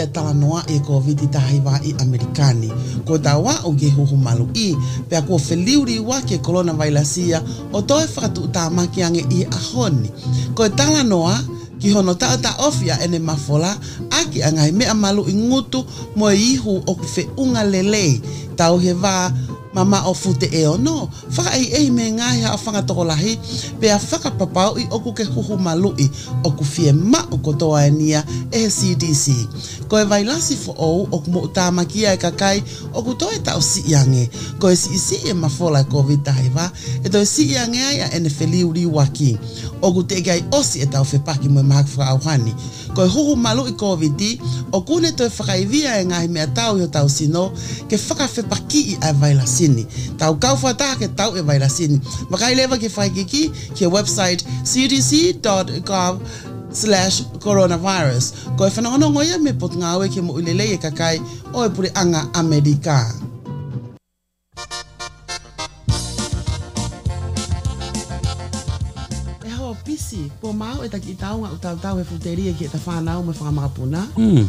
ia tala noa e COVID-19 i Amerikani. Ko ta wā o ge huhu malu i, pia ko feliuri wā ke coronavirus ia, o toi whakatu tā makiange i ahoni. Ko tala noa, ki hono ta ta ofia ene mafola aki angai mea malu i ngutu mo e ihu o kufe unga lele tau he wā mama o fute e o no whaka ei ei me ngāhi hao whanga toko lahi pe a whaka papau i oku ke huhu malu i o kufie ma o kotoa e nia e CDC ko e lasi fo o o mo tamakia e kakai o ku toe tau si iange ko e si si e mafola e covid taiva e to si iange ai a ene feliuri waki o ku te gai osi e tau fepaki mo mahak fra auhani ko e hoho malu i covid o kune to e whakaivia e ngahi mea tau i o tau sino ke whakawhepaki i a vailasini tau kau whataha ke tau e vailasini makai lewa ke whaikiki ke website cdc.gov.au slash coronavirus ko e whanongonongo ia me pot ngā oe ke mo ulelei kakai o e puri anga Amerika. pisi po mau e taki tau ngā utau tau e futeria ki e ta whanau me whakamapuna. Mm.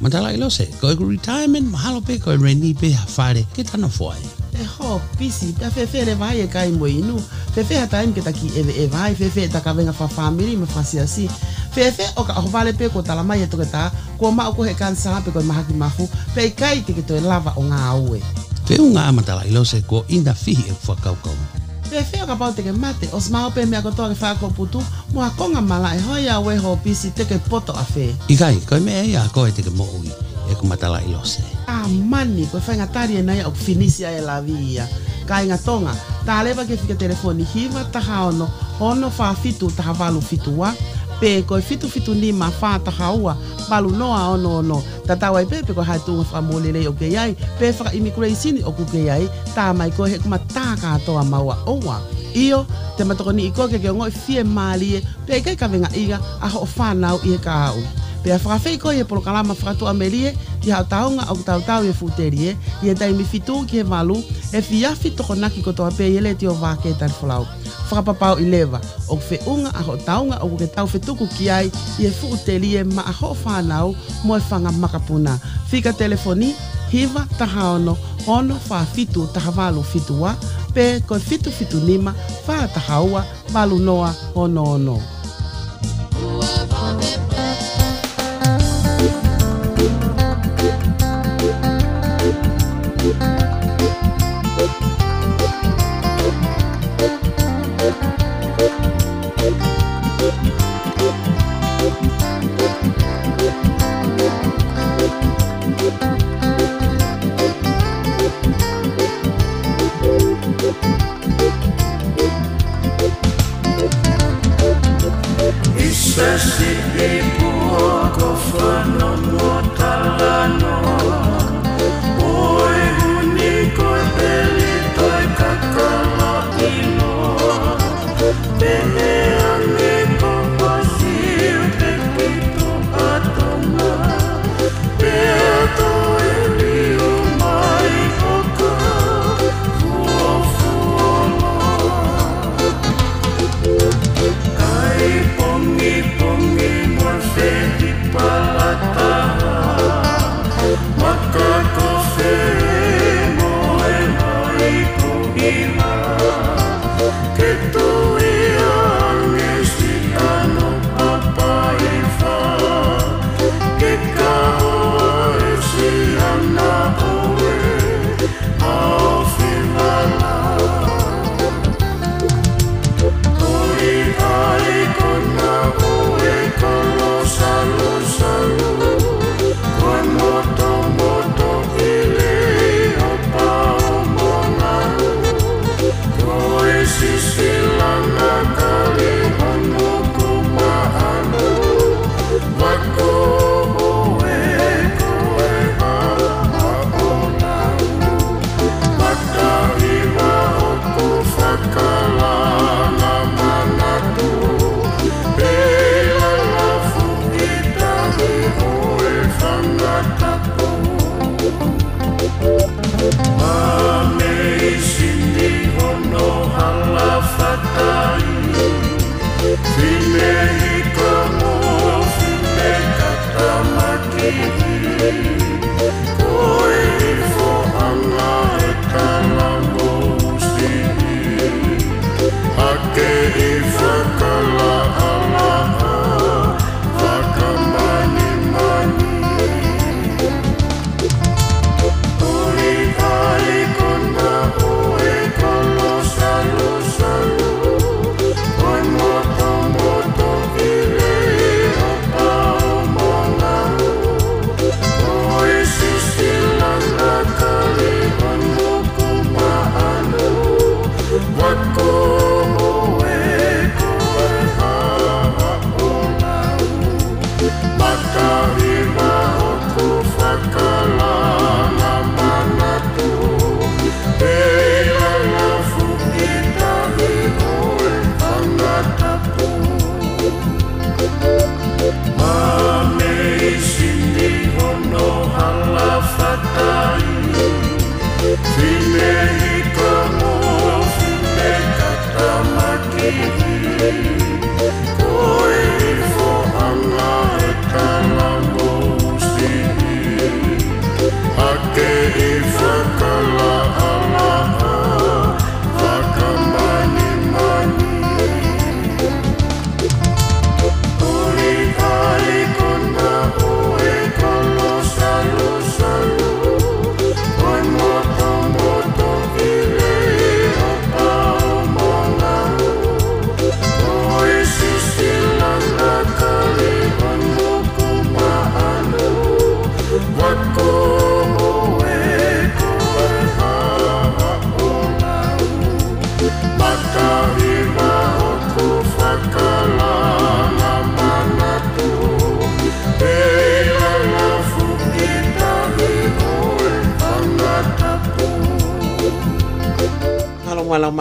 Matala i lose, ko e retirement mahalo pe ko e reni pe ha whare ke tano fwai. E ho, pisi, ta whewhere vai e kai mo inu, whewhere taim ke taki ewe e vai, whewhere ta kawenga wha whamiri me whasiasi, fefe o ka hovale pe ko tala mai e to ta ko ma ko he kan sa pe ko mahaki mahu mafu pe kai ti ke to lava o nga aue te un ama tala ilose ko inda fi e fo ka ka fefe o ka pa te ke mate o sma o pe me ko to ke fa putu mo a mala e ho ya we ho pi si ke poto a fe i kai ko me e ya ko te ke mo ui e ko matala i lo a mani ko fa nga tari e nai o finisia e la via kai nga tonga ta ke fika telefoni hima ta ono ono fa fitu ta valu fitu pe ko fitu fitu ni ma fa ta hawa balu no a ono no ta wai pe pe ko ha tu fa mo le le o ke yai pe fa immigration o ku ke yai ta mai ko he ma ta ka to a mawa o wa io te mata ko ni ko ke ke ngo fie mali pe ke ka venga iga a ho fa na o i ka au Pea whakawhei koe e polo kalama whakatu amelie ki hao taonga au tau tau e fuuterie i e taimi fitu ki he malu e fiafi toko naki kotoa pe i ele te o vake e tarifolau. whakapapau i lewa o ke feʻuga a hoʻotaoga o ke tau fetuku ki ai i e fuʻuteli ma a hoʻofānau mo e whagamaka puna fika telefoni hiva tahaono ono fafitu tahavalu fitua pe koe fitu fitu nima faatahaua valunoa ono ono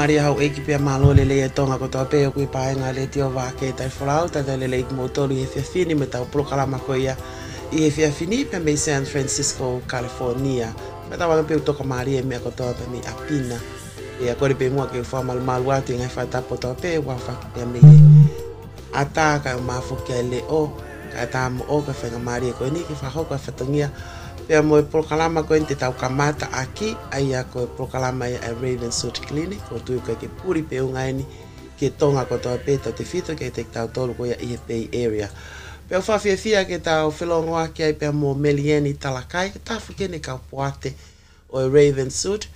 ari hau eki pia malo le le e tonga ko tua peo kui paenga le tio vake tai furau ta te le le iku motoru i efea fini me tau prokarama ko ia i efea fini pia mei San Francisco, California me tau wanga peo toka maari e mea ko tua pe mi apina e a kore pe mua ke ufa malu malu ati ngai fa tapo tua peo wafa ki pia mei e ata ka mafu ke le o ka ta mo o ka whenga maari e koe ni ki fa hoko e fatangia pea mo e prokalama koe te tau kamata aki ai a koe prokalama i e a Raven Suit Clinic o tui koe ke puri pe unga ke tonga ko kotoa peta te fito ke te tau tolu koe a EFA area. Pea whawhia fia ke tau whilongo aki ai pea mo melieni talakai ke tafu kene ka poate o e Raven Suit.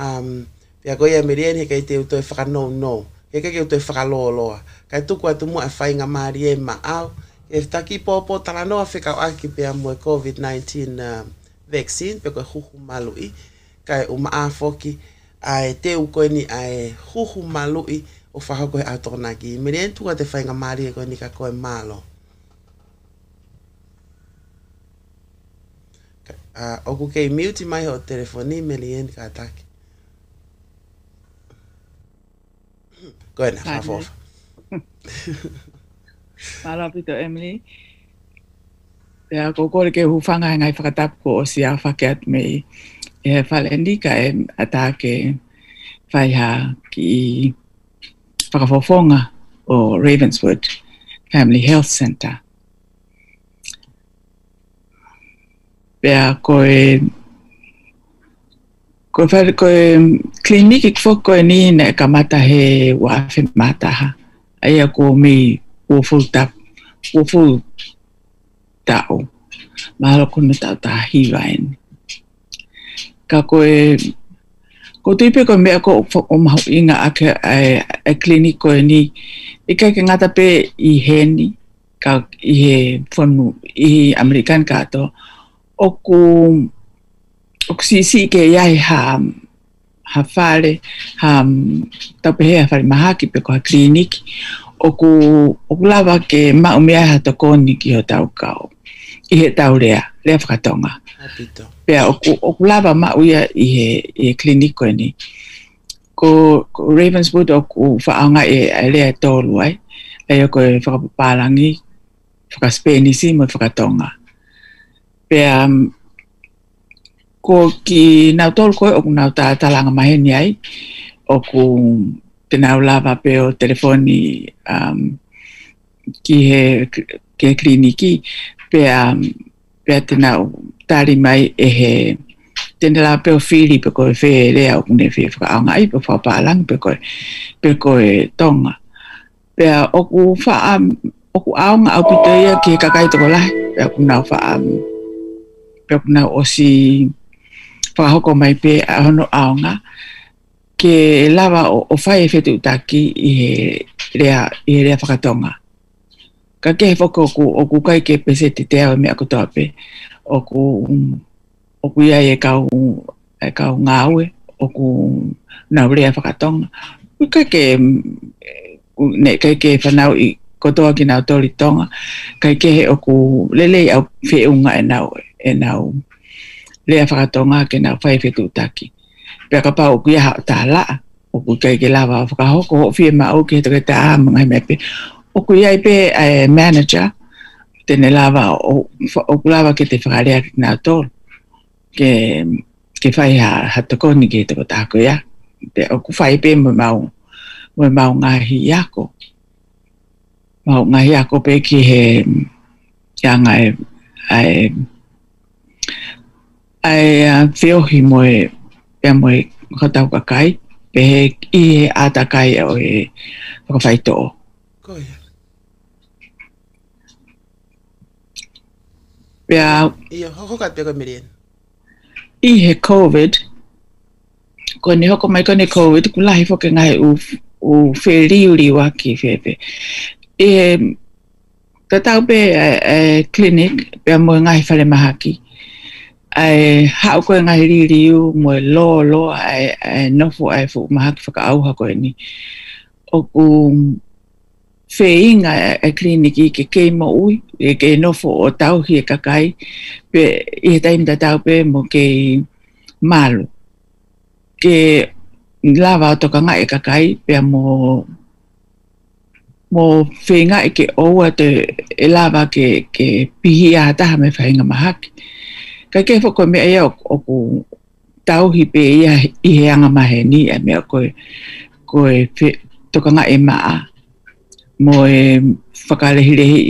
Um, pea koe a melieni ke te utoe whakanou nou. Ke ke ke utoe whakaloa loa. Kai tuku atu mua e whainga maari e ma au e taki popo tana no afika o aki pe amu e COVID-19 uh, vaccine pe ko huhu malu i kai o ma afoki a e te uko ni a huhu malu i o faha koe atona ki i mire entu te whainga mari e koe ni ka koe malo uh, oku kei miuti mai ho telefoni me li eni ka taki koe na hafofa Malapit o Emily. Te a koko ke hufanga ngai whakatap ko o si a whake at me e whalendi ka e atake whai ha ki whakafofonga o Ravenswood Family Health Centre. Pea koe koe whare koe kliniki kifo koe ni ne ka mata he wa whemataha. Aia ko mi o fo da o fo da o ma lo ko ta ta hi vain ka ko e ko te pe ko me ko o ma inga a ke a a kliniko e ni e ka ke ngata pe i he ka i he fonu i american ka to o ku o si si ke ya e ha ha fare ha ta pe ha fare ma pe ko a kliniki oku oku lava ke ma o mea ha toko ni ki ho tau kao. I he tau rea, lea whakatonga. Pea oku, oku lava ma uia i he, i he kliniko ni. Ko, ko Ravenswood oku whaanga e a e lea tolu ai. Lea oku e whakapalangi, whakaspenisi mo e whakatonga. Pea mm, ko ki nau tolu koe oku nau ta talanga maheni ai. Oku te nau lava pe o telefoni um, ki he ke kliniki pe a pe a te mai e he te nau lava pe o whiri pe koe whee e rea o kune whee whakaonga ai pe whao pālang pe koe pe koe tonga pe a oku wha oku aonga au pita ia ki he kakai toko lai pe a kuna wha pe a kuna osi whakahoko mai pe a hono aonga ke lava o, o fai e fetu taki i he rea, i he rea whakatonga. Ka ke he whaka o, o kai ke pese te te awa mea kotoa pe, o ku, o e kau, e kau ngā aue, o nā rea whakatonga. Ui kai ke, ne, kai ke whanau i kotoa ki nā tōri tonga, kai ke he o lelei au whiunga e nau, e nau, lea whakatonga ke nā whai whetu taki pe ka pa o kia ha ta la o ku kai ke lava fa ka ho ko fi ma o ke te ta ma ngai me pe o ku ia pe e manager te ne lava o o ku lava ke te fa ria na to ke ke fa ia ha to ko ni ke te ta ko ia te o ku fa pe mo ma o mo ma o ngai hi ia ko ma o ngai ia ko pe ki he ya ngai ai ai feel him e moe katau ka kai, pe he i he ata kai e o e whakawhaito o. Koia. Pea... I o hoko he COVID, ko ne hoko mai kone ne COVID, ku lahi whoke ngai u, u whiriuri waki whepe. E, tatau pe e, e, clinic, pe a ngai whare mahaki. Mm ai hau koe ngai đi riu mo lo lo ai ai no fo ai fo ma hak faka au ha koe ni o ku whēinga e kliniki ke kei maui, e ke nofo o tau hi e kakai, pe i he taimta tau pe mo ke malu. Ke lawa o tokanga e kakai, pe mo mo whenga e ke oua te e lawa ke, ke pihi a phải me whainga mahaki. kai kai fo me ia o ku tau hi pe ia i he anga mahe ni e mea koe koe fe, tokanga e maa mo e whakalehilehi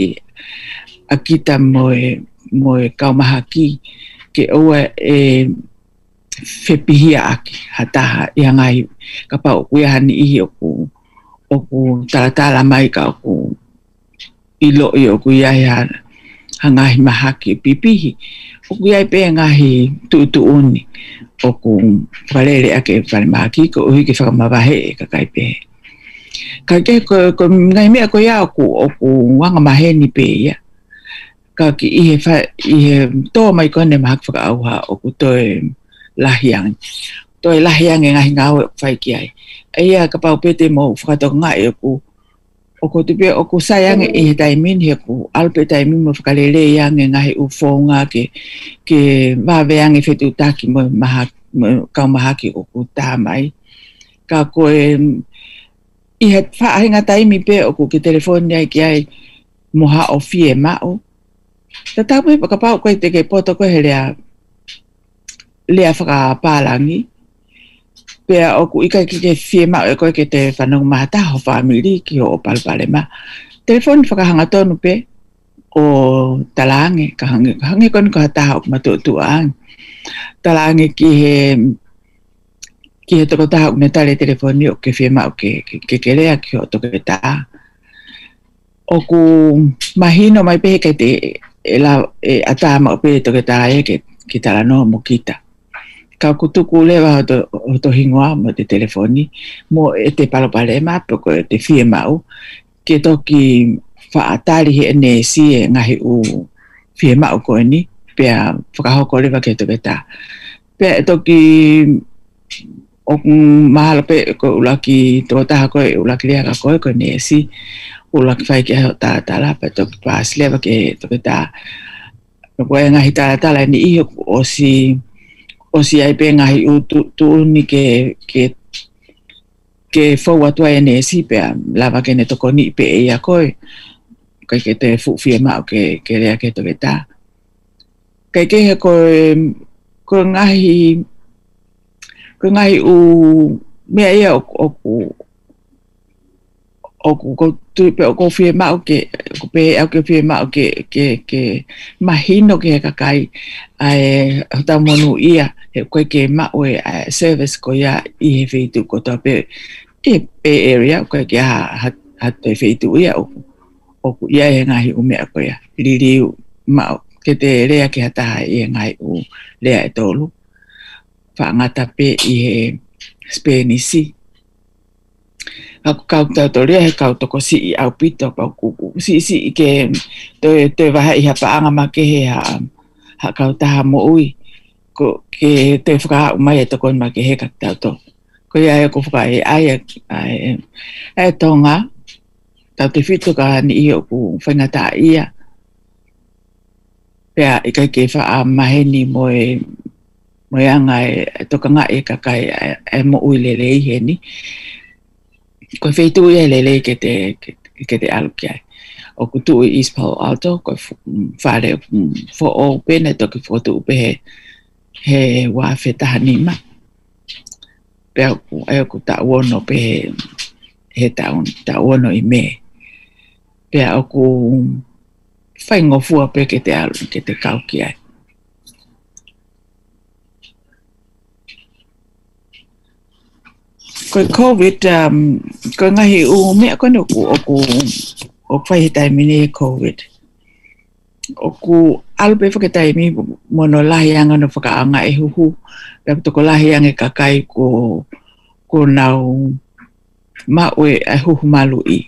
a kita mo e, mo e kaumaha ki ke o e whepihia aki ha taha i hangai ka pa o kuia hani ihi o ku o ku taratala mai ka o ku ilo i o kuia hi hana ha ngahi maha ki e pipihi. O ku iai pe ngahi tutu uni. O ku whalele ake whale maha ki ko uhi ki whakamawahe e kakai pe. Ka ke ko, ko ngai mea ko iau ku o ku wanga mahe ni pe ia. Ka ki ihe, fa, ihe toa mai kone maha ki whakaauha o ku toi lahiang. Toi lahiang e ngahi ngawe whaiki ai. Ia ka pau pete mo whakatoko e o ku o ko te pia o ko sai ange e mm. taimin he ko alpe taimin mo whakalele i ange ngahi u whonga ke, ke wawe ange whetu taki mo maha, mo kaumahaki o ko tā mai. Ka ko e i he whaahinga taimi pe o ko ke telefoni ai ki ai moha o fie mao. Ta tāpui pakapau koe te ke poto koe he lea lea whakapālangi. Mm pea o ku ika ki te fiema o e koe ke te whanau maha ta ho whamiri ki o palpare ma. Telefoni whakahanga tonu pe o talange, ka hangi, ka hangi koni ko hata hau kuma tuatu aang. Talange ki he, ki he toko tahau me tale telefoni o ke whiema o ke, ke, ke kerea ki o toko e taa. O ku mahino mai pehe ke te e la, e ataa o pehe toko e taa e ke, ki tala no mo kita ka kutuku lewa o to hingoa mo te telefoni, mo e te palopalema, e poko e te fie mau, ke toki whaatari he ene si e ngahi u fie mau ko eni, pia whakahoko lewa ke toke ta. Pia e toki o mahala pe ko ulaki tō taha koe, ulaki lea ka koe ko ene si, ulaki whai ke hao tā tala, pia toki pas lewa ke toke ta. Nuku e ngahi tā tala ni iho o si o si ai pe ngai u tu, tu ni ke ke ke fo wa tu ene si pe la va ke ne to koni pe e ya koi kai ke te fu fie ma o ke ke rea ke to beta kai ke he ko ko ngai ko ngai u me ai o o o ku ko tu pe o ko fie ma o e ke ko pe o ke fie ma o ke ke ke mahino ke ka kai ai ta monu ia he koe ke maue a service ko ia i he whitu ko toa pe e pe area koe ke ha hat hat te whitu ia o o ku ia e ngahi umea koe ia riri ma ke te rea ke hataha i e ngai u rea e tolu whaangata pe i he spenisi aku kau tau tau he kau toko si i au pito pau kuku si si i ke toi toi waha i hapa anga ma ke he ha ha kau taha mo ui ko ke te fuka mai te kon ma ke he ka ta to ko ya ko fuka e ai ai e to nga ta te fitu ka ni i ku fanga ta ia pe a ke ke fa a ma he ni mo e mo ya nga e to ka nga e ka kai e mo u le le he ni ko fe tu ye le le ke te ke te alu kia o kutu i ispa o alto ko fa fo o pe ne to ke fo tu pe he wa whetaha ni ma. pe ku e ku ta uono pe he ta, un, ta uono i me. pe o ku whai ngofua pe ke te alu, ke te kau ki ai. Koe COVID, um, ko ngahi u ko no ku o ku o fai he taimini COVID. COVID o ku alpe whakatai mi mono lahi anga no whakaanga e huhu ka ko lahi anga kakai ko ko nau maue e huhu malu i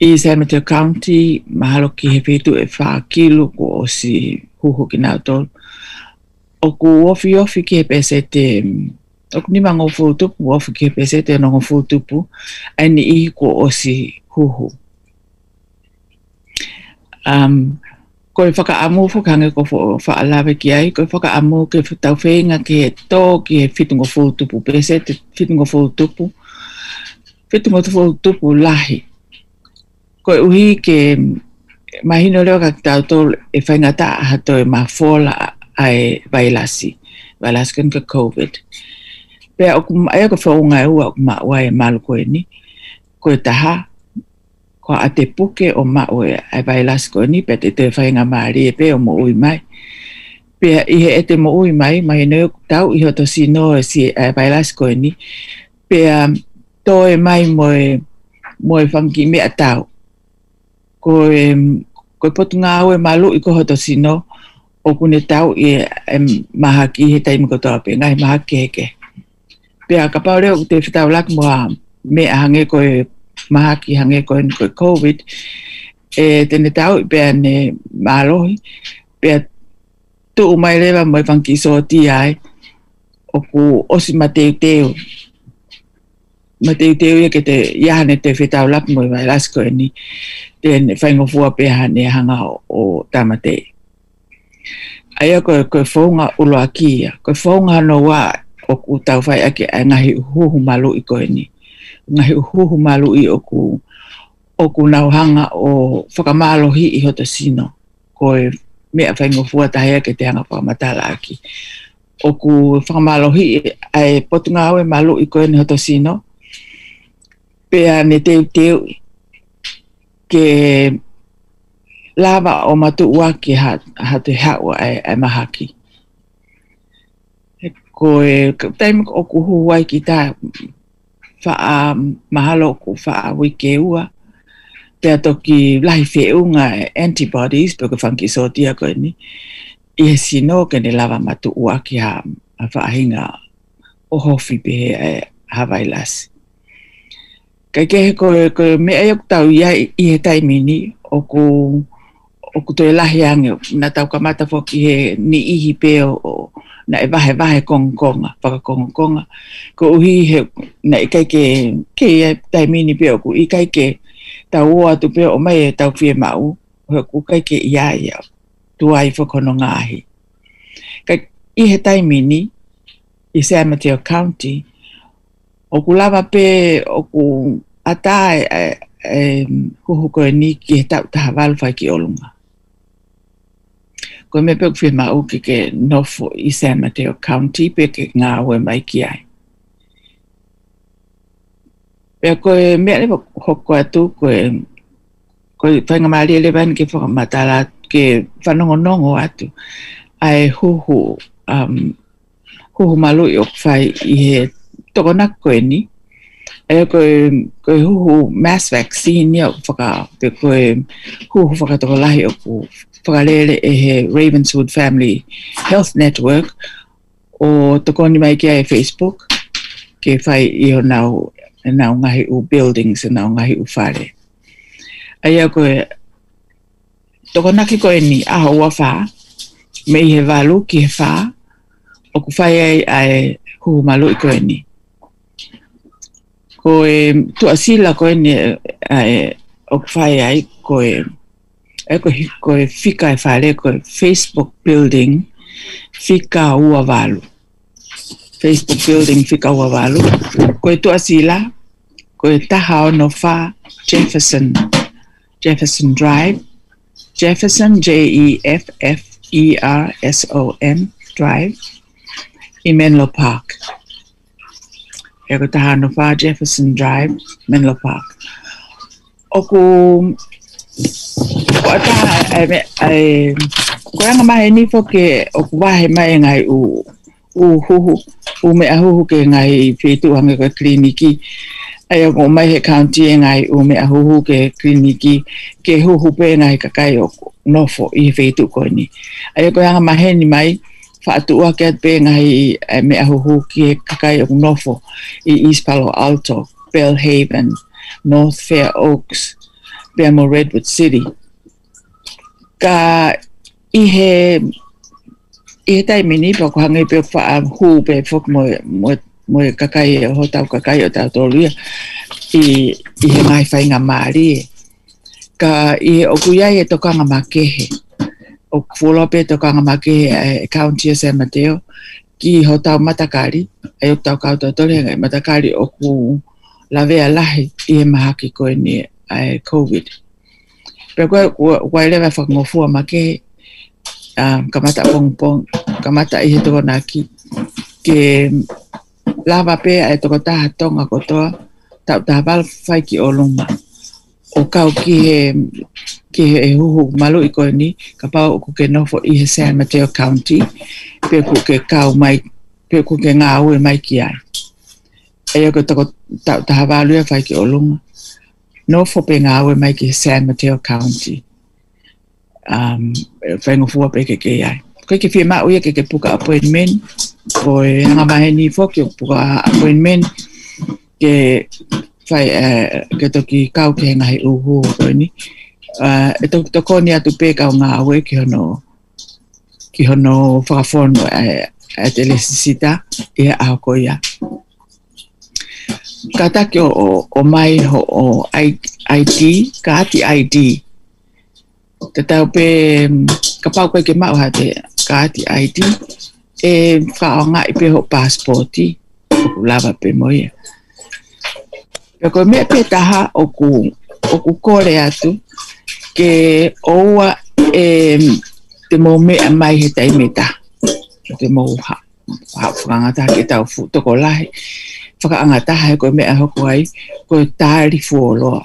i Samatel County mahalo ki he whetu e whakilu ko o si huhu ki nau tolu o ku ofi ofi ki he pese te o ku nima ngon fulltupu ofi ki he pese te ngon fulltupu e ni i ko o si huhu um, ko e whaka amu ngi ko whaalawe ki ai, ko faka amu ke tau whenga ki he tō ki he whitungo whutupu, pese te fitu whutupu, whitungo whutupu lahi. Ko e uhi ke mahino leo ka ki tau tō e whaingata aha tō e mafola ai vailasi, vailasi kan ka COVID. Pea, aia ka whaunga e ua o ma uai e maluko e ni, ko e taha, ko a te puke o ma o ai vai lasko ni pe te te fainga mari e pe o mo ui mai pe i he e te mo ui mai mai ne tau i hoto si no e si ai e vai lasko ni pe um, to e mai mo e mo e fangi me tau ko e ko e potu nga o e malu i ko hoto si no o kune tau i e maha ki he tai mo kotoa pe ngai maha ke heke pe a kapau reo te fitau lak mo a me a hange ko e mahaki hange koen koe COVID, e tene tau i pēr ne mālohi, pēr tuu mai lewa mai whanki so ti ai, o ku osi ma teu teu. Ma teu teu ia ke te iahane te whetau lapu mai vai lasko e ni, tēne whaingofua pēha ne hanga o, o tamatei. Aia koe koe whaunga ulo a kia, koe whaunga no wā o ku tau whai ake a ngahi uhuhu malu i koe ni. nga he uhuhu malu i oku oku nauhanga o whakamalo hi i hota sino ko e mea whaingo fua tahea ke te hanga whakamatala aki oku whakamalo hi ai potu ngā au e malu i koe ni hota sino pea ne teu teu ke lava o matu ua ki hatu ha hau e, e ai, ai mahaki ko e taimu oku huwai ki tā faa um, mahalo ko faa wike ua. Te atoki lahi fe e unga e antibodies, to whanki so tia ko ni, i he sino kene lava matu ua ki ha faa hinga o hofi pe he e Hawaii las. Kai kehe ko, ko me ayok tau ia i he taimini o ko o ku toi lahi ange, na tau kamata fo ki he ni ihi pe o, o na e vahe vahe kong konga, whaka kong konga. Ko uhi he, na i e kaike, ke i e tai mini peo ku, i kaike tau oa tu peo o mai e tau fie mau, ko ku kaike i ai au, tu ai whakono ngahi. Kai, i he tai mini, i San Mateo County, o ku lava pe, o ku atae, e, e, kuhuko e ni ki he tau taha walwhai ki olunga. Koe me pe fi ma ki ke no i San Mateo County pe ke nga we mai ki ai pe ko me le ho ko atu koe ko tai nga mari le ban ke fo ma ke fa no atu ai hu hu um hu hu malu yo fai i he to ko e ni e koe, koe huhu mass vaccine ia whaka, te koe huhu whaka toko lahi o ku whakarele e he Ravenswood Family Health Network o toko ni mai kia e Facebook ke whai i o nau e nau ngahi u buildings e nau ngahi u whare. A ia koe toko naki koe ni aho ua whā me i he walu ki he whā o ku whai ai ai huhu malu i koe ni. koe tu asila ko ni o whai ai ko e koe, koe ko e whare koe Facebook building fika ua Facebook building fika ua walu. Koe asila koe taha no wha Jefferson, Jefferson Drive, Jefferson J-E-F-F-E-R-S-O-N Drive, in Menlo Park. e ko taha no wha Jefferson Drive, Menlo Park. O ko, ko taha, ai, ai, ko anga mahe ni fo ke, o ko wahe mai e ngai u, u huhu, u me ahuhu ke ngai whetu hanga ka kliniki, ai o ko mai he county e ngai u me ahuhu ke kliniki, ke huhu pe ngai kakai o nofo i whetu ko ni. Ai ko anga mahe ni mai, ai, whaatu ua kia pē ngai me aho hū e kakai o nofo i East Palo Alto, Bellhaven, North Fair Oaks, Bermo Redwood City. Ka i he i he tai mini pa ko hangi pe fa hu pe fok mo mo kakai ka ho ta kakai o ta to i i he mai fa inga mari ka i o ku e tokanga ka ma o kuola pe to kanga make e eh, county ya Mateo ki ho tau matakari e o tau kau tōtore ngai matakari o ku lawea lahi i e maha ki koe ni e COVID. Pea koe koe lewa whakangofua make um, kamata pongpong, kamata i he toko nā ki ke lava pea e eh, toko taha tonga kotoa tau ki o O kau ki he eh, ke he e huhu malo i koe ni, ka pau o kuke nofo i he San Mateo County, pe kuke kau mai, pe kuke ngā ue mai ki ai. E ako tako ta, taha wālua e whai ki olunga. Nofo pe ngā ue mai ki San Mateo County. Um, e whaingofua pe ke ke ai. Koe ke whia mā ke ke puka appointment, koe hanga mahe ni fō ke puka appointment, ke whai, uh, ke toki kau ke ngahi uhu o koe Koe ni. Ah, e tau to koni atu pēkau ngā awe ki hono ki hono whakafono e, e te lesisita i e a hoko ia. Ka take o, o mai ho o ID, ka ati ID. Te tau pē, mm, ka pau koe ke mau ha te ka ati ID, e whao ngā i pē ho passporti, o lava pē moia. Pe koe mea pē taha o ku, o ku kore atu, ke oa e te mou me a mai he tai me ta. Te mou ha, ha whakangata ki e tau toko lahi. Whakangata hai ko me a hoko ai, koe tāri fuoloa.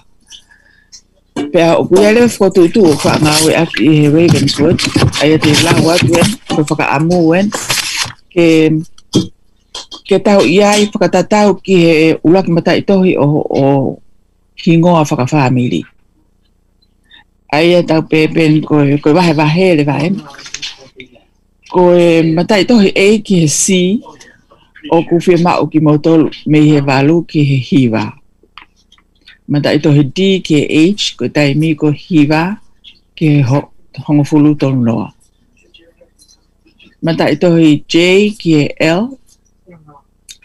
Pea o kuia lewe whakotu tu o whakangawe a ki he Ravenswood, ai a te lau atu en, koe whakaamu en, ke ke tau ia i whakatatau ki he ulaki mata i tohi o, o hingo a whakafamili. Mm ai tao pe bên coi coi bài và he để bài coi mà tại tôi e kì si o ku fi ma o ki moto me he valu ki he hiva mà tại tôi d ki h coi tại mi ko hiva ki ho hongo fulu to noa mà tại tôi j ki l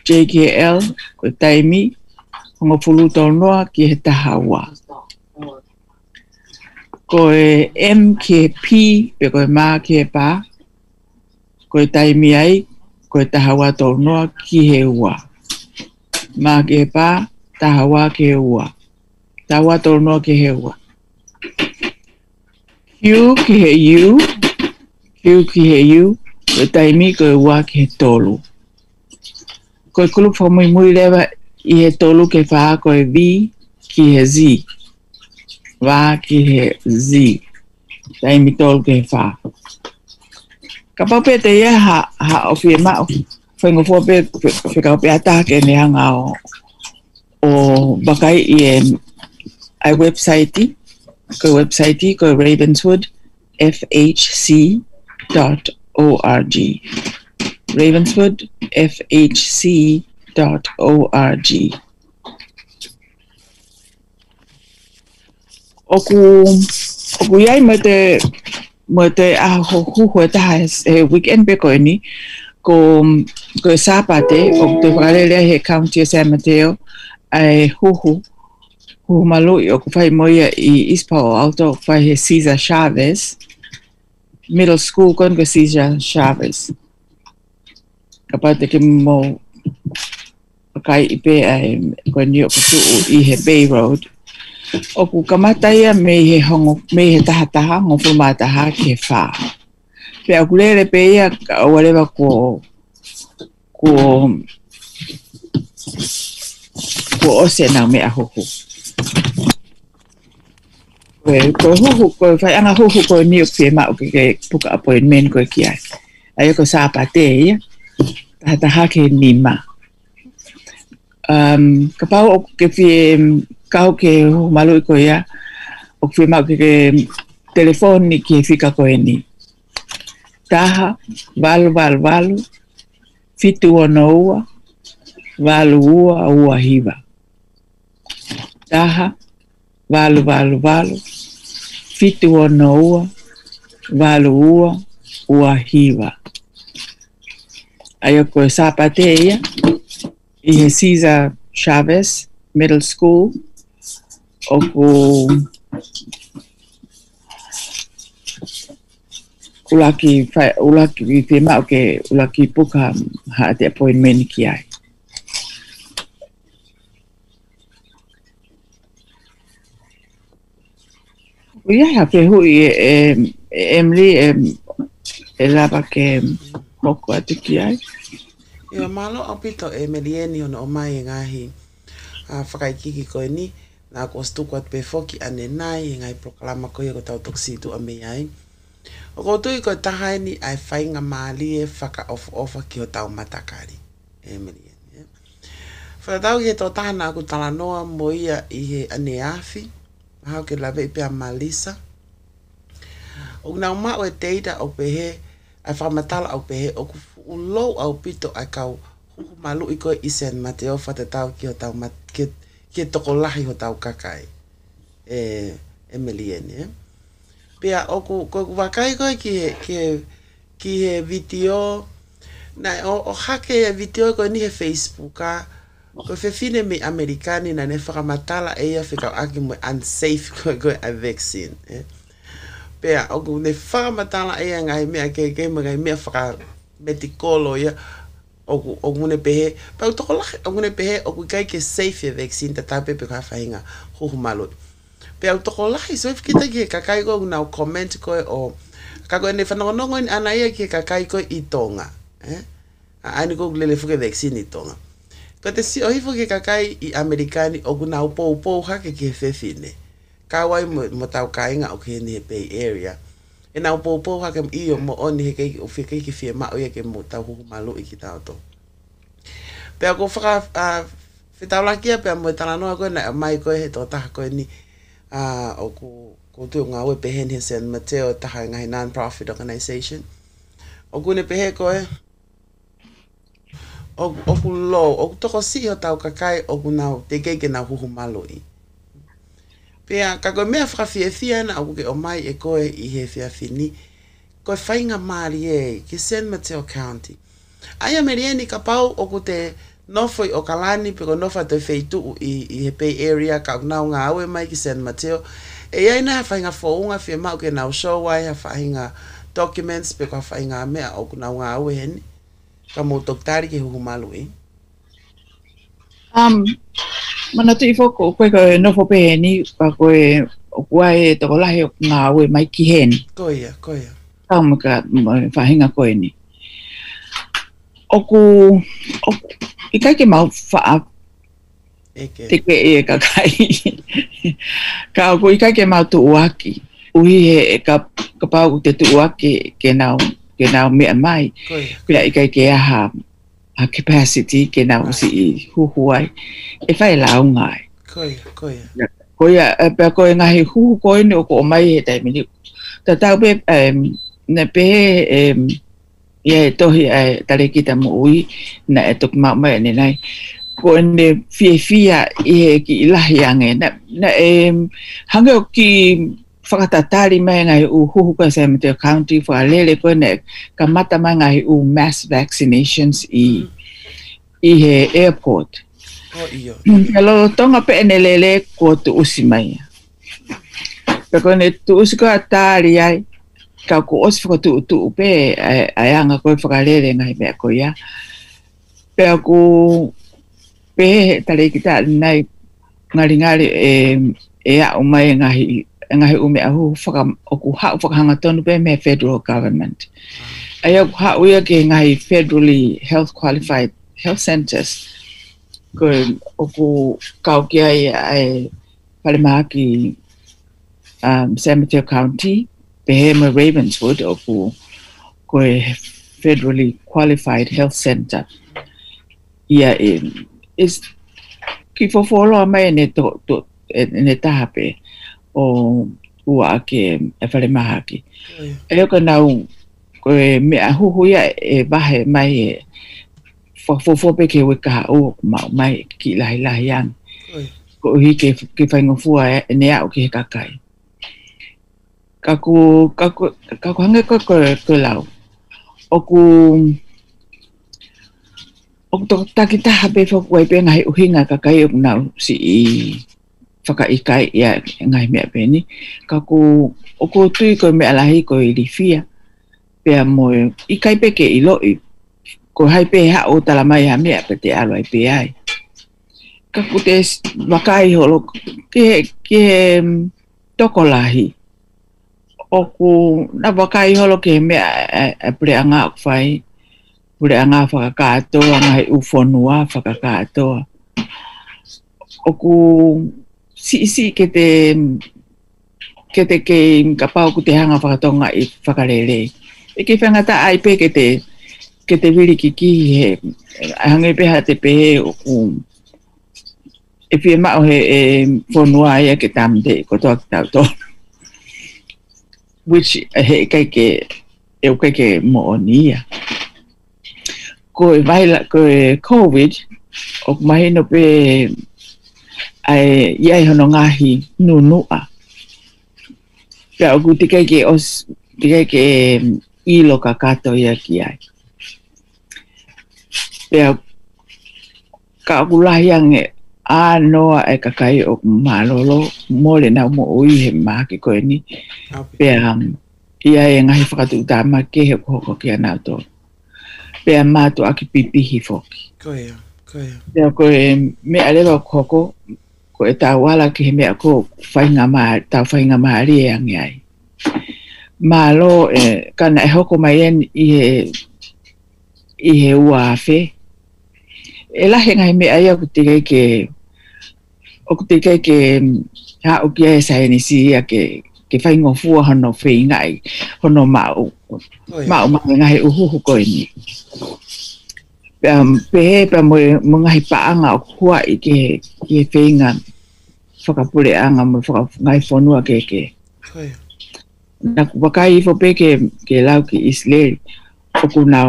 j ki l coi tại mi hongo fulu to noa ki he tahawa ko e MKP, pe ko e Mākepā, ko e Taimiai, ko e Tahawa Tōnoa ki he ua. Mākepā, Tahawa ke ua. Tahawa Tōnoa ki he ua. Q ki he U, Q ki he U, ko e Taimi ko e ua ki he tolu. Ko e kulu whamui mui lewa i he tolu ke whaa ko e V ki he Z. và ki hệ gì tai mi tol ke phá các pa biết te ia ha ha o fi phải foi ngo fo phải fi ka ta cái ke ne hanga o o bakai i e ai website đi ko website ko Ravenswood fhc.org ravenswoodfhc.org oku oku yai mo te mo te aho ah, huhu e taha e, e weekend beko eni ko ko e o te whakarelea he county o San Mateo e huhu huhu malui o ku whai moia i East Palo Alto whai he siza Chavez middle school kon ko Cesar Chavez ka pate ke mo kai ipe ai ko ni o ku tuu i he Bay Road O ku kamataia me he hongo, me he tahataha, ngofru mātaha ke whā. Pe a kurere pe ia ka warewa ko, ko, ko ose nau mea hoho. Koe, koe hoho, anga hoho ni niu pia mao ke ke puka appointment koe ki ai. Aia ko sāpa te ia, tahataha ke nima. Um, ka ke pie kau ke malu o ke ma ke telefone que fica ko taha valo valo valo fitu ona valo ua ua hiva taha valo valo valo fitu ona ua valo ua ua hiva Aí eu começava a ter e Recisa Chaves Middle School, oku ulaki fai ulaki tema oke ulaki puka ha ate appointment ki ai Ia ha ya, ke hui eh, em, e, emli e, e lava ke moko ati ki Iya, Ia malo apito e melieni ono o mai ngahi a ah, whakaikiki ni. na ko stuku at pefoki ane nai e nga i proklama ko yego tau toksi tu ame yai o ko tu iko tahai e ni ai fai nga maali e faka of ofa ki o tau matakari e mani e Fala e. tau ki he tō tāna aku tala noa mo ia i he ane afi, hau ke lawe i pia malisa. O ngā uma o e teida au pehe, ai whamatala au pehe, o ku fuulou au pito ai kau huku malu i koe i sen ma te ofa te tau ki o tau matakari ke toko lahi ho tau kakai e e meliene pe a o ku ku wakai ko ki ki ki he video na o, o hake e video ko ni he facebook a ko fe fine mi amerikani na ne fara matala e ia fika aki mo unsafe ko go a vaccine eh? pe a o ku ne fara matala e ia ngai me a ke ke mo ngai me fara meticolo ia yeah. Ogu, oku ne pehe pa to kola oku ne pehe oku kai ke safe vaccine ta tape pe kwa fainga ho ho malo pe to kola so fiki ta ke ka kai go na comment ko o ka go ne fa no no ngoin ke ka ko itonga eh a ni go fuke vaccine itonga ko te si o hi fuke ka i americani oku na upo upo ha ke ke fefine ka wai mo ta kai nga o ke ne pe area e na po po ha kem io mo oni he ke o fike ki fie ma o ke mo ta hu ma lo iki ta to pe ko fra a fe ta la ki pe mo ta la na mai ko he to ta ko ni a o ko ko tu nga we pe hen hen sen mateo ta ha nga non profit organization o ko ne pe he ko e o o ku lo o to ko si o ta ka o ku na te ke ke na hu ma lo i Pea, ka koe mea whakawhiawhia na au ke o mai e koe i he whiawhini. Koe whainga maari e, Mateo County. Aya meri ka pau o ku te peko o kalani pe ko te feitu i, i he area ka unau ngā aue mai ki San Mateo. E ai na whainga whounga whia mau ke nau show ai ha whainga documents pe ko whainga mea o kunau ngā aue heni. Ka mō toktari ke huhumalu e. Um, Mana tui whoko, koe koe nofo pehe ni, ka koe o kuae e toko lahe o ngā ue mai ki hen. Koia, koia. Tau mo ka whahinga koe ni. Oku, oku, i kai ke mau wha e te koe e, e ka kai. ka oku, i kai ke mau tu uaki. Uhi he e ka, ka pau te tu uaki ke nau, mea mai. Koia. Kuna i kai ke aha a capacity que na si hu huai e fai la ngai koi koi koi a pe koi na he hu koi no ko mai he tai mini ta ta pe em na pe em ye to hi ai tare kita mo ui na e tok ma mai ni nai ko ne fie fia i he ki la yang e na na em hango ki whakatatari mai ngai u huhu kwa San Mateo County wha lele koe ne ka mata mai ngai u mass vaccinations i, i he airport. Oh, Hello, tonga pe ene lele ko tu usi mai. Pe koe tu usi kwa tari ai ka ko osi whaka tu utu upe ai anga koe whaka lele ngai mea koe ya. Pe ko pe tare ki nai ngari ngari e, ea a umai ngai ngahi ume ahu whaka, o ku hau whakahanga tonu pe me federal government. Mm. Ai au hau ia ke ngahi federally health qualified health centers ko o ku kaukia i ai palemaki um, San Mateo County Behema Ravenswood o ku ko e federally qualified health center ia in is ki fo a lo mai ne to to ne tahape. o ua ke e whare maha ki. E o ka nau, koe mea huhuia e wahe mai e whafofope ke weka o mau mai ki lahi lahi an. Ko hi ke, ke whaingofua e nea o ki he kakai. Ka ku, ka ku, ka ku hanga koe koe, koe lau. O ku, o ku toki taha pe whakuai pe ngai uhinga kakai o ku nau si i whaka i kai ia ngai mea pēni. Ka ko, o ko tui me ala hi ko i li fia, pēa moe, i kai peke i loi, ko hai pe ha o tala mai ha me pe te alo i ai. Ka ko te wakai holo, ke he, ke mm, tokolahi toko lahi, o ko na wakai holo ke he mea a, a pere anga o whai, pere anga whakakātoa, ngai ufonua whakakātoa. O ko si si ke te ke te ke ka pau ku te hanga whakatonga i whakarele. E ke whangata ai pe ke te ke te wiri ki ki he hanga pe peha te pehe o um, e pia mao he e whonua ia ke tamte ko toa ki tau which he e kai ke e o kai ke mo onia. Ko e la ko e COVID o mahino pe pe ai ia i hono ngahi nu a ka oku te keike os, te keike i loka kato ia ki ai. Pea ka oku lahi ange a noa e kakai o malolo mole na umo ui he maake koe ni. Pea ia e ngahi whakatu ta ma ke he ko ki ana to. ma to aki pipihi foki. Koe ia, ko ia. Pea koe me alewa koko, ko e tā wala ki he mea ko whainga maha, tā whainga maha rie angi ai. Mā lo, e, kana e hoko mai en i he, i he ua hawhi. E lahe ngai mea ia ku tikei ke, o ku tikei ke mm, ha o kia e sa eni si ia ke, ke whaingo fua hono whi ngai, hono mau, mau mahe ngai uhuhu e ni. um, pe pa mo mo ngai pa nga khua i ke ke fenga faka pule anga mo faka ngai fonua ke ke na waka i fo pe ke ke lau ki isle, o ku na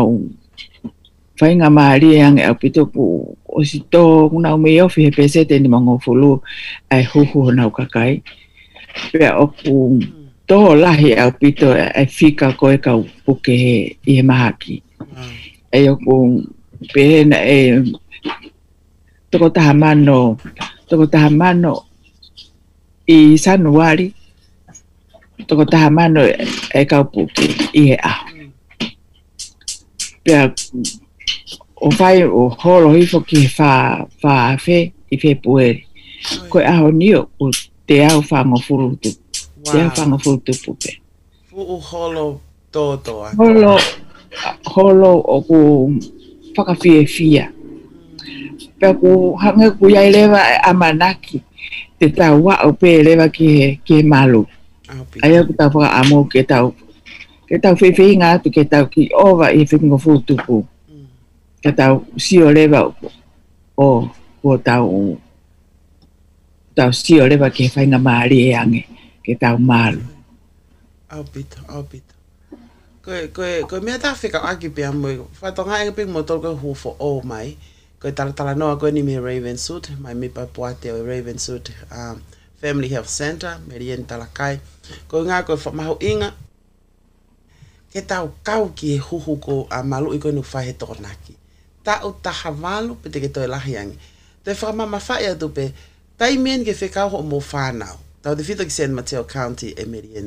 fai nga maari ang e apito ku o si to kuna o meo fi hepese te ni mango fulu ai huhu na ukakai pe o ku to lahi e apito e fika koe ka puke he i he mahaki ai o ku pēna e toko taha mano toko taha mano i sanuari toko taha mano e, e kau i e a pe o fai o holo hifo ki fa wha fe i fe pueri koe aho nio u te au wha ngofuru tu wow. te au wha ngofuru tu puke fu o holo tō tō holo holo o ku whakawhie whia. Pea ko hanga ko iai lewa e amanaki te tā wao pē lewa ki he, ki he malu. Aia ko tā whaka amo ke tau. Ke tau whiwhi ngā atu ke tau ki owa i whingo fūtupu. Mm. Ke tau si o lewa o ko tau tau si o lewa ki he whainga maari e ange. Ke tau malu. Aupita, aupita koe, koe, ko mea tā whika aki pia mui. Whaitonga e pia motoro koe hu for all my ko tala tala noa koe ni me Raven Suit. my mipa puate o e Raven Suit um, Family Health Center. Meri talakai tala kai. Koe ngā koe whamahu inga. Ke tau kau ki e huhu ko a uh, malu i koe nu whahe tōnaki. Ta o taha walu pe te ke toi lahiangi. Te whamama whae atu pe, tai mien ke whekau ho mō whānau. Tau te whito ki San Mateo County e meri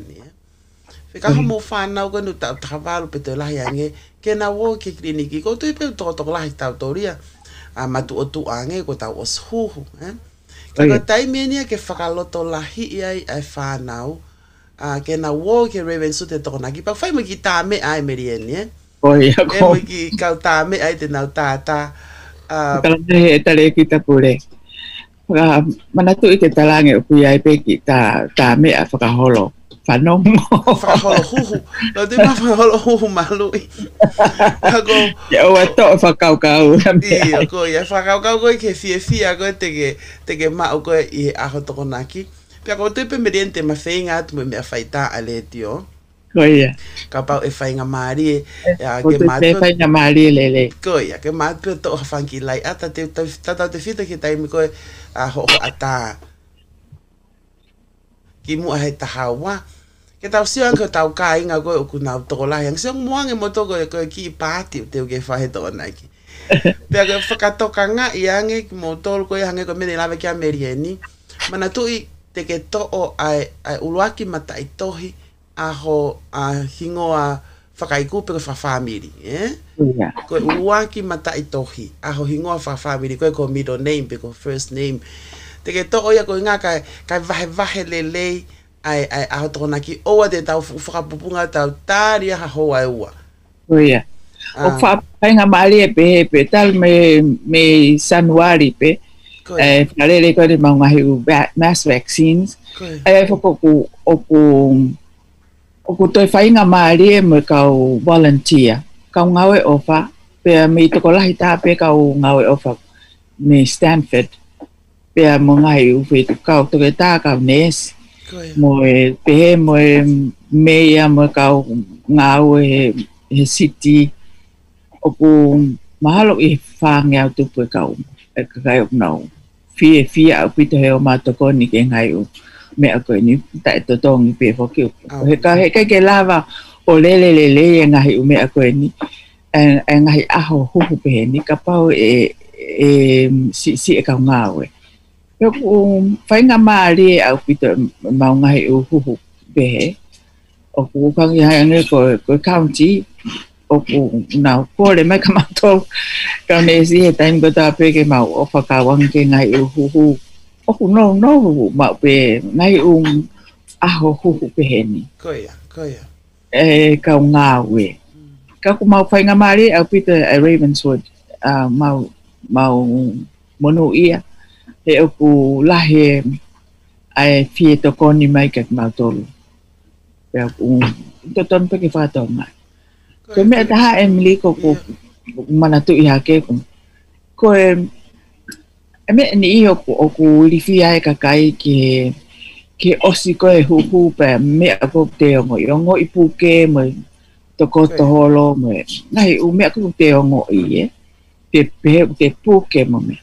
Fika ha mo fana o kanu tau tawalu pe te lahi ange. Ke na wo ke kliniki. Ko tui pe utoko toko lahi tau toria. A matu o tu ange ko tau os huhu. Eh? Ka ka taimia nia ke whakaloto lahi iai ai fana o. Uh, ke na wō ke Reven Sute toko naki. Pau whai mwiki tā me ai meri e ni e. Oi, a kō. E mwiki kau tā me ai te nau tā tā. Kala he e tare ki tā pūre. Uh, manatu i te talange o kui ai pe ki tā, tā me a whakaholo. Mm. whanongo. Whakaholohuhu. Nau te mā whakaholohuhu malui. Ako... Ia ua tō whakaukau. Ia, ko ia whakaukau koe ke fie fia koe te ke, te ke mau koe i aho toko naki. Pia ko tui pemeriente ma whei ngā tumu mea whaita a le tio. Ko ia. Ka pau e whainga maari e. Ko tui pe whainga maari e lele. Ko ia, ke mātua tō hawhanki lai. A ta te tatau te whita ki taimi koe a ho ho ataa. Ki mua he tahawa. Ko ke tau sio anko tau ka inga koe uku nau toko lahi ang sio muange mo toko e koe ki pāti te uke whahe toko nai ki koe whakatoka nga i ange ki mo tolu koe hange koe mene lawe ki a merieni mana tui te ke to'o ai, ai uluaki mata i tohi aho a hingo a whakaiku pe koe whafamiri eh? yeah. koe uluaki mata i tohi aho hingo a whafamiri koe koe middle name pe koe first name te ke to'o ia koe ngā kai, vahe vahe lelei ai ai a tona ki o te tau fuka pupunga tau tari ha ho ai ua o ia o ah. fa penga mali pe pe tal me me sanuari pe eh falele ko de mga hiu mass vaccines ai eh, foko ku o ku o ku toi fainga mali e me kau volunteer kau ngawe ofa pe me to kola hita pe kau ngawe ofa me Stanford pe mga hiu fe kau to ke ta kau nes mo e pehe mo e meia mo e kau ngau e he siti o ku mahalo i whāngi au tupu e kau e kakai ok nau fie fie au pito he o mātoko ni ke ngai u me a koe ni ta e totongi pe whoki u he ka he kai ke lava o lele le le e ngai u me a koe ni e, e ngai aho hupu pehe ni ka pau e e si si e kau ngau e Yo ku whainga maari au pito maunga he uhuhu behe. O ku kukangi hai ange ko, ko county. O ku nau kore mai kamatou. Kau ne si he taim ko tāpe ke mau o whakawang ke ngai uhuhu. O ku no no huhu mau pe ngai um aho huhu behe ni. Koia, koia. E kau ngā ue. Kau ku mau whainga maari au pito a Ravenswood. Uh, mau, mau mono ia. e oku lahe ai fie to koni mai kak mautolu. E oku to ton peke whātou mai. Ko mea taha e mili ko ko mana tu iha ke kum. Ko e e ni iho ko oku lifi ae kakai ki he ke osi ko e hupu pa mea ko te ongo i ongo i puke mo i toko to holo mo e. u me ko te ongo i e. Te pehe u te puke mo mea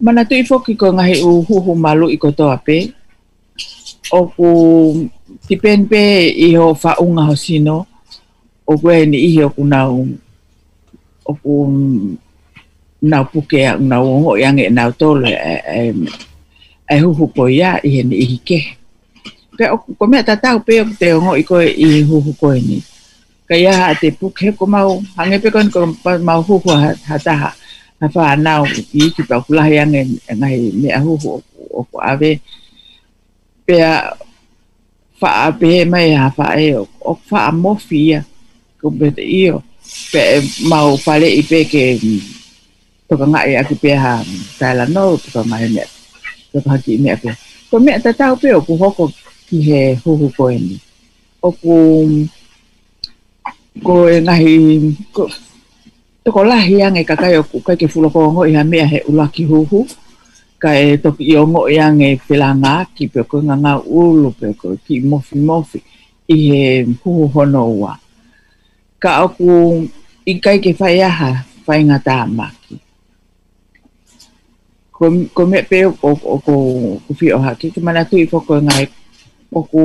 mana tui foki ko ngahi u huhu malu i kotoa pe. O ku tipen pe i ho faunga ho sino. O ku e ni ihi o ku na un. O ku na puke a na uongo i ange na utolo e, e, e huhu po ia i he ni ihi ke. Pe o ku komea tatau pe o ku te ongo i ko i huhu ko e ni. Ka iaha te puke ko mau hangepe kon ko mau huhu hataha. Ha, ha, ha ha fa na i ki pa kula he ang na he me a ho o ko ave pe a fa a pe mai ha fa e o fa a mo fi ya ko be te i o pe ma o pa le i pe ke mm, to ka nga e a ki pe ha ta la no to ka mai me to ka ki me a pe ko me ta ta o pe o ko ho ko ki he ho ho ko e ni o ko ko e na he ko e ko lahi ange ka kai oku kai ke fulo kongo i ha mea he ulaki huhu ka e toki i ongo i ange pela ngā ki pe koe ngā ngā ulu pe koe ki mofi mofi i he huhu hono ua ka oku i kai ke whai aha whai ngā tā maki ko, ko mea pe o ko, ko, fi o haki ki mana i fokoe ngai o ko, ko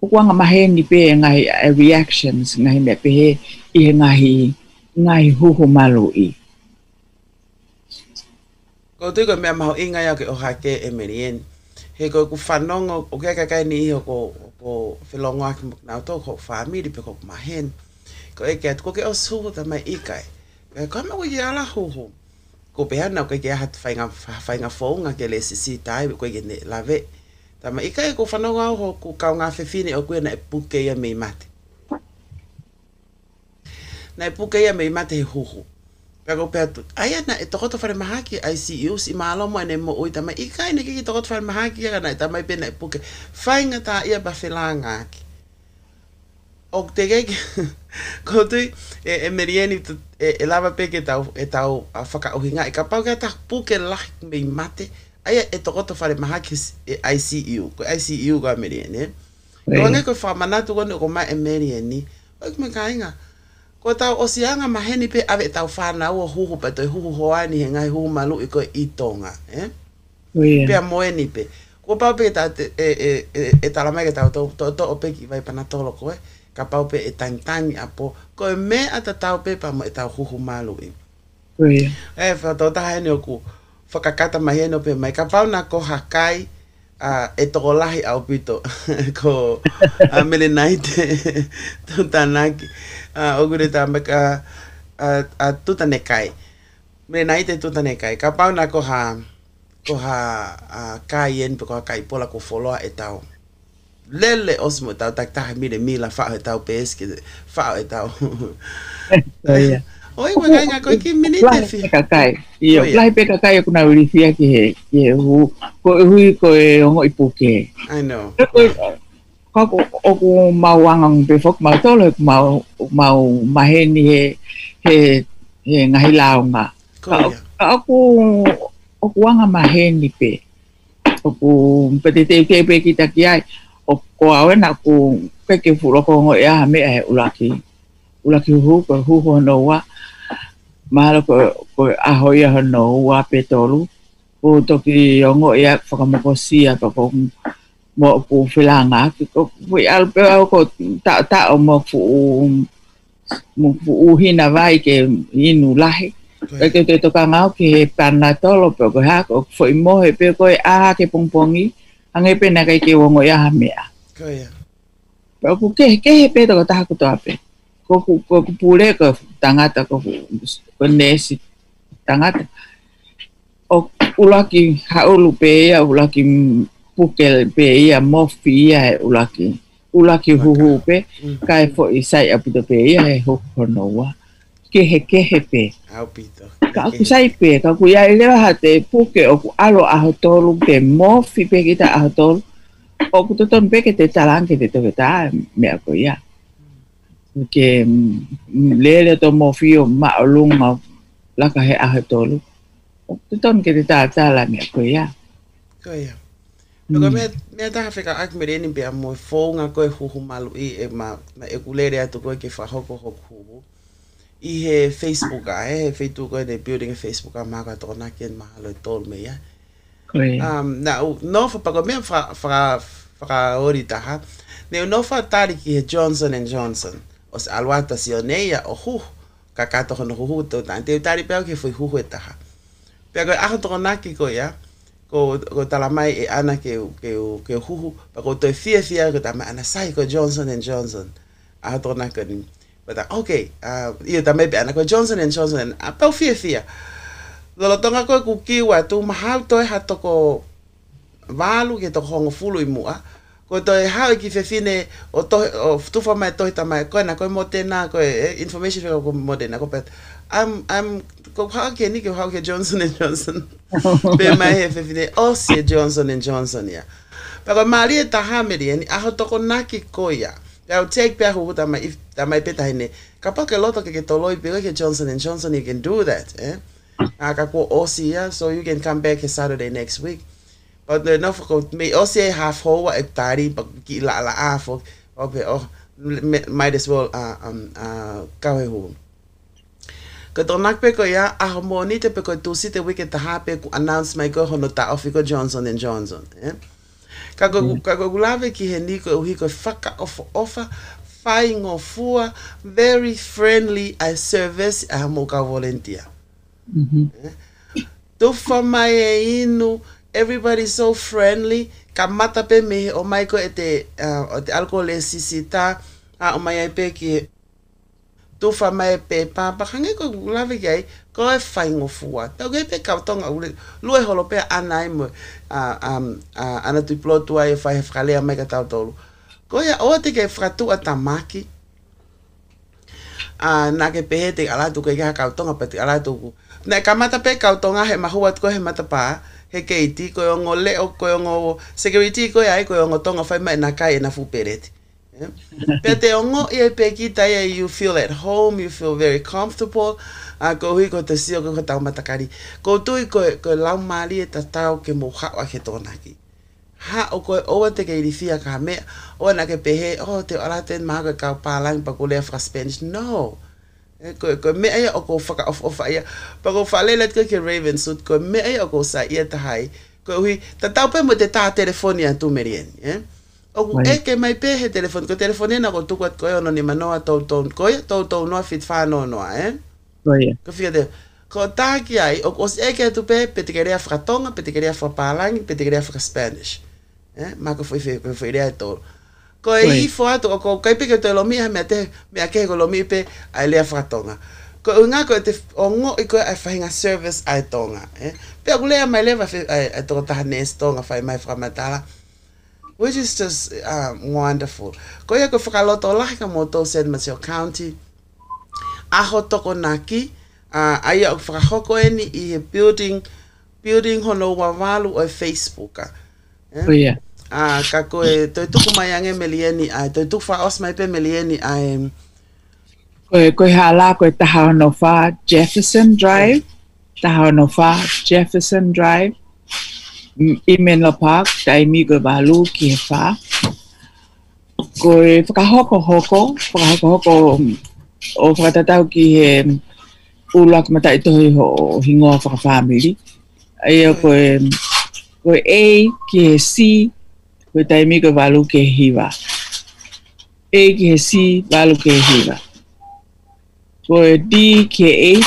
ukuanga maheni pe ngai eh, reactions ngai me pe i ngai ngai huhu malu i ko te ko me mau i ngai ke o hake e merien he ko ku fanongo o ke ka kai ni ho ko ko filongo ak mo na to ko family pe ko mahen ko e ket ko ke o su ta mai i kai ko me ko ya la huhu ko pe ana ko e ke hat fainga fainga fonga ke le sisi tai ko e ke ne lave Tama ika e ko whanonga oho ko kau ngā whewhine o kuena e puke ia mei mate. Na e puke ia mei mate he hoho. Pea ko tu, aia na e tokoto whare mahaki ai si ius e i maalomo ane mo oi tama ika e neki ki tokoto whare mahaki aga nai tama i pena e puke. Whainga tā ia ba whelā ngāki. O te keke, ko tui e, e merieni e, e, lava peke e tau a whaka uhinga e ka pau kia tā puke lahi mei mate. Mei mate. aya e tokoto fare mahakis e ICU e ko ICU e ga meriene yonge ko fama na to ko ma e merieni ok me kainga ko ta osianga maheni pe ave tau fana o huhu pe to huhu hoani ngai huhu malu ko itonga eh pe moeni pe ko pa pe ta e e e, e ta la ke ta to to to pe ki vai pana tolo ko ka pa pe e tang tang apo ko me ata tau pe pa mo e tau huhu malu eh, e Eh, fa to ta hene ko whakakata mahi no pe mai. Ka pauna ko hakai uh, e toko lahi au pito ko uh, mele nai te tutanaki. Uh, ogure tā meka uh, uh, tutane kai. Mele nai te tutane kai. Ka pauna ko ha ko ha uh, kai en pe ko ha kai pola ko foloa e tau lele osmo e tau tak taha mire mila fa'o e tau pe eske fa'o e tau. oh, yeah. Oi, wanga nga koe ki minite si. Kakai. Iyo, lai pe kakai kuna urifia ki he. Ki he hu. Ko e hui ko e hongo ipuke. I know. Ko ko o ko mau angang pe fok mau tolo mau mau maheni he he he ngahi lao nga. Ko ko o ko anga maheni pe. O ko pete te ke pe kita ki ai. O ko awena ko peke furo ko ngo ya me e ulaki. Ulaki hu ko hu ho no wa. Mahalo ko, ko ahoia hono ua petolu. Ko toki ongo ia whakamokosi a ka kong mo ku filanga. Ko kui alpe au ko ta ta o mo fu mo fu uhina vai ke inu lahi. Ke te te toka ngau ki he pana tolo pe ko ha ko fo i mo he pe ko e aha ke pongpongi. Ange pe na kai ke wongo ya hamea. Kaya. Pe ko ke ke he pe toka taha kutoa pe. Kaya. ここ、ここ、プレか、たがた、ここ、ねし、たがた。O, oh, ulaki haulu pe ya ulaki pukel pe ya mofi ya ulaki. Ulaki huhu pe, hmm. kai fo isai apito pe ia, ya, he hokonoa. Kehe kehe pe. Aupito. Ka aku sai pe, ka ku ya elewa hate puke, oku alo ahotolu pe, mofi pe kita ahotolu. Oku toton pe ke te talanke te tovetaa, mea me ia. Ya. ke lele to mo fio ma lung ma la ka he a he tolu te ton ke te ta ta la me ko ya ko ya no ka me me ta fe ka ak mere ni pe mo fo nga ko hu hu malu i e ma na e kulere to ko ke fa hoko hoko i he facebook a e he facebook ne building facebook a ma ka to na ke ma lo tol me ya um na no fa pa ko me fa fa fa ori ta ha ne no fa tari ki he johnson and johnson o se alua ta si oneia o hu ka ka to no hu to ta te tari pe ke foi hu hu ta ha pe ko a to na ki e ko ya ko ko ta mai e ana ke ke ke hu hu pa ko to e fie fie ko ta ana sai ko johnson and johnson a to na ko ni pa ta ok a uh, ie ta mai pe ana ko johnson and johnson a pa fie fie Lolo tonga koe kukiwa, tu mahau toi hatoko walu ke toko hongo fulu i mua, ko to ha ki fe fine o to o tu fa mai to ta mai ko na ko mo te na ko eh, information ko mo te na ko pet i'm i'm ko ha ke ni ko ha ke johnson and johnson be mai he fe fine o si johnson and johnson ya pa ko mari ta ha me ni a ho to ko na ki ko ya I'll take back who that my if that my peta hine. Kapag ke loto ke ke toloi pe ke Johnson and Johnson you can do that, eh? Akaku osia so you can come back Saturday next week. But me also oh, have how a tari but la la afo ah, okay oh might as well uh um uh kawe ho ko to nak pe ko ya a moni te pe ko to si te wiki te ha pe announce my go hono ta ofi ko Johnson and Johnson eh ka ko mm. ka ko lave ki he ni ko hi ko faka of offer fine four very friendly a service a mo ka volunteer mhm to fa my inu everybody's so friendly kamata pe me o mai ko ete uh, o te alcohol e sisita a o mai pe ki tufa mai pe pa pa hange ko lave ye ko e fai ngo fua pe ge pe ka tonga ule lu e holo pe ana im a um a ana tu plo tu ai fai frale mai ka tau tolu ko ya o te ke fratu atamaki a na ke pe te ala tu ke ka tonga pe ala tu na kamata pe ka tonga he mahua ko he mata pa he kei ti koe o ngō leo koe o ngō security koe ai koe o ngō tonga whai mai na kai e na fupereti. Eh? Pea te ongo i e peki tai e you feel at home, you feel very comfortable, a ko hui ko te sio ko tau matakari. Ko tui koe koe lau maali e ta tau ke mō hawa ke tōna ki. Ha o koe owa te kei rifia ka mea, o na ke pehe, o oh, te orate maha koe kau pālang pa kulea fra Spanish. No, no. Eh, ko ko me ai o ko faka of of ai pero ko fale let ko ke raven so ko me ai o ko sa ia ta hai ko hui ta pe mo te ta telefonia an tu merien eh o ku e eh, ke mai pe he telefoni ko telefoni na ko tu ko ko e ono ni manoa ko e no fit fa no no eh Oia. Ko fia de ko ta ki ai o ko e ke tu pe pe te queria fratonga pe te queria fra palang pe te spanish eh ma ko foi foi ko e ifo atu ko kai peke te lo mia me te me ake ko lo mi pe ai le fratonga ko unga ko te ongo i ko ai fainga service ai tonga eh pe ko le mai le va ai to ta nes tonga fai mai fra matala which is just um, wonderful ko eko ko to lahi ka moto San Mateo County aho to naki uh, aia o whakahoko eni i building building hono wawalu o Facebook oh eh. yeah a ah, ka koe toi tuku mai ange melieni ai, toi tuku wha os mai pe melieni ai. Koe, koe hala, koe taha ono wha Jefferson Drive, taha ono wha Jefferson Drive, i Menlo Park, tai mi koe balu ki e wha. Koe whakahoko hoko, whakahoko hoko o whakatatau ki he ulak mata i tohi ho o hingoa whakafamili. Ia koe, koe A ki he C, que Valuke Hiva. que que Hiva. Por que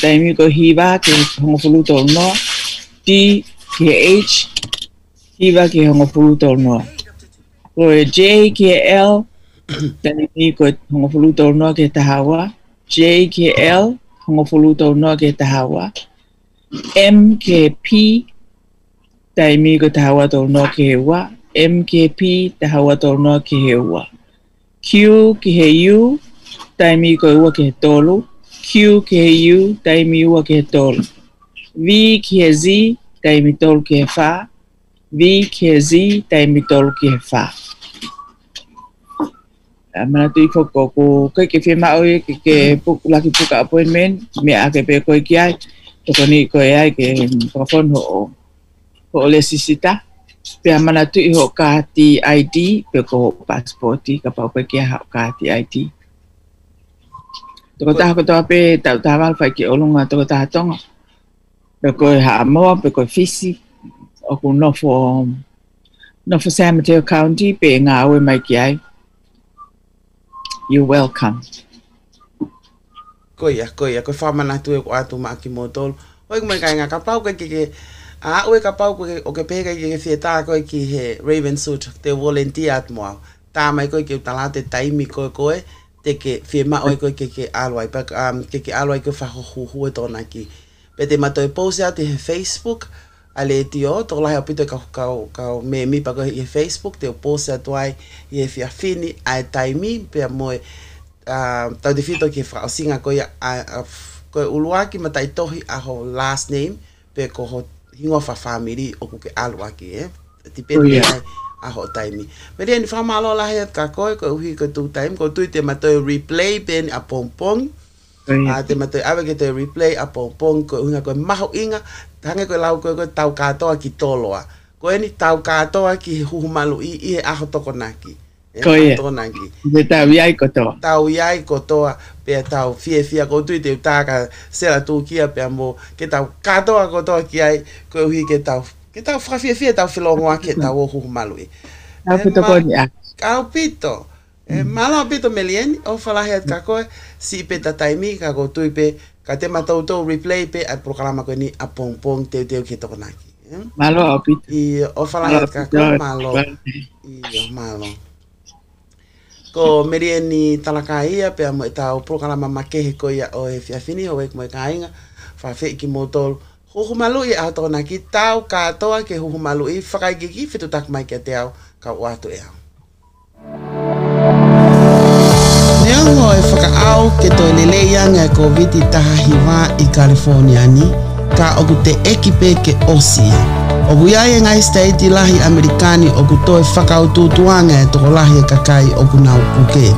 Wetaimika Hiva, que es homofoluto D no. H Hiva, que es homofoluto o no. Por JKL, Wetaimika homofoluto o no, que está agua. JKL, homofoluto o no, que está agua. MKP, taimi ko tahawa tōna ki he wā, MKP tahawa tōna ki he wā. Q ki he U, taimi ko ua ki he tōlu, Q ki he U, taimi ua ki he tōlu. V ki he Z, taimi tōlu ki he whā, V ki he Z, taimi tōlu ki he whā. Uh, mana tui whako cái kai ke whima oe ke ke puk, laki puka appointment, mea ake pe koe ki ai, toko ni koe ai ke pakafon ho ho le sisita pe mana tu i ho ka ti ID pe ko passporti ka pa pe ke ha ka ti ID to ko ta ko ta pe ta ta wal fa ki olunga to ko ta tonga pe ko ha mo pe ko fisi o ko no fo no fo San Mateo County pe nga we mai ki ai you welcome koia koia ko fa mana tu e ko atu ma ki motol oi mai ka nga ka pau ka ke a o ka pau ko o ke pega ke se ta ko ki he raven suit te volunteer at mo ta mai ko ke tala te taimi ko ko te ke firma o ko ke ke alwai pa um, ke ke alwai ko fa ho ho ho to ki pe te mato e pose at he facebook ale ti o to la hapito e ka ka ka me mi pa ko e facebook te pose at wai e fi fini a taimi pe mo e uh, um, tau te fito ki whaosinga koe, a, uluaki ma tai tohi a ho last name pe ko ho hingo fa family o ku ke alu aki e eh? ti pete oh, a a taimi me rei ni fa malo la he ka ko ko uhi ko tu taim ko tu te matoi replay pen a pompong oh, a te matoi ave ke te replay a pompong ko unga ko maho inga tange ko lau ko ko tau katoa ki toloa ko e ni tau katoa ki huhumalu i i e aho toko Eh, Koia. E. Ne tau iai kotoa. Tau iai kotoa. Pea tau fie fia koutu i te utaka sela tū kia pea mō. Ke tau katoa kotoa ki ai. Koe hui ke tau. Ke tau whaka fie fie tau whilongo a ke tau ohu malui. Kau eh, pito koni a. Kau pito. E eh, mm. malo pito me lieni. O whalahe at kakoe. Si pe ta taimi ka koutu i pe. Ka te matoutou replay pe. A programa koe ni a pong pong teo teo ke toko naki. Malo a pito. I o whalahe at kakoe. Malo. I o malo. Malo ko meri ni talaka ia pe mo e ta o programa ma ke ko ia o e fia fini o e ko ka inga fa fe ki motor ho ho malu ia to na ki ta o ka to a ke ho ho malu i fa ka ki fe to tak mai ke te ao ka wa to ia Nyango e, e whaka au ke toi lele ianga e COVID-19 i California ni ka oku te ekipe ke osi ianga o buia e ngai staiti lahi amerikani o kutoe whakaututuanga e toko lahi e kakai o kunau kuke.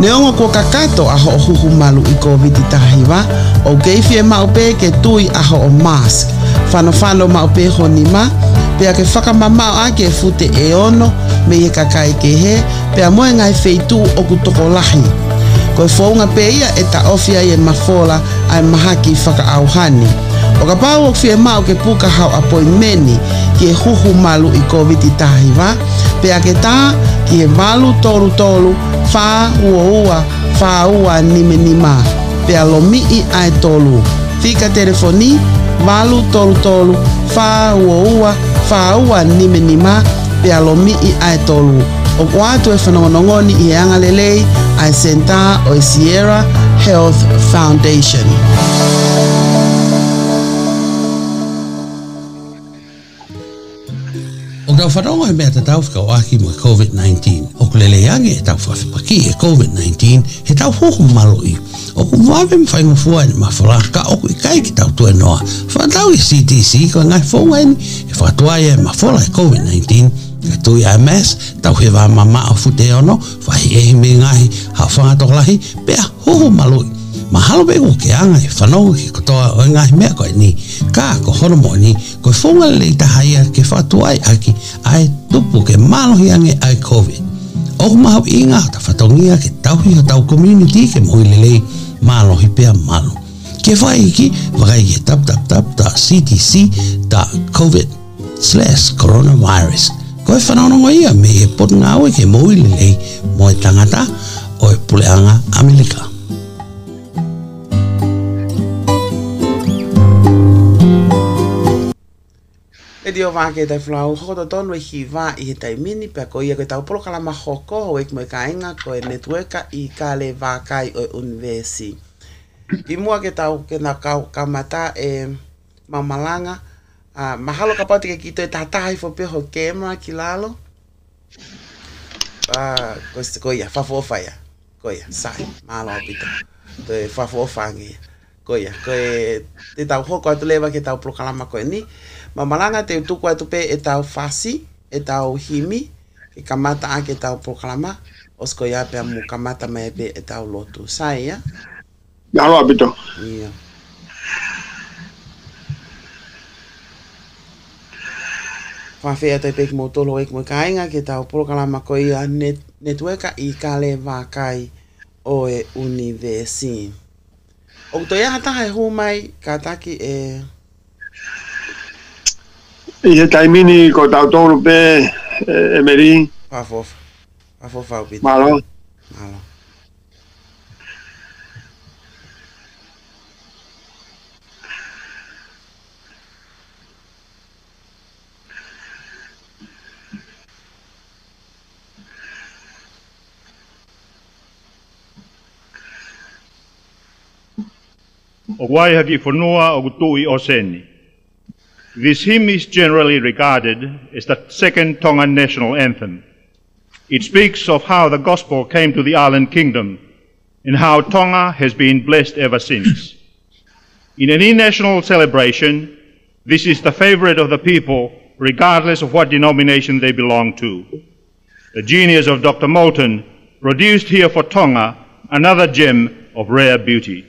Neongo kua kakato aho o huhu malu i COVID-19 wa, o geifi e maupe ke tui aho o mask. Whanofano maupe honi ma, pea ke whakamamao a ke fute e ono me e kakai ke he, pea moe ngai feitu o kutoko lahi. Koe fōunga pēia e ta ofia e mafola ai mahaki whakaauhani. Koe O ka pau oksi e mau ke puka hau meni ki e huhu malu i COVID-19 va. Pe a ke tā ki e malu tolu tolu whā ua ua whā ua nime nima. Pe a lomi i ai tolu. Fika telefoni malu tolu tolu whā ua ua whā ua nime nima. Pe a lomi i ai tolu. O kua atu e whanongonongoni i e angalelei ai sentā o Sierra Health Foundation. tau whanonga e mea te tau whakau aki mo COVID-19. O ko lele yangi e tau whawhipaki e COVID-19, he tau hoko malo i. O ko mwawe mwhai mwfua ni e mawhalaka o ko i kai ki tau tue noa. Whanau i CTC ko ngai fōngu eni e whatua e mawhala e COVID-19, Ka tui a mes, tau he wā mama a fute ono, whahi ehi me ngahi, hawhanga tōlahi, pia hoho maloi mahalo be ke anga e whanau ki kotoa o ngā mea koe ni ka ko hono mo ni ko i whonga le i taha ia ke whatuai aki ai tupu ke malohi ange ai COVID. O ku mahau i ngā ta whatongia ke tauhi o tau community ke mohi le lei malohi pea malo. Ke whai iki wakai ke tap tap tap ta CTC ta COVID slash coronavirus. Ko e whanau nongo ia me e potu ngā ke mohi le lei mo tangata o e puleanga Amerika. E dio va ke te flau ho to tonu hi va i te mini pe ko ia ke tau polo kala maho ko ho ik me kainga ko e netueka i kale va kai o unvesi. I mua ke tau ke na kau kamata e mamalanga. Uh, mahalo ka pauti ke kito e tatahai fo peho ke emra ki lalo. Uh, ko, ko ia, fafo o faya. Ko ia, sai, mahalo pita. To e fafo o fangia. Ko ia, ko e te tau hoko atulewa ke tau polo kala mako e ni. Mamalanga te utukua tupe e tau fasi, e tau himi, e kamata ake e tau proklama, osko ya pe amu kamata mai pe e tau lotu. Sai ya? Ya lo abito. Iya. Whawhea toi peki mō tolo e kumai kāinga ke tau proklama ko i net, netweka i kale vākai o e universi. O kutoia hataha e hōmai, ka taki e I he taimini ko tau tōru pē, e, e meri. Pāfof, pāfof au pita. Mālo. Mālo. O wai hagi whanua o kutui o seni. This hymn is generally regarded as the second Tongan national anthem. It speaks of how the gospel came to the island kingdom and how Tonga has been blessed ever since. In any national celebration, this is the favorite of the people, regardless of what denomination they belong to. The genius of Dr. Moulton produced here for Tonga another gem of rare beauty.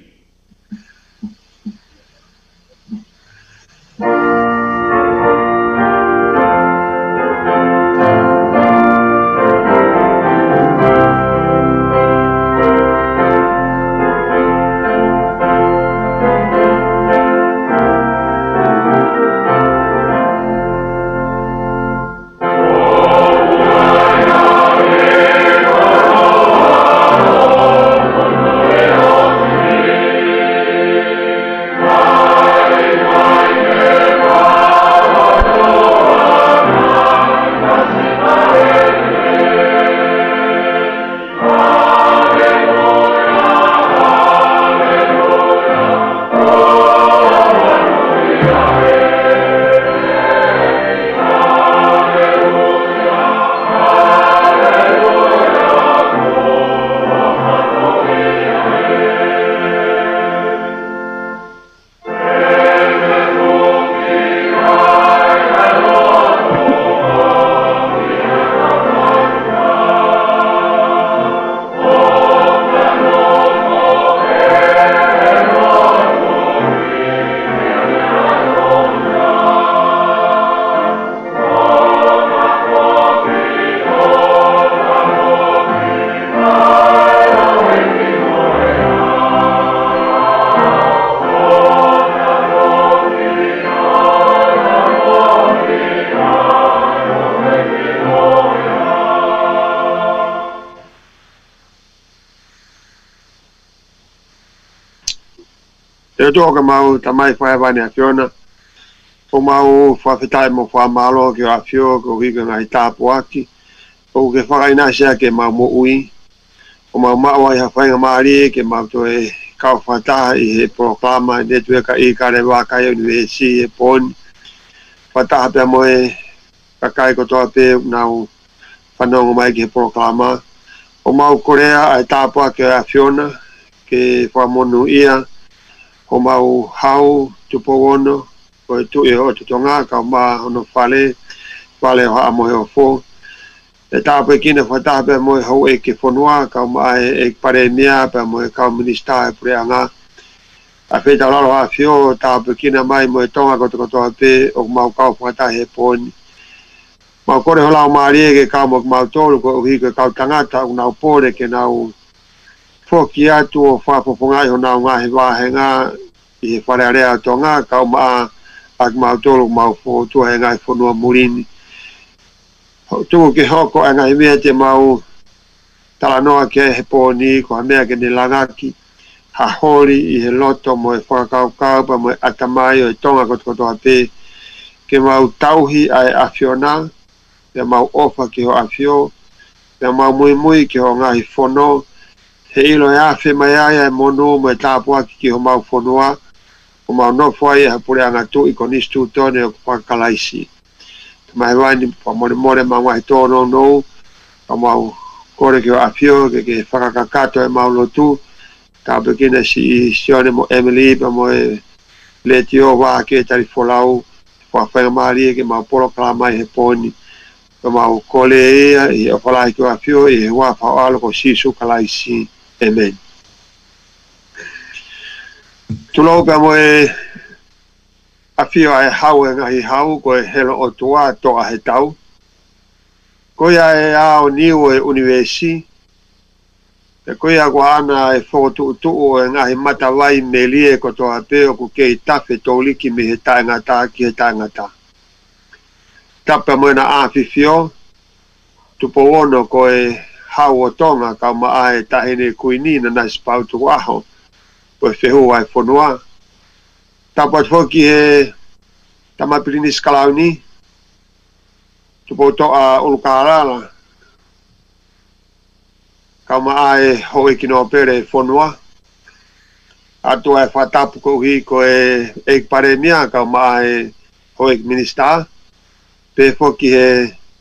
jo ka mau ta mai fa ba ni afiona o mau fa fitai mo fa malo ki afio ko ki na ita po aki o ke fa ga ina sia ke mau mo ui o mau ma wa ha fa nga ma ri e, ke mau to e ka fa ta i he po pa ma de tu ka i ka re wa ka e si e pon fa ta pe mo e ka kai ko to na u fa mai ke po o mau korea ai ta po ke afiona ke fa mo nu ia o mau hau tu po o e tu e o tu tonga ka ma ono fale fale ha mo he fo e ta pe kina fa pe mo hau e ke fo noa ka ma e e pare mia pe mo e ka minista e pre anga a fe ta lo ha fio pe kina mai mo tonga ko to to pe o mau ka fa ta he pon ma kore hola o mari e ke ka mo mau to ko hi ke ka tanga ta una pore ke na u foki atu o fa po po ngai ona i he fare are atu nga ka ma ak ma to lu ma fo tu he nga fo no murin tu ke hoko nga he mea te ma u ke he po ni ko me ke ni la ki ha hori i he loto mo e fa ka ka pa mo atamai o tonga ko to ate ke ma u tauhi ai afiona ya ma u ofa ki ho afio ya ma mui mui ki ho nga i fo he ilo ya fe mai ai e mono mo ta po ki ki homa fo noa o ma no fo ai ha pure ana tu i konis tu to ne ko pa kalaisi mai wa ni pa mo mo re ma wa to no no pa ma kore ki a fio ke ke fa ka ka to e ma lo tu ta be ki ne si si o ne mo emily pa mo e le ti o wa ke ta ri fo la u pa fa ma ri ke ma po lo pla mai he po ni pa ma o kole e e o pa la ki a fio e wa pa alo ko si su kalaisi Amen. Tūlau ka mo e awhio ai hau e ngahi hau, ko e helo o tua to a he tau. Ko ia e ao niu e universi, e ko ia kua ana e whotu utu e ngahi mata wai me lie ko to a peo ku kei tafe tō liki me he taingata ki he taingata. Tapa mo e na awhi fio, tupo wono ko e hau o tonga ka ma ae tahene kui ni na nasi pautu aho po e fehu ai fonua ta pat hoki he ta mapirini skalau ni tu poto a uluka arala ka ma ae ho e kino apere fonua atu e fatapu ko hi ko e ek pare mia ka ma ae ho ki minister pe hoki he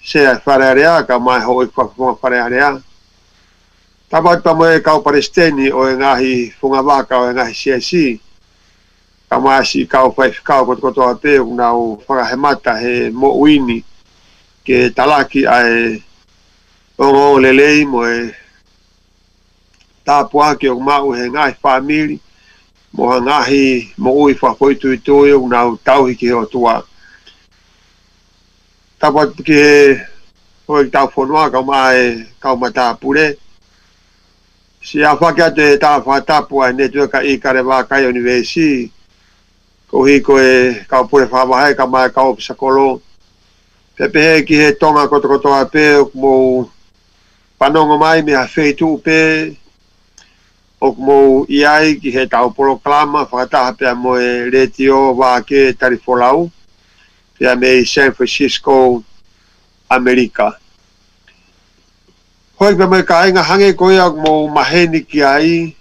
se farare a ka mai ho ko ko farare a ta ba ta e mai ka paresteni o nga hi funga ba ka o nga si si ka mai si ka o pai ka o ko to ate una o fara he mata he mo uini ke talaki ai o o le le mo e ta poa ke o ma o he nga hi family mo nga hi mo ui fa ko tu tu o una o tau ki o tuaki tapa ke o i tau whanua kau mai kau ma tā pure. Si a whakea te tā whatapu ai ne tue ka i kare wā kai univesi. Ko hi ko e kau pure whamahai kau mai kau psakolo. Pepe he ki he tonga koto koto a pe o kumo panongo mai me a feitu pe. O kumo i ai ki he tau poro klama whakataha pe a moe reti o wā ke tarifolau. Pepe ya me San Francisco, Amerika. Hoi pe mai kainga hange koe ak mo maheni ki ai,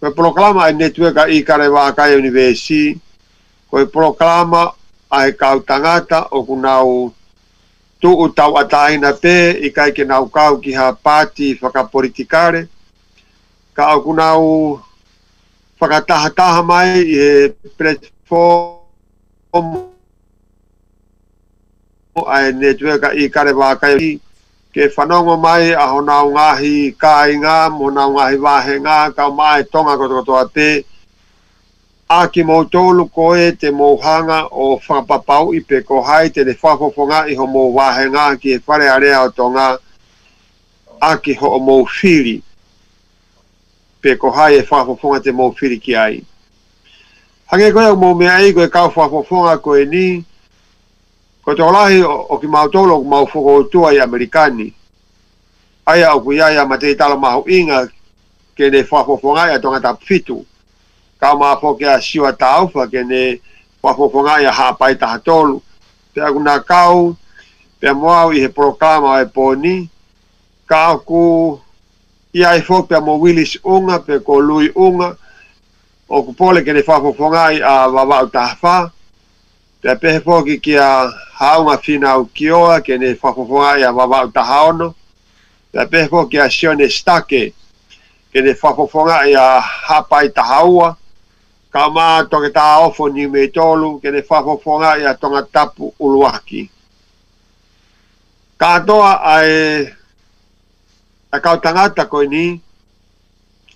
koe proklama ai netuweka i kare wa akai universi, koe proklama ai kau tangata o kunau tu u tau ataina pe i kai ke nau kau ki ha pati whakapolitikare, ka o kunau whakatahataha mai i he platform o ai ne tue ka i kare wā kai ke whanongo mai a hona o ngāhi kā i ngā mo na o ngāhi wāhe ngā kau mai tonga koto ate a te a lu mou koe te mouhanga o fa whapapau i pe ko hai te le whapoponga i ho mou wāhe ngā ki fare whare a rea o tonga a ki ho o mou whiri pe ko hai e whapoponga te mou fili ki ai Hange koe o mou mea i koe kau whapoponga koe ni Ko te olahi o ki mautolo ku maufuko utua i Amerikani. Aia o kuiaia ma te itala mahu inga ke ne whakofongai a tonga tapfitu. Ka maa pokea siwa taufa ke ne whakofongai a hapai taha tolu. Te aguna kau, pe moau i he proklama e poni, ka aku i ai fok pe mo Willis unga, pe ko Lui unga, o ku pole ke ne whakofongai a wawau taha whaa, Te pehe fōki ki a haunga whina au kioa, ke ne whakohoa i a wawau ta haono. Te pehe fōki a sione stake, ke ne whakohoa i a hapai ta haua. Ka maa toke ta ofo ni me tolu, ke ne whakohoa i a tonga tapu uluaki. Katoa ai a kautangata koi ni,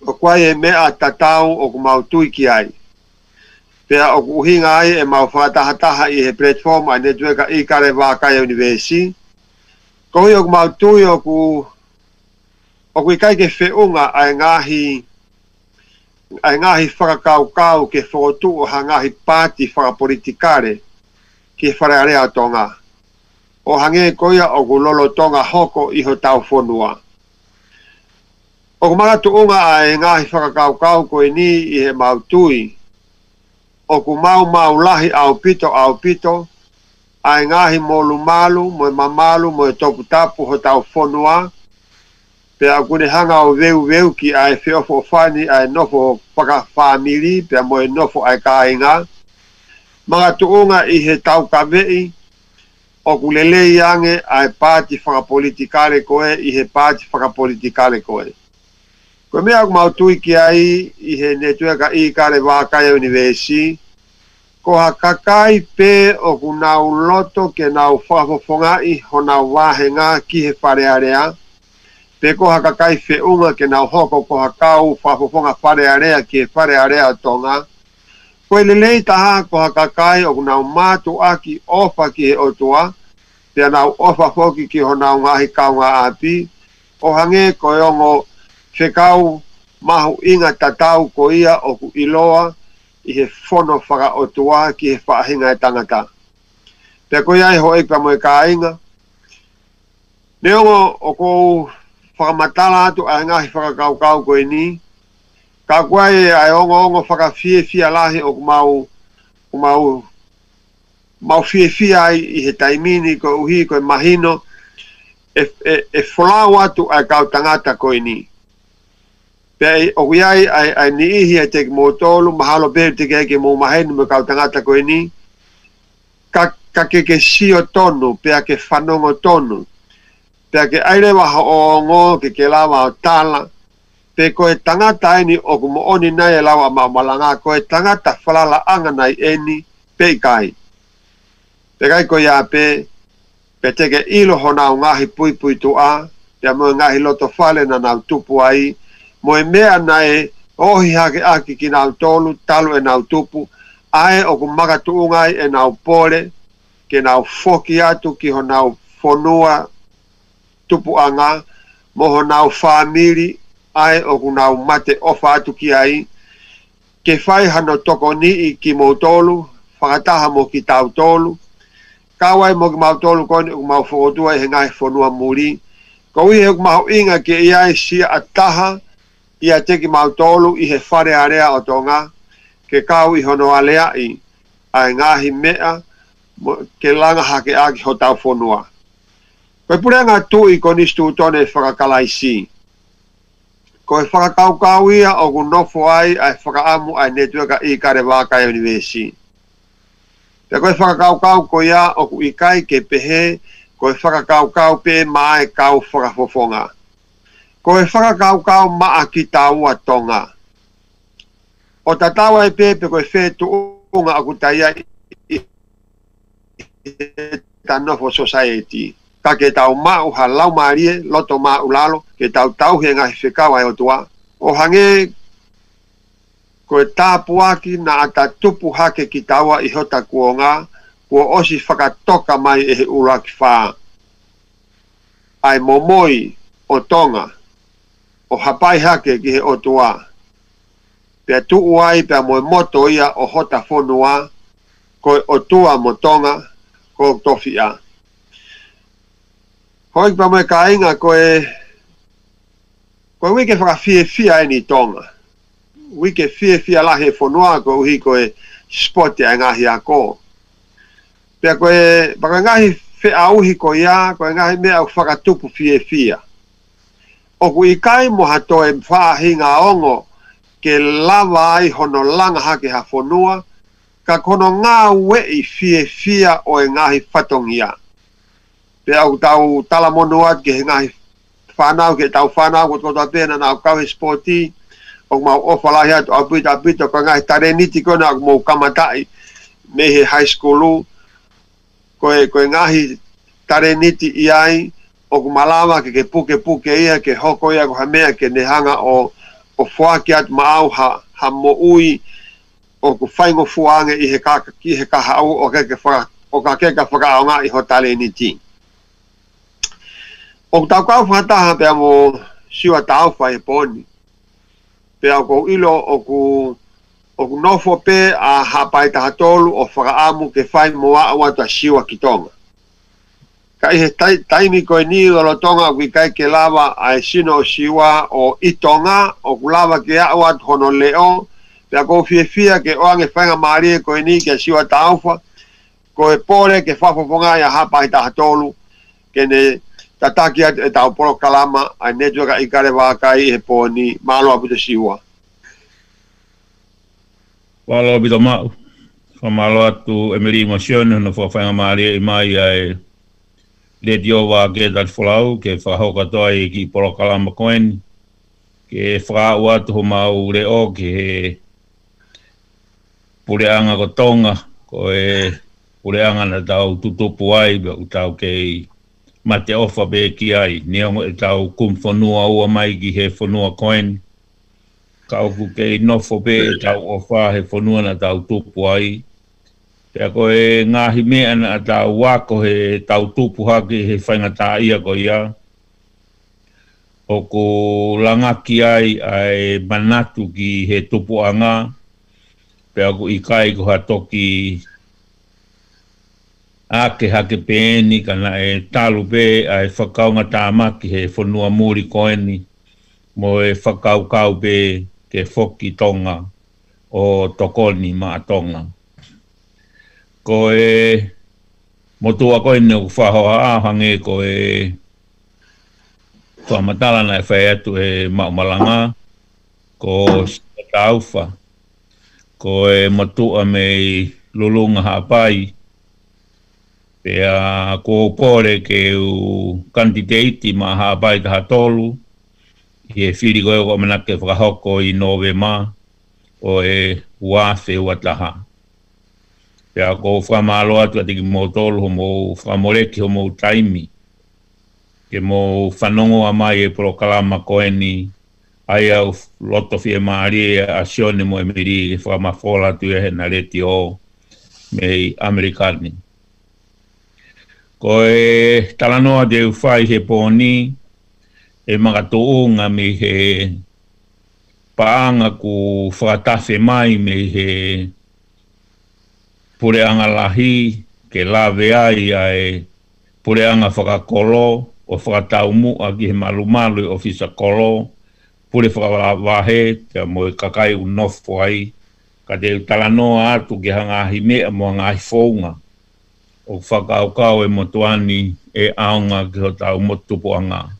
o kwa e mea tatau o kumautui ki ai pea o ku uhinga ai e mau whātaha taha i he platform a netweka i kare wākai universi. Kohi o ku mau tui o ku o ku ikai ke whiunga ai ngahi... ai ngāhi whakakaukau ke whakotu o ha ngāhi pāti whakapolitikare ki wharearea tonga. O hange koia o ku lolo tonga hoko i ho tau whonua. O ku maratu unga ai ngāhi whakakaukau koe ni i he mau tui, o ku mau mau lahi au pito au pito, ai ngahi molu malu, mo mamalu, mo topu tapu ho tau fonoa pe a kune hanga o veu veu ki ai feofo fani ai nofo paka family, pe mo moe nofo ai ka ai ngā. tuunga i he tau ka vei, o ku lelei ange ai pāti whakapolitikale koe i he pāti whakapolitikale koe. Ko e. Ko mea ku mau tui ki ai i he ne tui ka i ka re wākai a universi, ko ha kakai pē o ku nau loto ke nau whahofonga i ho nau wāhenga ki he wharearea, pē ko ha kakai whiunga ke nau hoko ko ha kau whahofonga wharearea ki he wharearea tonga, Ko le lelei taha ko ha kakai o nau mātu aki ofa ki he otua, te nau ofa hoki ki ho nau ngahi kaunga api, o hange ko e ongo whekau mahu inga tatau ko ia o ku iloa i he whono whaka o tuā ki he whaahinga e tangata. Te koi ai ho eka moe ka inga. Neongo o kou whakamatala atu a ngahi whakakau kau koe ni. Ka kuai e ai ongo ongo whakafie fia lahi o kumau kumau mau fie fia ai i he taimini koe uhi koe mahino e, e, e atu a kau tangata koe ni. Neongo Pei, o kui ai, ai, ai ni ihi ai teki mō tōlu, mahalo pēr teki ai mō maheni mō kau tangata koe ni, ka, ka ke ke sio tonu, pea ke whanongo tonu, pea ke aile waha o ngō, ke ke lawa o tāla, pe koe tangata eni ni o ku mo oni nai e lawa mā malanga, koe tangata whalala anga nai e pe kai. Pe kai koe a pe, pe teke ilo hona o ngahi pui pui tu a, pea mō ngahi loto whale na nau tupu ai, mo e mea na e ohi hake aki ki nau tonu, talu e nau tupu, ae o kumaka tuungai e nau pole, ke nau foki atu ki ho nau fonua tupu anga, mo ho nau famili, ae o ku nau ofa atu ki ai, ke fai hano toko ni i ki mo tolu, whakataha mo ki tau tolu, kawai mo ki mau tolu koni u mau fokotua i e hengai fonua muri, ko ui he u mau inga ke iai e sia ataha, ia teki mautolu i he whare area o tonga, ke kau i hono alea i, ai ngāhi mea, ke langa hake aki ho tau whonua. Koe pure ngā tū i konistu utone whakakalaisi. Koe whakakaukau ia o ku nofo ai, ai whakaamu ai netuaka i kare waka i universi. Te koe kau ko ia o ku ikai ke pehe, koe kau pe e kau whakafofonga ko e whakakau kau maa ki tāua tonga. O ta tāua e pepe ko e whetu unga aku taia i ta nofo society. Ka ke tau maa uha lau maarie, loto maa ulalo, ke tau tauhe ngahi whekau ai o tua. O hange ko e tāpuaki na ata tupu hake ki tāua i hota kuonga, kua osi whakatoka mai e he uraki whā. Ai momoi o tonga o hapai hake ki he otua. Pea tu uai pea moe moto ia o hota ko koe otua motonga, ko tofi a. Hoi pa moe kainga koe, koe wike whaka fie fia e ni tonga. Wike fie fia lahi e fonua koe uhi koe spote a ngahi a ko. E, pea koe, baka ngahi fe a uhi koe ia, koe ngahi mea u whakatupu fie fia o kui kai mo moha toe whaahinga ongo ke lava ai hono langa hake hafonua, ka kono ngā ue i fie fia o e ngahi whatongia. Pe au tau talamonua ke he ngahi whanau, ke tau whanau, ko tō tēna au kauhe sporti, o mau ofalahi atu a bita bita, ko ngahi tare niti kona o mau kamatai me he high schoolu, ko e ngahi tare niti i ai, o ku malawa ke ke puke puke ia ke hoko ia ko hamea ke nehanga o o fuaki atu maau ha, ha mo ui o ku whaingo fuange i he kaka ki he kaha au o ke ke whaka o ka keka whakaonga i ho tale ni ti. O tau kau whataha pia mo siwa tau whai e poni. Pia o kou ilo o ku o ku nofo pe a hapaita hatolu o whakaamu ke whai moa awa ta siwa ki tonga. Kai he taimi koe ni ulo tonga kui kai ke lava a e sino o siwa o itonga o kulava ke awa tono leo pia kou fie fia ke oange whainga maari e koe ni ke siwa taufa koe pole ke whafofonga ia hapa i tahatolu ke ne tataki at e taupolo kalama a e netua ka ikare wakai he po ni malo apu te siwa. Walo apu te mau. Kwa malo atu emiri mo sione hono whainga maari e mai ai le dio wa ge dal folau ke fa ho ka ai ki polo kala ma ke fra wa to ma u o ke pure anga ko tonga ko e pure anga na tau tu to be u ke ma te ofa be ki ai ne o tau kum fo nu au mai ki he fo nu coin ka ku ke no fo be e tau ofa he fo nu na tau tu pu Te ako e hime ana na ata wāko he tau tūpu haki he whaingatā ia ko ia. Oko langaki ai ai manatu ki he tupu anga. Pe ako i kai ko hatoki ake hake pēni na e talu pē ai whakaunga tā maki he whanua mūri koeni. Mo e whakau kau pē ke foki tonga o tokoni maa tonga. ko e motua ko ene u whahoa āhange ko e whamatala na e whai atu e maumalanga ko taufa ko e motua me lulunga hapai pe a ko pore ke u kandideiti ma hapai taha tolu i e whiri koe o manake whakahoko i nove ma o e uafe ua taha. pe a ko fa malo atu ati ki mo tol ho mo fa moreki ho mo taimi ke mo fa a mai e pro kalama ko eni ai e a lot of e mari a sione mo emiri ke fa ma fola tu e na reti o me americani ko e talano a de fa i he poni e magato unga me he paanga ku fa mai me he pureanga lahi ke lawe ai ai pureanga whakakolo o whakatau mu a ki he malu malu o fisa kolo pure whakawahe te moe kakai u nofo ai ka te talanoa atu ki hanga ahi me a moa ngahi fōunga o whakaukau e motuani e aunga ki ho tau motupuanga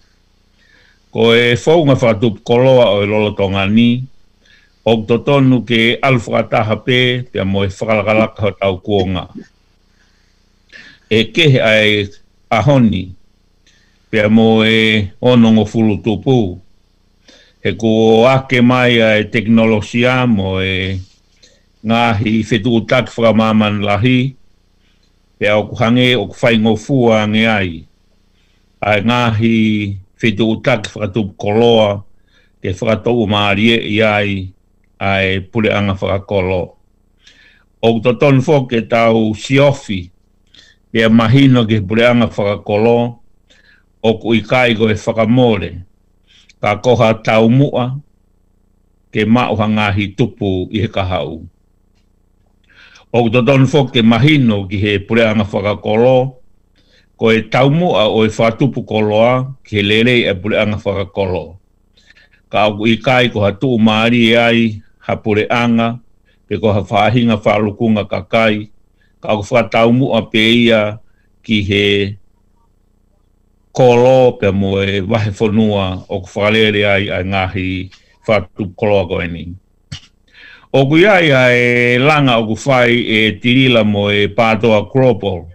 ko e fōunga whakatupu koloa o e lolotonga ni o to ke alfa ta te mo e fral tau kuonga e ke ai ahoni honi pe mo e ono ngo fulu tupu he ko ake mai ai teknolosia mo e nga hi fetu tak fra lahi pe o kuhange o kufai ngo fua ai ai nga hi fetu tak fra tup koloa te fra tau maari e iai ai pule anga fa kolo o to fo ke tau siofi pe mahino ke pule anga fa kolo o ku i kai go e fa mole ka koha tau mua ke ma o hanga hi tupu i ka hau o to fo ke mahino ki he pule anga fa kolo ko e tau mua o e fa tupu koloa ke lele e pule anga fa kolo ka au i kai ko hatu maari e ai hapore anga, pe ko ha whahinga whalukunga kakai, ka ko whakataumu a peia ki he kolo pe mo e wahe whanua o ko whalere ai ai ngahi whatu e kolo ko koeni. O ku iai ai langa o ku whai e tirila mo e pato a kropol,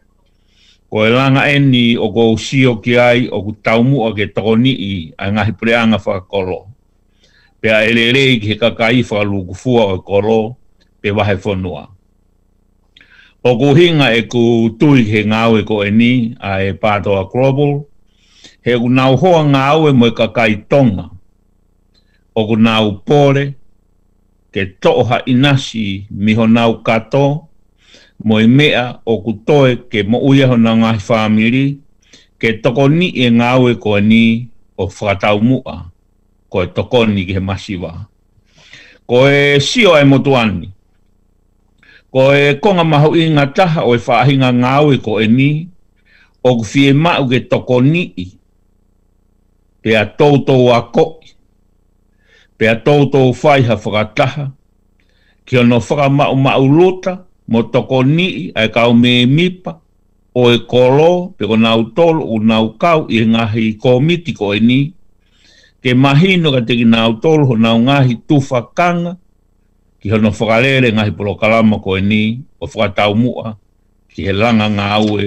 ko e langa eni o ko usio ki ai o ku taumu a ke toni i ai ngahi preanga whakakolo. kolo pe a elele i ke kakai kufua o koro pe wahe whanua. O ku e ku tui he ngāwe ko e ni a e pātoa global, he ku nau hoa ngāwe mo e kakai tonga. O ku nau pore ke toha inasi miho nau kato, mo e mea o ku toe ke mo uia hona ngahi whamiri, ke toko ni e ngāwe ko e ni o whakatau mua ko e tokoni ki he masiwa. Ko e sio e motuani. Ko e konga mahu i taha o e whaahinga ngā ko e ni, o ku fie mau ke tokoni i. Pea toutou a koi. Pea toutou whaiha whakataha. Ki ono whaka mau mau lota, mo tokoni i ai kau me mipa, o e kolo, pe ko nau tolo, o nau kau i ngahi komiti e ni ke mahino ka teki nā utolu ho nā ngāhi tūwhakanga ki hono whakarere ngāhi polo kalama ko eni o whakatau mua ki he langa ngā aue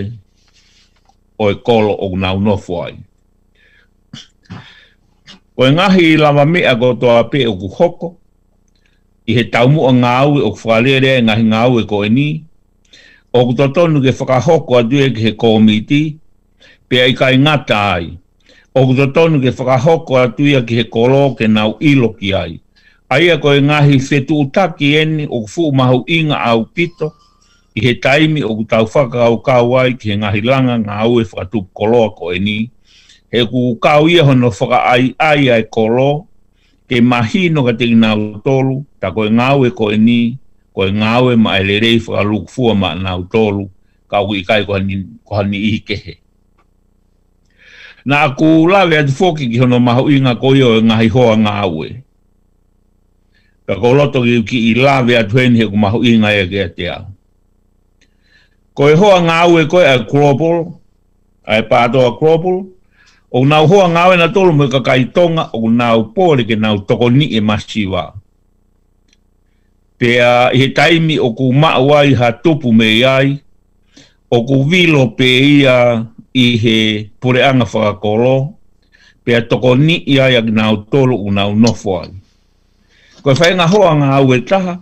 o e kolo o nā unofu ai. O e ngāhi i lama mea ko tō ape o ku hoko i he tau mua ngā aue o whakarere ngāhi ngā aue koe ni o ku tō ke whakahoko a due ki he komiti pia i kai ngata ai o kuto tonu ke whakahoko atuia ki he kolo ke nau ilo ki ai. Aia ko e ngahi whetu utaki eni o kufu mahu inga au pito i he taimi o kutau whaka au kawai ki he ngahi langa ngā au e whakatupu koloa eni. He ku kau ia hono whaka ai ai ai kolo ke mahino ka tegi nau tolu ta ko e ngau ko eni ko e ngau e maelerei whakaluku fua ma nau tolu ka ui kai kohani, kohani ihi kehe na aku lawe atu fōki ki hono maho i ngā koio e ngahi hoa ngā aue. Ka kou loto ki ki i lawe atu henhe ku maho i ngā eke a te au. Ko e hoa ngā aue koe a Kropol, a e pāto a Kropol, o nau hoa ngā aue na tolu mui ka kai tonga o nau pōre ke nau toko ni e masiwa. Pea he taimi o ku maa wai ha tupu me iai, o ku vilo pe ia i he anga whakakoro, pia toko ni i ai ag nao tolu u nao nofo ai. Koe whaenga hoa ngā au e taha,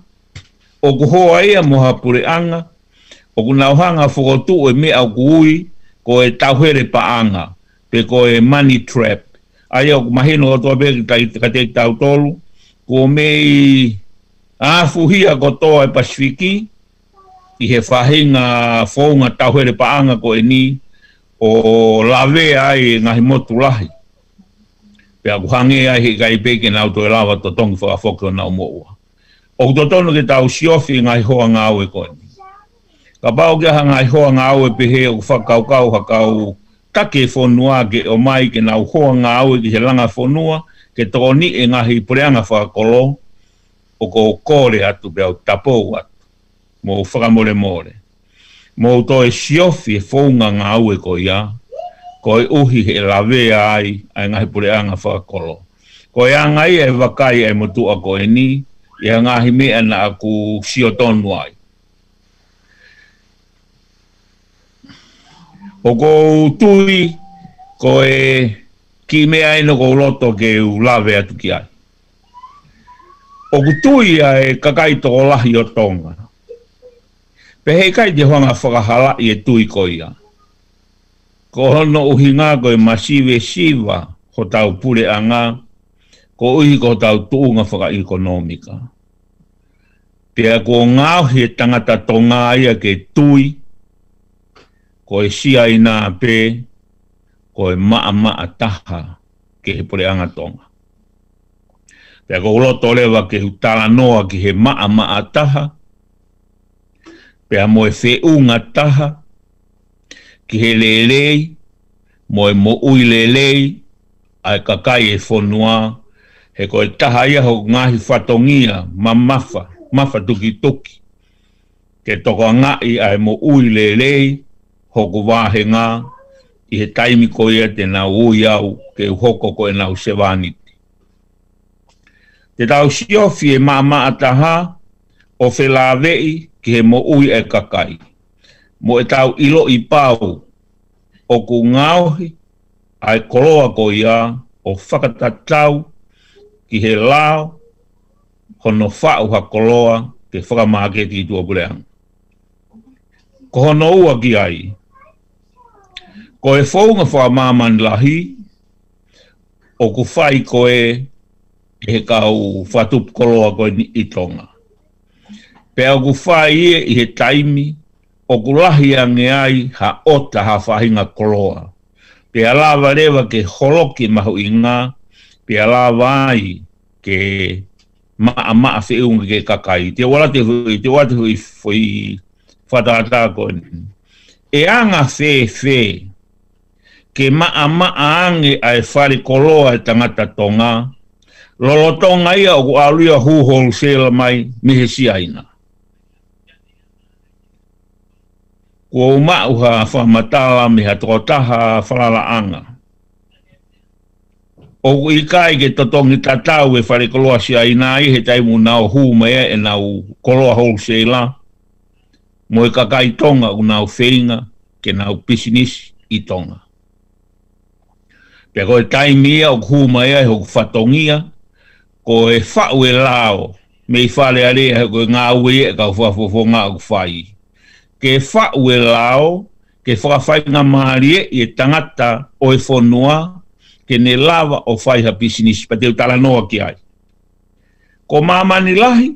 o ku hoa ia moha anga, o ku nao hanga whakotu e me au kuui, ko e tauhere pa anga, pe ko e money trap. Ai au kumaheno o tua pēki ka te tau tolu, ko mei āfuhia ko toa e Pasifiki, i he whahinga whounga tauhere pa anga ko e nii, o la lawe ai ngahi motu lahi. Pe a kuhange ai he kai peke nau toi lawa to tongi wha whakao nau moua. O kutotono ki tau siofi ngahi hoa ngā aue koni. Ka pao ki aha ngahi hoa ngā aue pe he o whakau kau hakau take whonua ke o mai ke nau hoa ngā aue ki he langa whonua ke tōni e ngahi preanga whakolo o ko kore atu beau tapou atu mō whakamore mōre mō tō e siofi e whaunga ngā aue ko ia, ko e uhi he lawe ai, ai ngahi pure anga whakolo. Ko e angai e wakai e motua ko e ni, e angahi me ana a ku sio tonu ai. O ko tui, ko e ki mea e no ko loto ke u lawe atu ki ai. O ku tui e kakaito toko lahi o tonga, Pehe kai te hoanga whakahala i e tui koia. Ko hono uhi ngā koe masiwe siwa ho tau pule a ngā, ko uhi ko tau tuunga whaka ekonomika. Pea ko ngā uhi e tangata tō ngā ia ke tui, ko e sia i nā pē, ko e maa maa taha ke he pule anga tonga. Pea ko uloto tolewa ke hutala noa ki he maa maa taha, pe a moe fe unga taha, ki he lelei, moe mo ui lelei, ai kakai e fonua, he koe taha ia ho ngahi fatongia, ma mafa, mafa tuki tuki, ke toko ngai ai mo ui lelei, hoko wahe ngā, i he taimi koe ia te nau ui au, ke hoko koe nau sewaniti. Te tau siofi e maa maa taha, o felawei, ki he mo ui e kakai. Mo e tau ilo i pau o ku ngāohi ai koloa ko ia o whakatatau ki he lao hono whau ha koloa ke whakamāketi i tua bureang. Ko hono ua ki ai. Ko e whaunga wha māman lahi o ku whai ko e he kau whatup koloa ko i tonga pe au i he taimi o kulahi ange ai ha ota ha whahinga koloa. Pe alawa rewa ke holoki mahu i ngā, pe alawa ai ke maa maa whiunga ke kakai. Te wala te hui, te wala te hui fwi whatata koni. E anga whē whē, ke maa maa ange ai whare koloa e tangata tonga, lolotonga ia o alua huhol sela mai mehe siaina. ua umau ha whamatala me ha tōtaha whalala anga. O i kai ke totongi tatau e whare koloa si aina i he taimu nā o hū mea e nā o koloa hou se la. Mo e kakai tonga u nā whenga ke nā pisinis i tonga. Pea koe taimia o hū mea e hoku whatongia ko e whau e lao me i whale alea ko e ngā ue e ka whafofonga ngā ue e ke fa welao ke fa fai ngā maharie e tangata o e fonoa ke ne lava o fai ha pisinisi, pa te utala noa ai. Ko mamani lahi,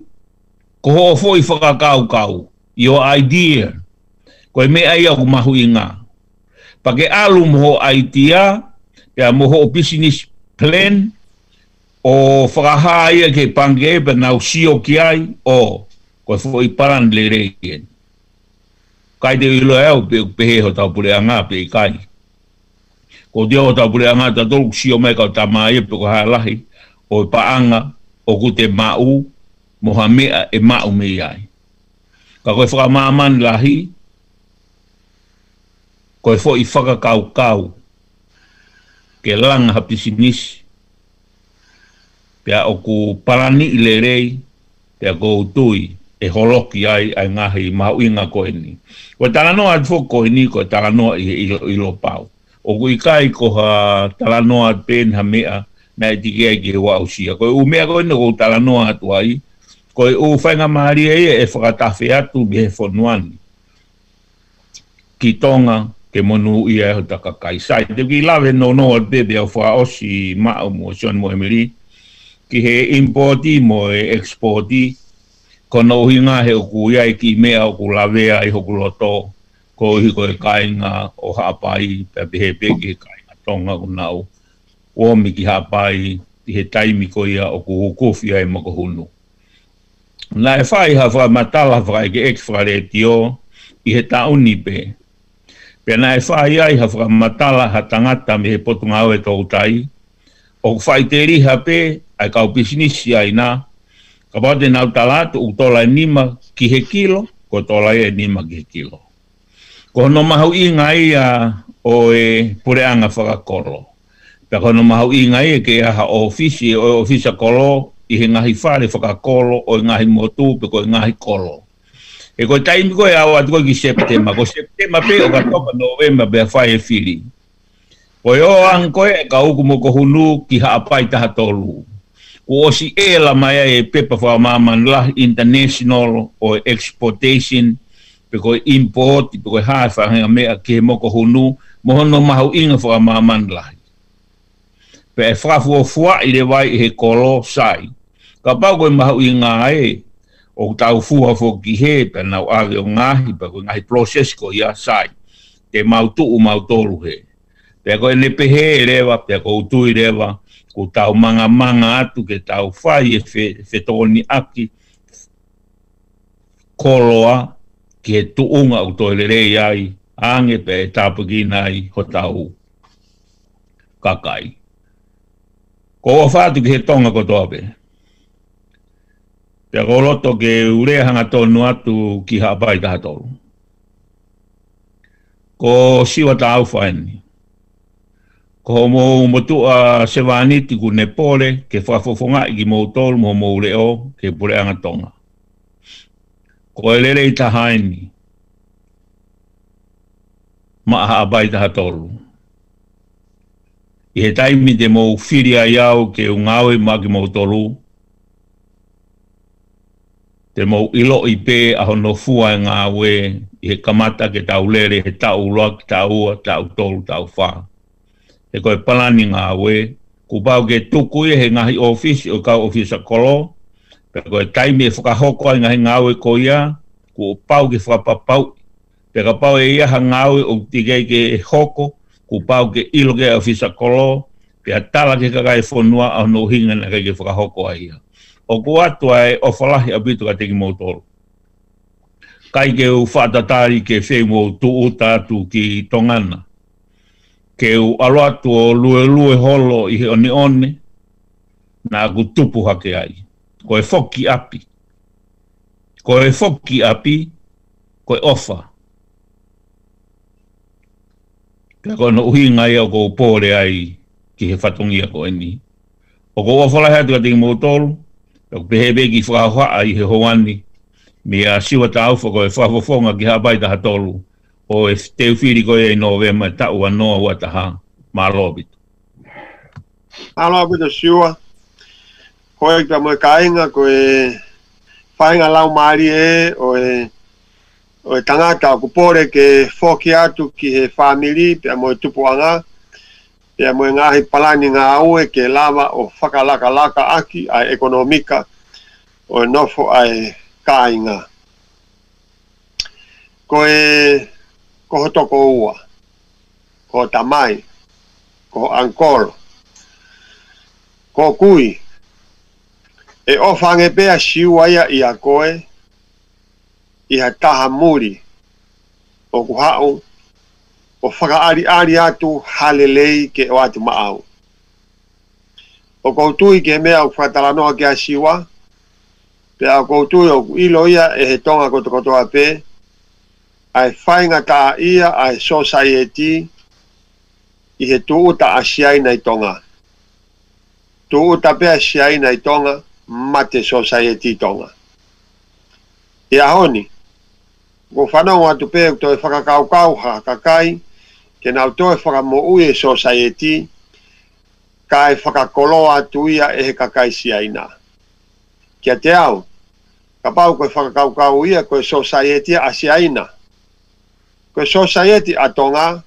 ko ho fo fa whakakau kau, your idea, ko me ai au mahuinga Pa ke alu moho idea, pe a moho o business plan, o whakahaia ke pangebe na nau si o ki ai, o ko foi fo paran le reikeni kai te ilo e o pe pe ho ta pure anga pe kai ko dia o ta pure anga ta to si o me ka ta mai e, pe ko ha o e pa anga o ku te ma u e ma u me ai ka ko fra ma man lahi ko fo i fa kau kau ke lang ha pisinis pe o ku parani ilerei pe ko tui e holoki ai ai ngahi ma uinga ko ni o tala no ad fo ni ko tala no i, i, lo pau o ku kai ko ha tala no ad pen ha mea na di ge ge wa o sia ko u mea ko ni ko tala no ad wai ko u fa nga ma ri ai e fa ta fe atu be fo nuan ki tonga ke monu i e ho taka kai sai de ki lave no no ad be o fa o si ma o mo shon mo emeri ki he importi mo e exporti ko no hi nga he ku ya ki me a ku la ve ai ho ko hi ko kai o ha pe be he be ki kai tonga o nga na o mi ki e e ha ti he tai ko ya o ku ho ko ai mo ko hu na e fai ha fa ma ta la ke ek fra le ti o i he ta pe pe na e fai ai ha fa ma ta la ha tanga ta he potu nga o e to utai o fai te ri ha pe ai ka o pisinisi ai na Ka pāte nau talātu u tōla e nima ki he kilo, ko tōla e nima ki kilo. Ko hono mahau i ia o e pureanga whakakoro. Pea hono mahau i ngā ia e ke aha ofisi, e o ofisa kolo, i he ngahi whare whakakolo, o e ngahi motu, pe ko ngahi kolo. E ko taimi koe au atu koe ki septema. Ko septema pe o ka toka novema bea whai e whiri. Ko ka uku ko hunu ki haapai taha tolu. o si e la mai e pepa fa mama la international o exportation pe ko import pe ko ha fa nga me ke mo ko hunu mo hono ma hu inga fa mama la pe fra e fu fu i le vai e he kolo sai ka pa ko ma inga e o tau fu ha fo ki he pe na a ge nga pe ko ngahi hi process ko ya sai te mautu u mau tolu he pe ko e ne pe he le va pe ko tu i le ko tau manga manga atu ke tau whai e fe, aki koloa ke tuunga o toilere ai ange pe e tāpaki nai ho tau kakai. Ko o whātu ki he tonga ko tōpe. Pea ko roto ke urehanga tonu atu ki hapai tātoro. Ko siwa tāu whaeni. Ko siwa tāu whaeni ko mo mo tu a se va ni ku ne pole ke fa i ki mo tol mo mo le o ke pole anga tonga ko le le ta haini ma a abai ta tolu i he taimi te mo whiri a iau ke ungawe ma ki mo tolu te mo ilo i pē a hono fua i e ngā we i he kamata ke tau lere he tau loa ki tau ua tau tolu tau whaa e koe palani ngā we, ku pau ke tuku he ngahi ofis, o ka ofisa kolo, pe koe taimi e whakahoko ai ngahi ngā we ko ia, ku o pau ke whakapapau, pe ka pau e ia ha ngā we o tige ke e hoko, ku pau ke ilo ke ofisa kolo, pe a tala ke kakai whonua a no hinga na kai ke whakahoko ai ia. O ku atua e o falahi a bitu ka teki mautoro. Kai ke u whatatari ke whemua tu utatu ki tongana ke u aroatu o lue lue holo i he one one na agu hake ai. Ko e foki api. Ko e foki api, ko e ofa. Ka ko no uhi ngai o ko upore ai ki he fatungia ko eni. O ko ofala hea tuka tingi mōtolu, o pehebe ki whakahua ai he hoani, mi a siwa tāufa ko e fonga ki hapaita hatolu. Ha o e te uwhiri koe e no vema e tau anoa ua taha ma lobit. Aloha kuta siua. Hoi ki tamo e kainga ko e whainga lau maari e o e o e tangata ku pore ke whoki atu ki he whamiri pia mo e tupu anga pia mo e ngahi palani ngā aue ke lava o whakalaka laka aki ai ekonomika o e nofo ai kainga. Ko e koho toko ua, koho tamai, koho ankor, koho kui. E o whange pea siua ia i a koe, i ha taha muri, o kuhau, o whakaari ari atu halelei ke o atu maau. O koutui ke mea o whatalanoa ke a siua, pe a koutui o ku ilo ia e he tonga koto kotoa pea, ai whainga ka ia ai society i he tūta a siai nei tonga. Tūta pe a siai nei tonga ma te society tonga. E ahoni, ko whanau atu pe e tō e whakakaukau ha kakai, ke nau tō e whakamo ui e society, ka e whakakolo atu ia e he kakai siai nā. Kia te au, ka pau koe whakakaukau ia koe society a siai nā. Koe society atonga,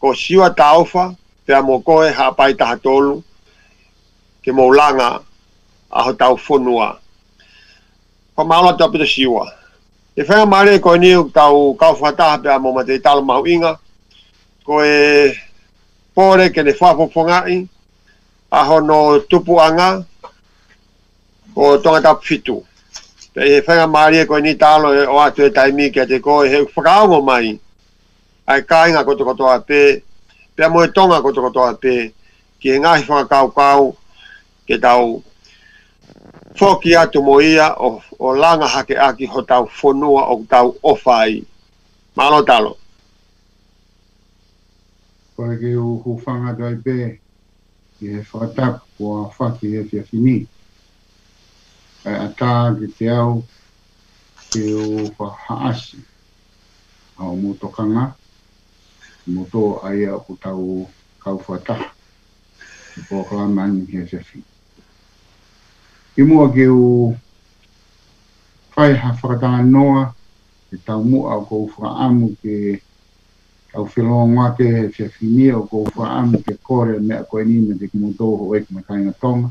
ko siwa taofa, pe a mokoe hapai taha tolu, ke maulanga aho tau funua. Ko maula tau pita siwa. E whaia mare koe niu tau kauwhataha pe a mo matei talo mahu inga, koe pore ke ne whapopongai, aho no tupu anga, ko tonga tau fitu. E whaia mare koe ni talo e o atu e taimi ke te koe he whakaongo mai, ai kainga koto koto a pe, pe moe tonga koto koto a pe, ki e ngahi whanga kau kau, ke tau whoki atu mo ia o, o langa hake aki ho tau whonua o tau ofai. Malo talo. Koe ke u hu whanga dai pe, ki e whatak po a whaki e te afini. Kai a tā ki te au, ke u whahaasi. Hau mūtokanga. Hau mo tō ai a ko tau kau whataha. Ko kala mani hea jafi. I mua ke u whai hawhakatanga noa, e tau mua o kou whaamu ke au whiloa ngā ke he te whinia o kou whaamu ke kore me a koe nina te kumo tō ho eki makai ngā tonga.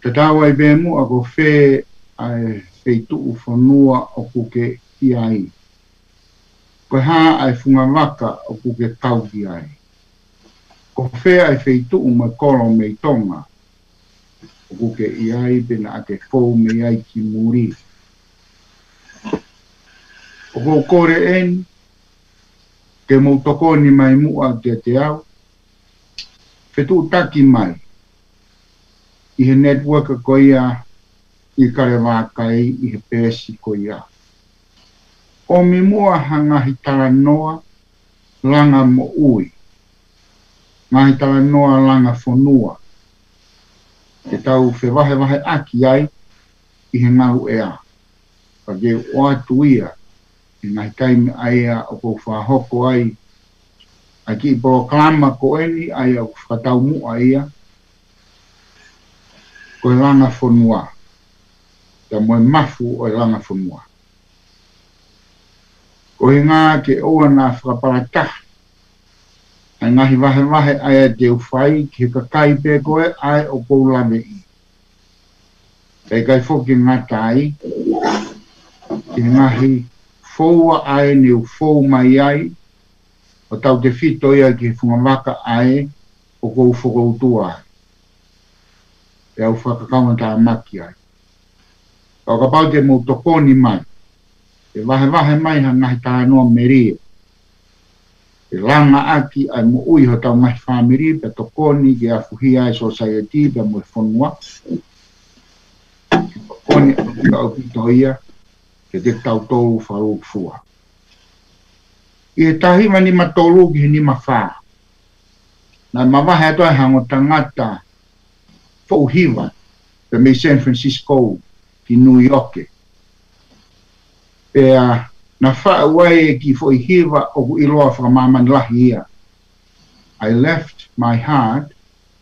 Te tāwai bē mua ko whē ai whei tuu whanua o kuke i ai koe hā ai funga maka o kuke tauti ai. Ko whea ai feitu u mai kolo mei tonga, o kuke i ai bina a te fō mei ai ki muri. O kō kore en, te mou ni mai mua te te au, whetu taki mai, i he network ko ia, i kare wā kai, i he pēsi ko ia. Ko ia o mi mua hanga hitara noa langa mo ui. Nga hitara noa langa fonua. Te tau whe wahe wahe aki ai i he ngau e Pa ge o atu ia i ngai taimi ai a o kou whahoko ai a ki i bawa kalama ko eni ai a kou whatau mua ia ko e langa fonua. Ta moe mafu o e langa fonua o he ngā ke oa nā whakaparata. Ai ngahi wahe wahe ai a te uwhai ki he kakai pēkoe ai o koulame i. Kei kai whoki ngā tai, ki ngahi fōua ai ni u fōu mai ai, o tau te whito ia ki whungamaka ai o kou whakautua ai. au whakakamata a maki ai. au ka pau te mō toponi mai. vahe vahe mai han mai tā no meri. E langa aki ai mo ui ho tau mahi whamiri pe tokoni ki a fuhi ai so fuhia e ti pe mo e whanua. Kone a pita au pito ia ke te tau tōu wharu kua. I he tahi ni ma matolu ki he ni ma whā. Na ma mawahe atoa hango tangata whauhiwa pe me San Francisco ki New York. pea eh, na wha away ki fo i hiwa o ku iloa whamaman lahi ia. I left my heart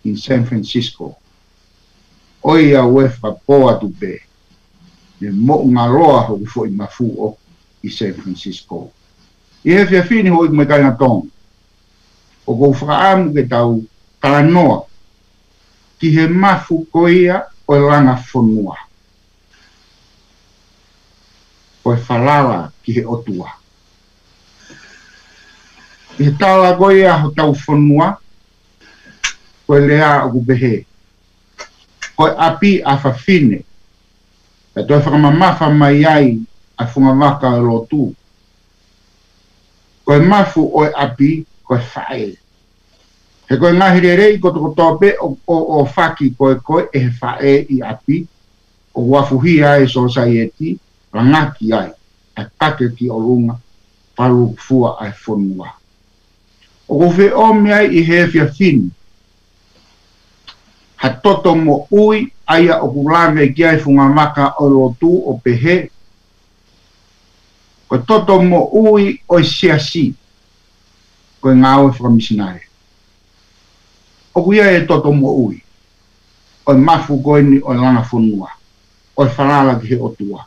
in San Francisco. Oia wefa poa tupe. Ne mo ngā roa ho ku fo i mafu o i San Francisco. I he fia fini ho i kume kai tong. O kou whaamu ke tau tānoa ki he mafu koia o langa whanua. oe whalawa ki he otua. I he tāla goi a ho tau whanua, koe lea o kubehe. Koe api a whawhine, e toi whakamamafa mai ai a funga waka e lotu. Koe mafu oe api, koe whae. He koe ngahire rei ko toko tope o, o, o whaki koe koe e he whae i api, o wafuhia e society, rangaki ai, a kate ki o runga, paru fua ai fonua. O kofi o mea i hefia fin, ha toto mo ui, aia o kulange ki ai funga maka o lotu o pehe, ko toto mo ui o sia si, ko e ngāwe whakamisinare. O kuia e toto mo ui, o mafu koini o lana funua, o whanala ki he otua.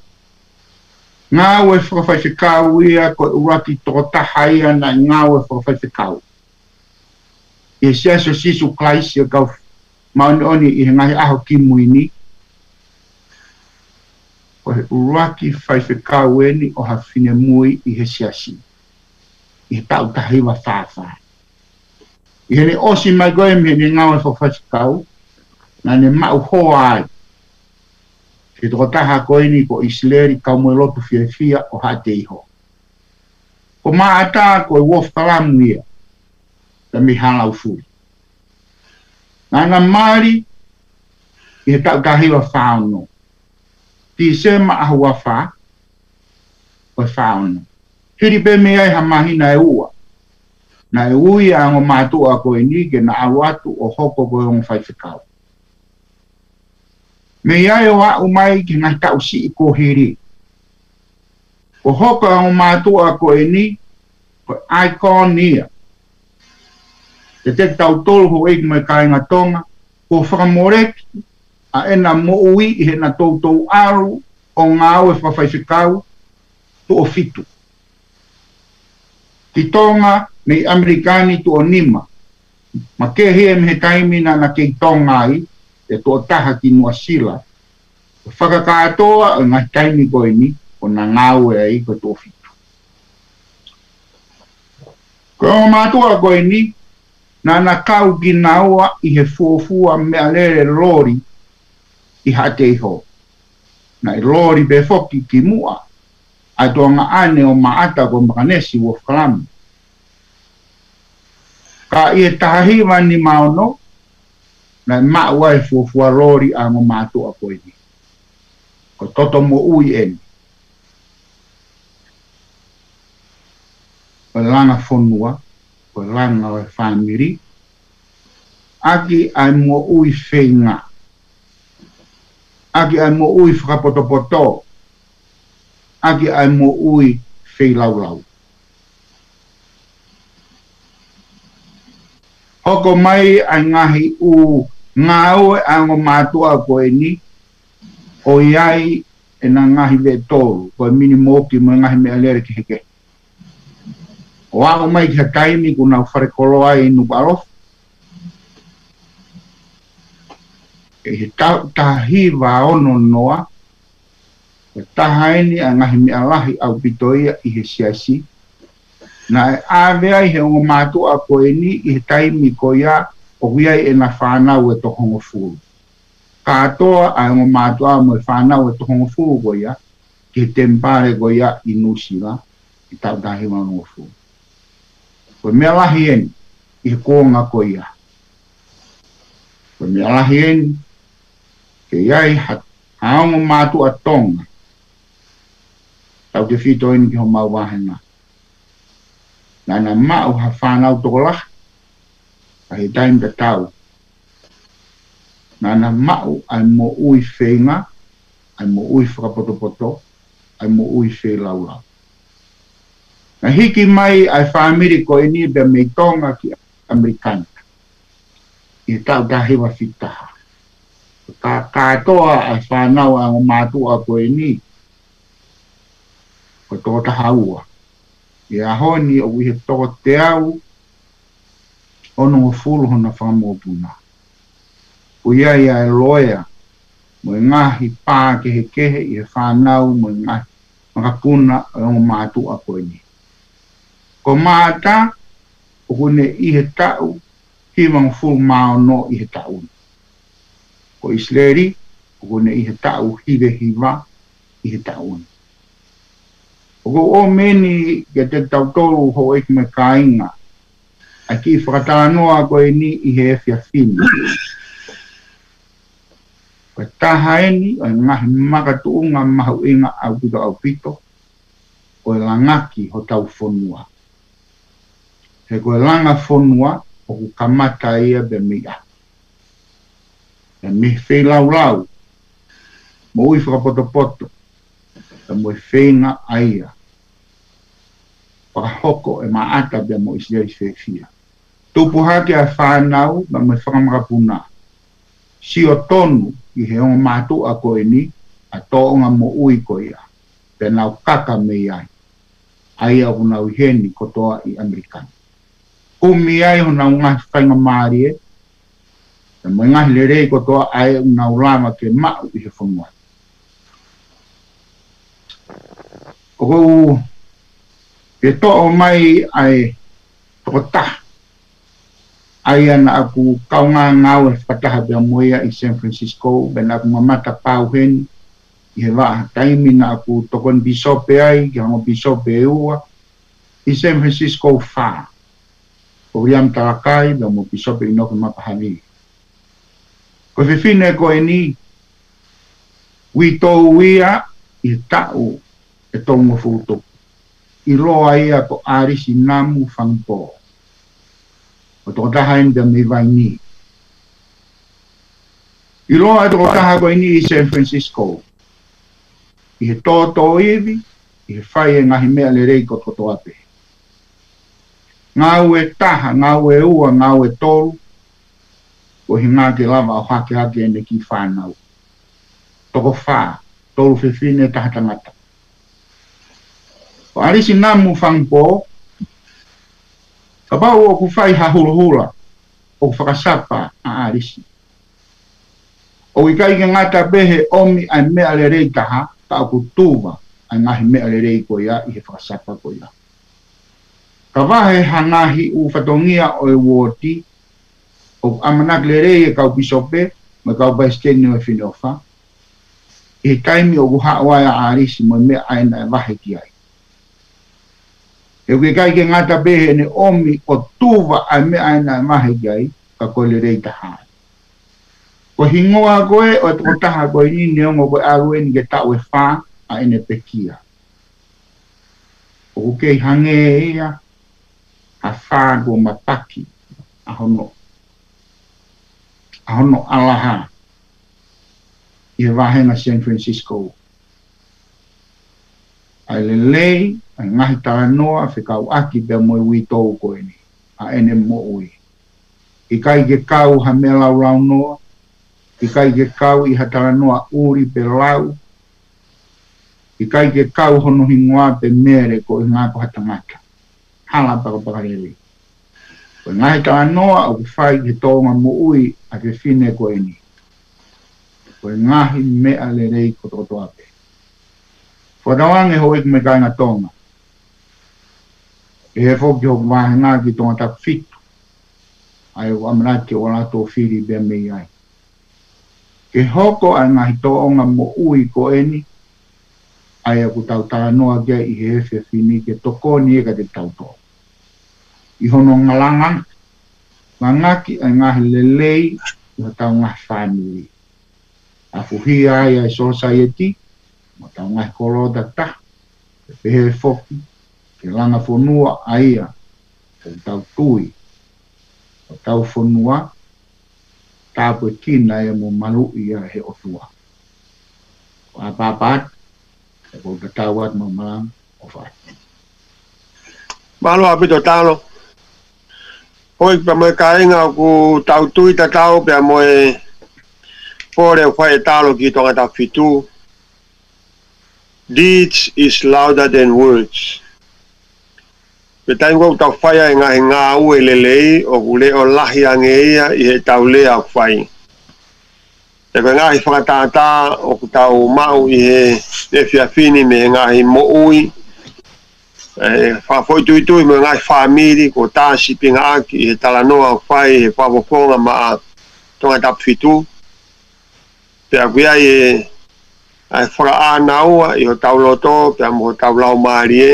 ngā ue whakawhai se kāu ia, ko e uraki tō taha ia na ngā ue whakawhai se kāu. E sia so sisu klaisi a kau maone oni i he ngahi aho ki mui Ko he uraki whai se kāu e ni o hawhine mui i he siasi. I he tau taha iwa whāwha. I he ne osi mai goemi he ne ngā ue whakawhai se kāu, na ne mau hoa ai ke toko taha koe ni ko isleri ka mwe lotu fia fia o hate iho. Ko maa ataa koe wof kalamu ia, ta mihala ufuri. Nga nga maari, ke he tau kahiwa whaono. Ti se maa hua wha, koe whaono. Kiri pe mea iha mahi na e ua. Na e ui a ngomātua koe ni, ke na awatu o hoko koe ngomfaifikau me ia e wa o mai ki ngā tau si i ko heri. Ko hoka o mātua ko e ni, ko icon nia. Te te tau tolu ho eki mai kai ngā tonga, ko whakamoreki a ena mo ui i hena tau tau aru o ngā au e whawhaifikau tu o fitu. Ki tonga nei Amerikani tu o nima, ma ke hea mehe taimina na kei tonga i, e tō taha ki Noa Sila. Whakakātoa o ngai taimi koe ni o nā ngāwe ai ko tō fitu. Ko o mātua koe ni, nā nā kau ki nā oa i he fuofua mea lere lori i iho. Na i lori be foki ki mua, a tō ane o maata ko makanesi wa whakalamu. Ka i e tahahiwa ni maono, na ma wai fu fu rori a ngo ma to ko ni ko toto mo ui en ko lana fonua ko lana o family aki a mo ui fenga aki a mo ui fra poto poto aki a mo ui fe lau lau hoko mai a ngahi u ngau e ango matua ko e o iai ena nā ngahi ve ko mini mo e ngahi me alere ki heke. O ango mai ki hakaimi ko nā fare koloa e nu baro e ta hi va ono noa, e taha eni a ngahi alahi au pitoi i he siasi, na e awea i he o matua ko i taimi ko ia, o wia e na whanau we to hongo fulu. Katoa a ngo mātua mo e whanau we to hongo fulu go ia, ke tempare go ia i nusila i tau tahi fulu. Ko mea lahi eni, i ko ia. Ko me eni, ke iai ya e haongo mātua tonga, tau te fito eni ki ho mauwahena. Nana mau ha whanau toko ai taim ta tau. Nana mau ai mo ui whenga, ai mo ui whakapotopoto, ai mo ui Na hiki mai ai whamiri ko ini e da tonga ki Amerika, I tau ta hewa fitaha. Ka kātoa ai whanau a mātua ko ini. E ko tō taha ua. I ahoni o wihe tō te au, ono o fulu hona whamu puna. O ia ia e loia, mo i ngahi pā kehe kehe i e whanau mo i ngahi makapuna e o mātu a koe ni. Ko māta, o kone i he tau, hi wang fulu māo no i he tau. Ko isleri, o kone i he tau, hi ve hi wa i he tau. O ko o meni, ke te tau tolu ho ek me kāinga, aki ki whakatanoa ko e ni i he efia fini. Ko taha e ni, o e ngahi maka tuunga mahu inga au pito au pito, ko e langaki ho tau fonua. He ko e langa fonua, o ku kamata ia be mia. E mi fei lau lau, mo ui whakapoto poto, e mo i feinga aia. Paka hoko e maata bea mo i ai fefia. Tupu hake a whanau ma me whakamakapuna. Si o tonu i he onga mātu a koe ni, a tō onga mo ui koe ia. Te nau kaka me iai. Ai a hona uheni kotoa i Amerikani. Kumi ai hona unga whainga maarie, te mo inga hilerei kotoa ai unga ulama ke mau i he whanua. Oko u, e tō o mai ai tō Ayan na aku nga at patahab ang moya i San Francisco ben aku ye va taimi na aku tokon bisope ay biso pe ua i San Francisco fa Uriam takai, ben mo no ma pahani ko fine ko ini wito wia i tau e tongo futuk i loa ia ko ari sinamu fangpo o tō taha in te mewai ni. I loa tō taha koe ni i San Francisco. I he tō tō iwi, i he whai e ngahi mea le reiko tō tō ape. Ngā ue taha, ngā ue ua, ngā ue tōru, o he ngā ke lava o hake hake ene ki whānau. Toko whā, tōru whewhine taha tangata. O arisi ngā mu whangpō, Kaba uo kufai hahulahula. O kufakasapa aalisi. O ikai ke ngata behe omi ai mea lerei taha ta kutuba ai ngahi mea lerei ko ia i fakasapa ko ia. Kawahe hangahi u fatongia o e woti o amana lerei e kau pisope me kau baisteni o finofa. E kaimi o wa ya aalisi mo me aina e wahe ki ai. E que kai ke ngata ne omi o tuva a me aina mahe yai ka kole rei taha. Ko hingoa koe o toko taha koe ni neongo koe aroe ni ke tawe wha a ene pekia. O kei hange e ea a wha go mataki a hono. A hono alaha i he wahenga San Francisco. Ai lelei ai ngahi tā noa whikau aki pia moe ui tō koe ni, a ene mo ui. I kai ke kau ha mela rau noa, i kai ke kau i hatara noa uri pe lau, i kai ke kau hono hi ngua pe mere ko i ngā koha tamata. Hala paka pakarele. Ko i ngahi tā noa au ki whai ke tōnga mo ui a ke whine koe ni. Ko i ngahi mea le rei ko tō tō ape. Whakawange hoi kumekai ngā tōnga. e fokio mahna ki tonga tak fit ai o amana ki ola to fili be me ai ke hoko ana onga mo ui ko eni ai aku tau tala noa kia i he efe fini ke toko ni eka te tau tō. I hono ngalanga, ngangaki ai ngahi lelei ma tau ngahi whanui. A fuhi ai ai society, e ma tau ngahi korota ta, pehe te langa aia o e tau tui o tau whanua tāpua tina e mo ia he otua o a pāpāt e ko te tāwat mo malang o whai Malo apito tālo Hoi pa mo kāinga ku tau tui ta tau pe mo e pore ki tonga ta fitu Deeds is louder than words. Pe tai ngau tau whaia e ngai ngā ue lelei o gule o lahi ange ia i he tau lea o whai. E pe ngai whakatātā o ku tau mau i he efia fini me ngai mo ui. E whafoi tui tui me ngai whamiri ko tā shipping aki i he talanoa o whai he whavokonga ma a tonga tapfitu. Pe a kuia i he ai whakaa naua i ho tau loto pe a mo tau lau maari e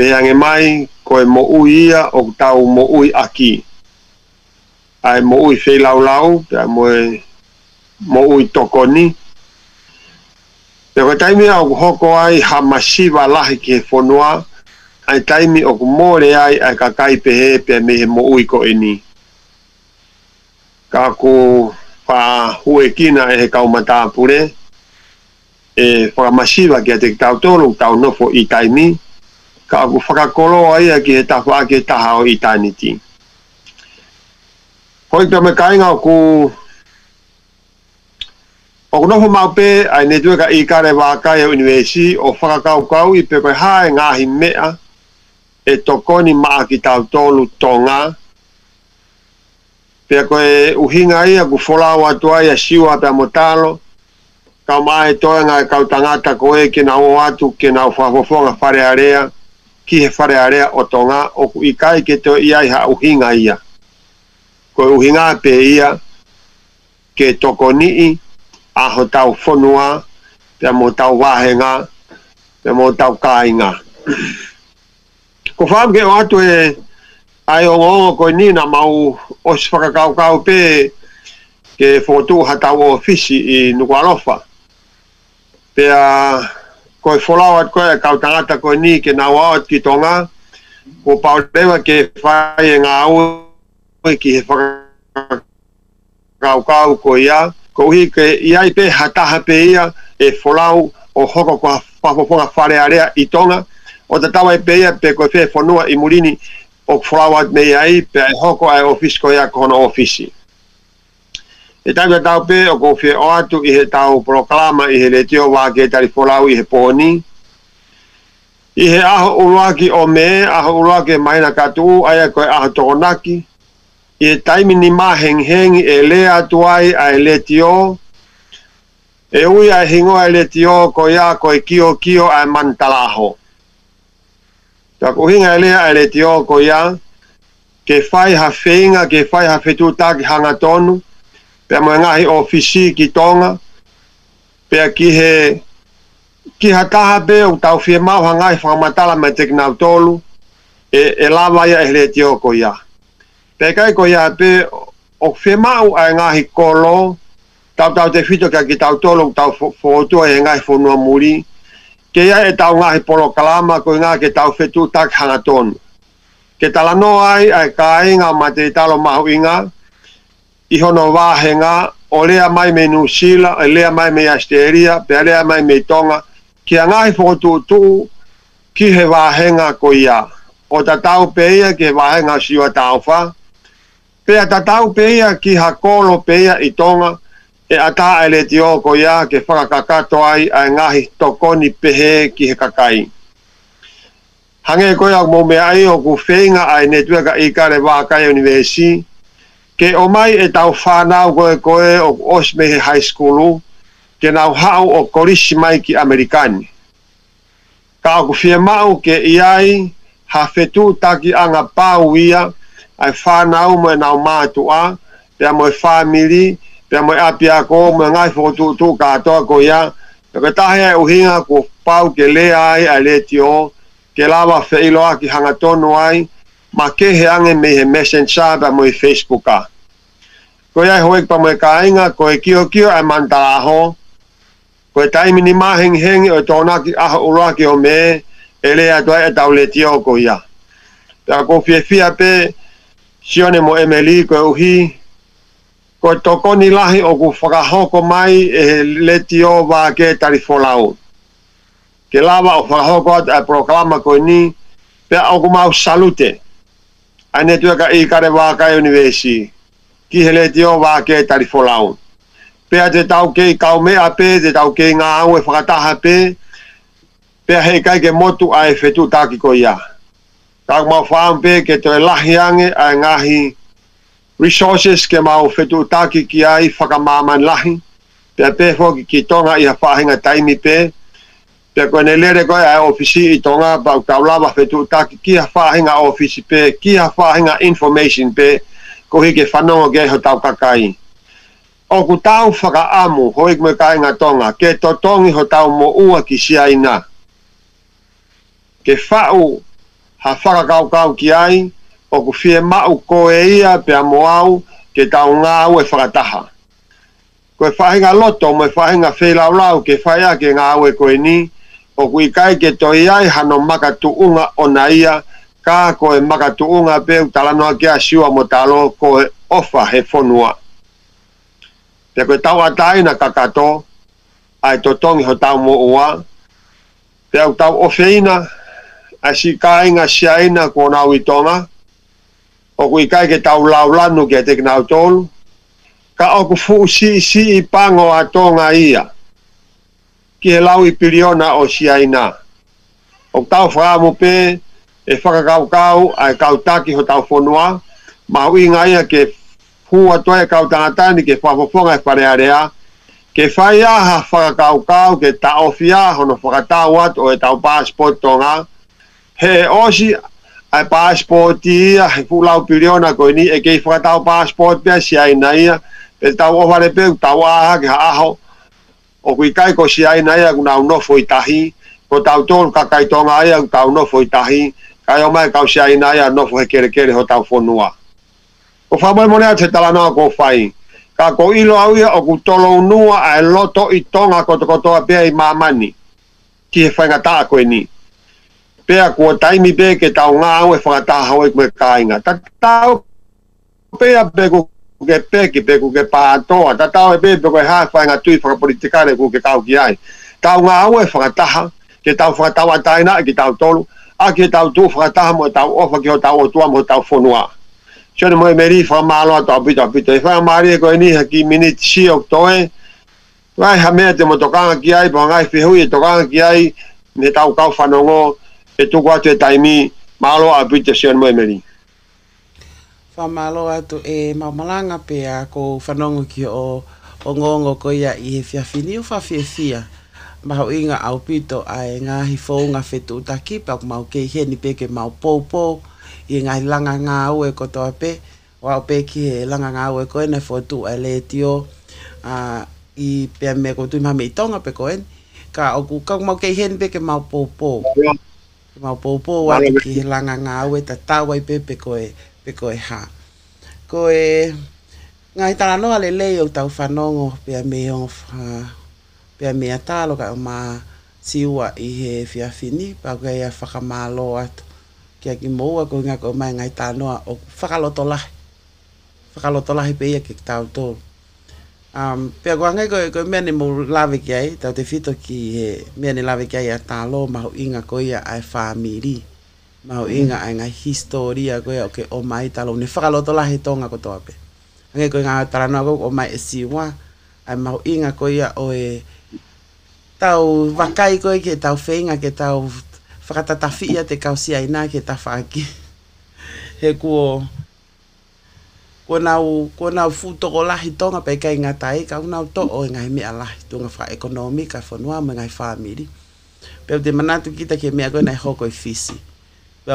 peange mai koe mo ui ia o tau mo ui aki ai mo ui fei lau lau te mo e mo ui tokoni te koe taimi au hoko ai ha masiva lahi ke whonua ai taimi o kumore ai ai ka kai pehe pe mehe mo ui ko eni ka ko pa hue kina e he kaumata apure e whakamashiva kia te tau tolu tau nofo i taimi ka aku whakakolo ai a ki he tahu a ki he taha o itaniti. Hoi pia me kainga o ku o ku noho maupe ai ne tue ka i kare wakai o inuesi o whakakaukau i pe koe hae ngahi mea e tokoni maa ki tau tolu tonga pe koe uhinga i a ku wholau atua i a siwa pia motalo ka mai toenga e kau koe ki na o atu kena na o whafofonga whare area ki he whare area o tonga o ku i kai ke to ia i ha uhinga ia. Ko uhinga pe ia ke toko ni i a tau whonua, te mo tau wahenga, te mo tau kainga ko whaam ke o atu e ai o ngongo ko ni na mau os whakakau kau pe ke whotu hatau o fisi i Nukwarofa. Pea... a koe wholau at koe, kau tangata koe ni ke nau aot ki tonga, ko pau lewa ke whai e ngā au e ki he whakau kau ko ia, ko uhi ke ia i pe hataha pe ia e wholau o hoko kua whapoponga whare area i tonga, o te tawai pe ia pe koe whee whanua i murini o wholau at me ia i pe ai hoko ai ofis ko ia kono ofisi. E tanga tau pe o kofie o atu i he tau proklama i he le tio wāke tari folau i he pōni. I he aho uruaki o me, aho uruaki e maina katu u, aia koe aho tokonaki. I he taimi ni mā heng heng e le atu ai a e le tio. E ui a hingoa e le tio ko ia koe kio kio a mantalaho. Tak uhinga e lea e le tio ko ia ke fai ha feinga, ke fai ha fetu taki hanga tonu pe mai ngahi ofisi ki tonga pe ki he ki hataha be o tau fie mau hanga i whamatala me te kinau tolu e, e lawa ia e hele te oko ia. Pe kai ko ia pe o fie mau a ngahi kolo tau tau te whito kia ki tau tolu tau fōtu fo, e ngahi whonua muri ke ia e tau ngahi polo kalama ko ngā ke tau whetu tak hanga tonu. Ke tala no ai ai kai ngā mate i talo mahu i ngā, i hono wāhenga o lea mai me Nusila, e lea mai me Asteria, pe lea mai me Tonga, ki a ngāhi whakotutu ki he wāhenga ko ia. O tatau peia ki he wāhenga siwa tāwha, pe a tatau peia ki ha kolo peia i Tonga, e ata e le tio ko ia ke whakakakato ai a ngāhi tokoni pehe ki he kakai. Hange koia mō mea ai o ku whenga ai netuaka i kare wākai universi, ke o mai e tau whanau koe koe o Osmehe High School ke nau hau o korisi mai ki Amerikani. Ka aku fie mau ke iai hawhetu taki anga pāu ia ai whanau mo e nau mātu a te amo e whamiri te amo e api a ko mo e ngai whakotutu ka atoa ko ia te ka tahe e uhinga ko pāu ke le ai ai le tio ke lawa whailoa ki hangatono ai ma ke he ange me he messenger ba mo Facebook a. Ko ia hoek pa mo ka inga ko e kio kio a manta aho. Ko e taimi ni maheng heng o tona ki aho ura ki o me ele a toa e, e taule tio ko ia. Ta ko fie fia pe sione mo emeli ko e uhi ko e toko ni lahi o ku whakahoko mai e he le tio wa ke tarifolau. Ke lava o whakahoko at a proklama ko ni pe a o ku mau salute. Ko ane tu ka i kare wa ka universi ki hele ti o wa ke tari folau pe a te tau ke ka me a pe te tau ke nga au e fa pe pe he kai ke motu a e fetu ta ki ko ya ta ma fa pe ke te la hiange a nga hi resources ke ma o fetu ta ki ki ai fa ka ma man la hi pe pe fo ki tonga i a fa hinga taimi pe pe te koe ne lere koe a ofisi i tonga ba u taulawa whetu utaki ki a whāhinga ofisi pe, ki a whāhinga information pe, ko hike whanongo ke ho tau kakai. O ku tau whaka amu hoi kme kai ngā tonga, ke to tongi ho tau mo ua ki sia i nā. Ke whau ha whaka kau kau ki ai, o ku fie mau koe ia pe a moau ke tau ngā u e whakataha. Koe whahinga loto, mo e whahinga whelau lau, ke whaia ke ngā u e koe ni, o kui kai ke toi ai hano maka tuunga o na ia ka ko e maka tuunga pe utalanoa ke asiua mo talo ko e ofa he fonua. Te koe tau atai na kakato ai to tongi ho tau mo ua te au tau ofeina a si kainga siaina ko na uitonga o kui kai ke tau laulanu ke te kina ka oku fuu si si i pango atonga ia ki he lau i piliona o siaina. O tau whaamu pē, e whakakau kau, a e kau taki ho tau whonua, ma hui ngā ia ke hua toi e kau tangatani ke whapoponga e wharearea, ke whai aha whakakau kau, ke ta ofia hono whakatau o e tau passport tonga, he osi ai passport ia, he pu lau piliona koi ni, e kei whakatau passport pia siaina ia, e tau ofare pe, tau aha ke ha aho, o kui kai ko si aina ia kuna uno foi tahi, ko tau tōn ka kai tonga ia kuna uno foi tahi, kai o mai kau si aina ia no foi kere kere ho tau fonua. O whamai mone atse tala nao ko whai, ka ko ilo au ia o ku tolo unua a e loto i tonga koto kotoa pia i mamani, ki he whaingata a koe ni. Pea kua taimi pe ke tau ngā au e whangata hawe kue kāinga. Ta tau pea pe kua ku ke peki pe ku ke pa to ta ta e pe ko ha fa na tu fa politika le ku ke ka ki ai ta nga au e fa ta ha ke ta fa ta wa ta na ki ta to lu a ki ta tu fa ta mo ta o fa ki ta o tu mo ta fo noa cho ne mo e meri fa ma lo ta pi ta pi te fa ma ri ko ni ha ki mini chi o to e Vai ha mea te motokanga ki ai, pa ngai fihui e tokanga ki ai, ne tau kau whanongo, e tuku atu e taimi, maloa a pita sion moe meringa whamalo atu e maumalanga pe a ko whanongo ki o o ngongo ko ia i he fiafini o whawhiawhia mahau inga au pito a e ngāhi whounga whetu utaki pa ku mau kei heni pe ke mau pōpō i ngāhi langa ngā ue kotoa pe o au pe ki he langa ngā ue ko ene whotu a le tio i pe a me kotui mame i tonga pe ko en ka o ku ka ku mau kei heni pe ke mau pōpō ke mau wale ki he langa ngā ue ta tawai pe pe ko e pe koe ha. Koe, ngai tala noa le lei au tau whanongo pe me mea ofa, pe a mea tālo ka ma siua i he fia fini, pa koe ia whakamalo atu. Kia ki moua koe ngā koe mai ngai tala noa o whakaloto lahi. Whakaloto lahi pe ia ki tau tō. Um, pia kua ngai koe, koe mea ni mō lawe ki ai, tau te fito ki mea ni lawe ki ai a tālo, mahu inga koe ia ai whāmiri mau inga mm. inga historia ko ya ke o mai talo ni fa lo to la ko to ape ange ko inga tara no ko o mai e si wa ai mau inga ko ya o e tau vakai ko ke tau feinga ke tau fakata tafi te kau si ke ta faki he ku o ko na u ko na u futo ko la hetonga pe kai inga tai ka una to o inga me ala hetonga fa ekonomika fo noa mai family Pero de manatu kita ke mea koe nai hoko i fisi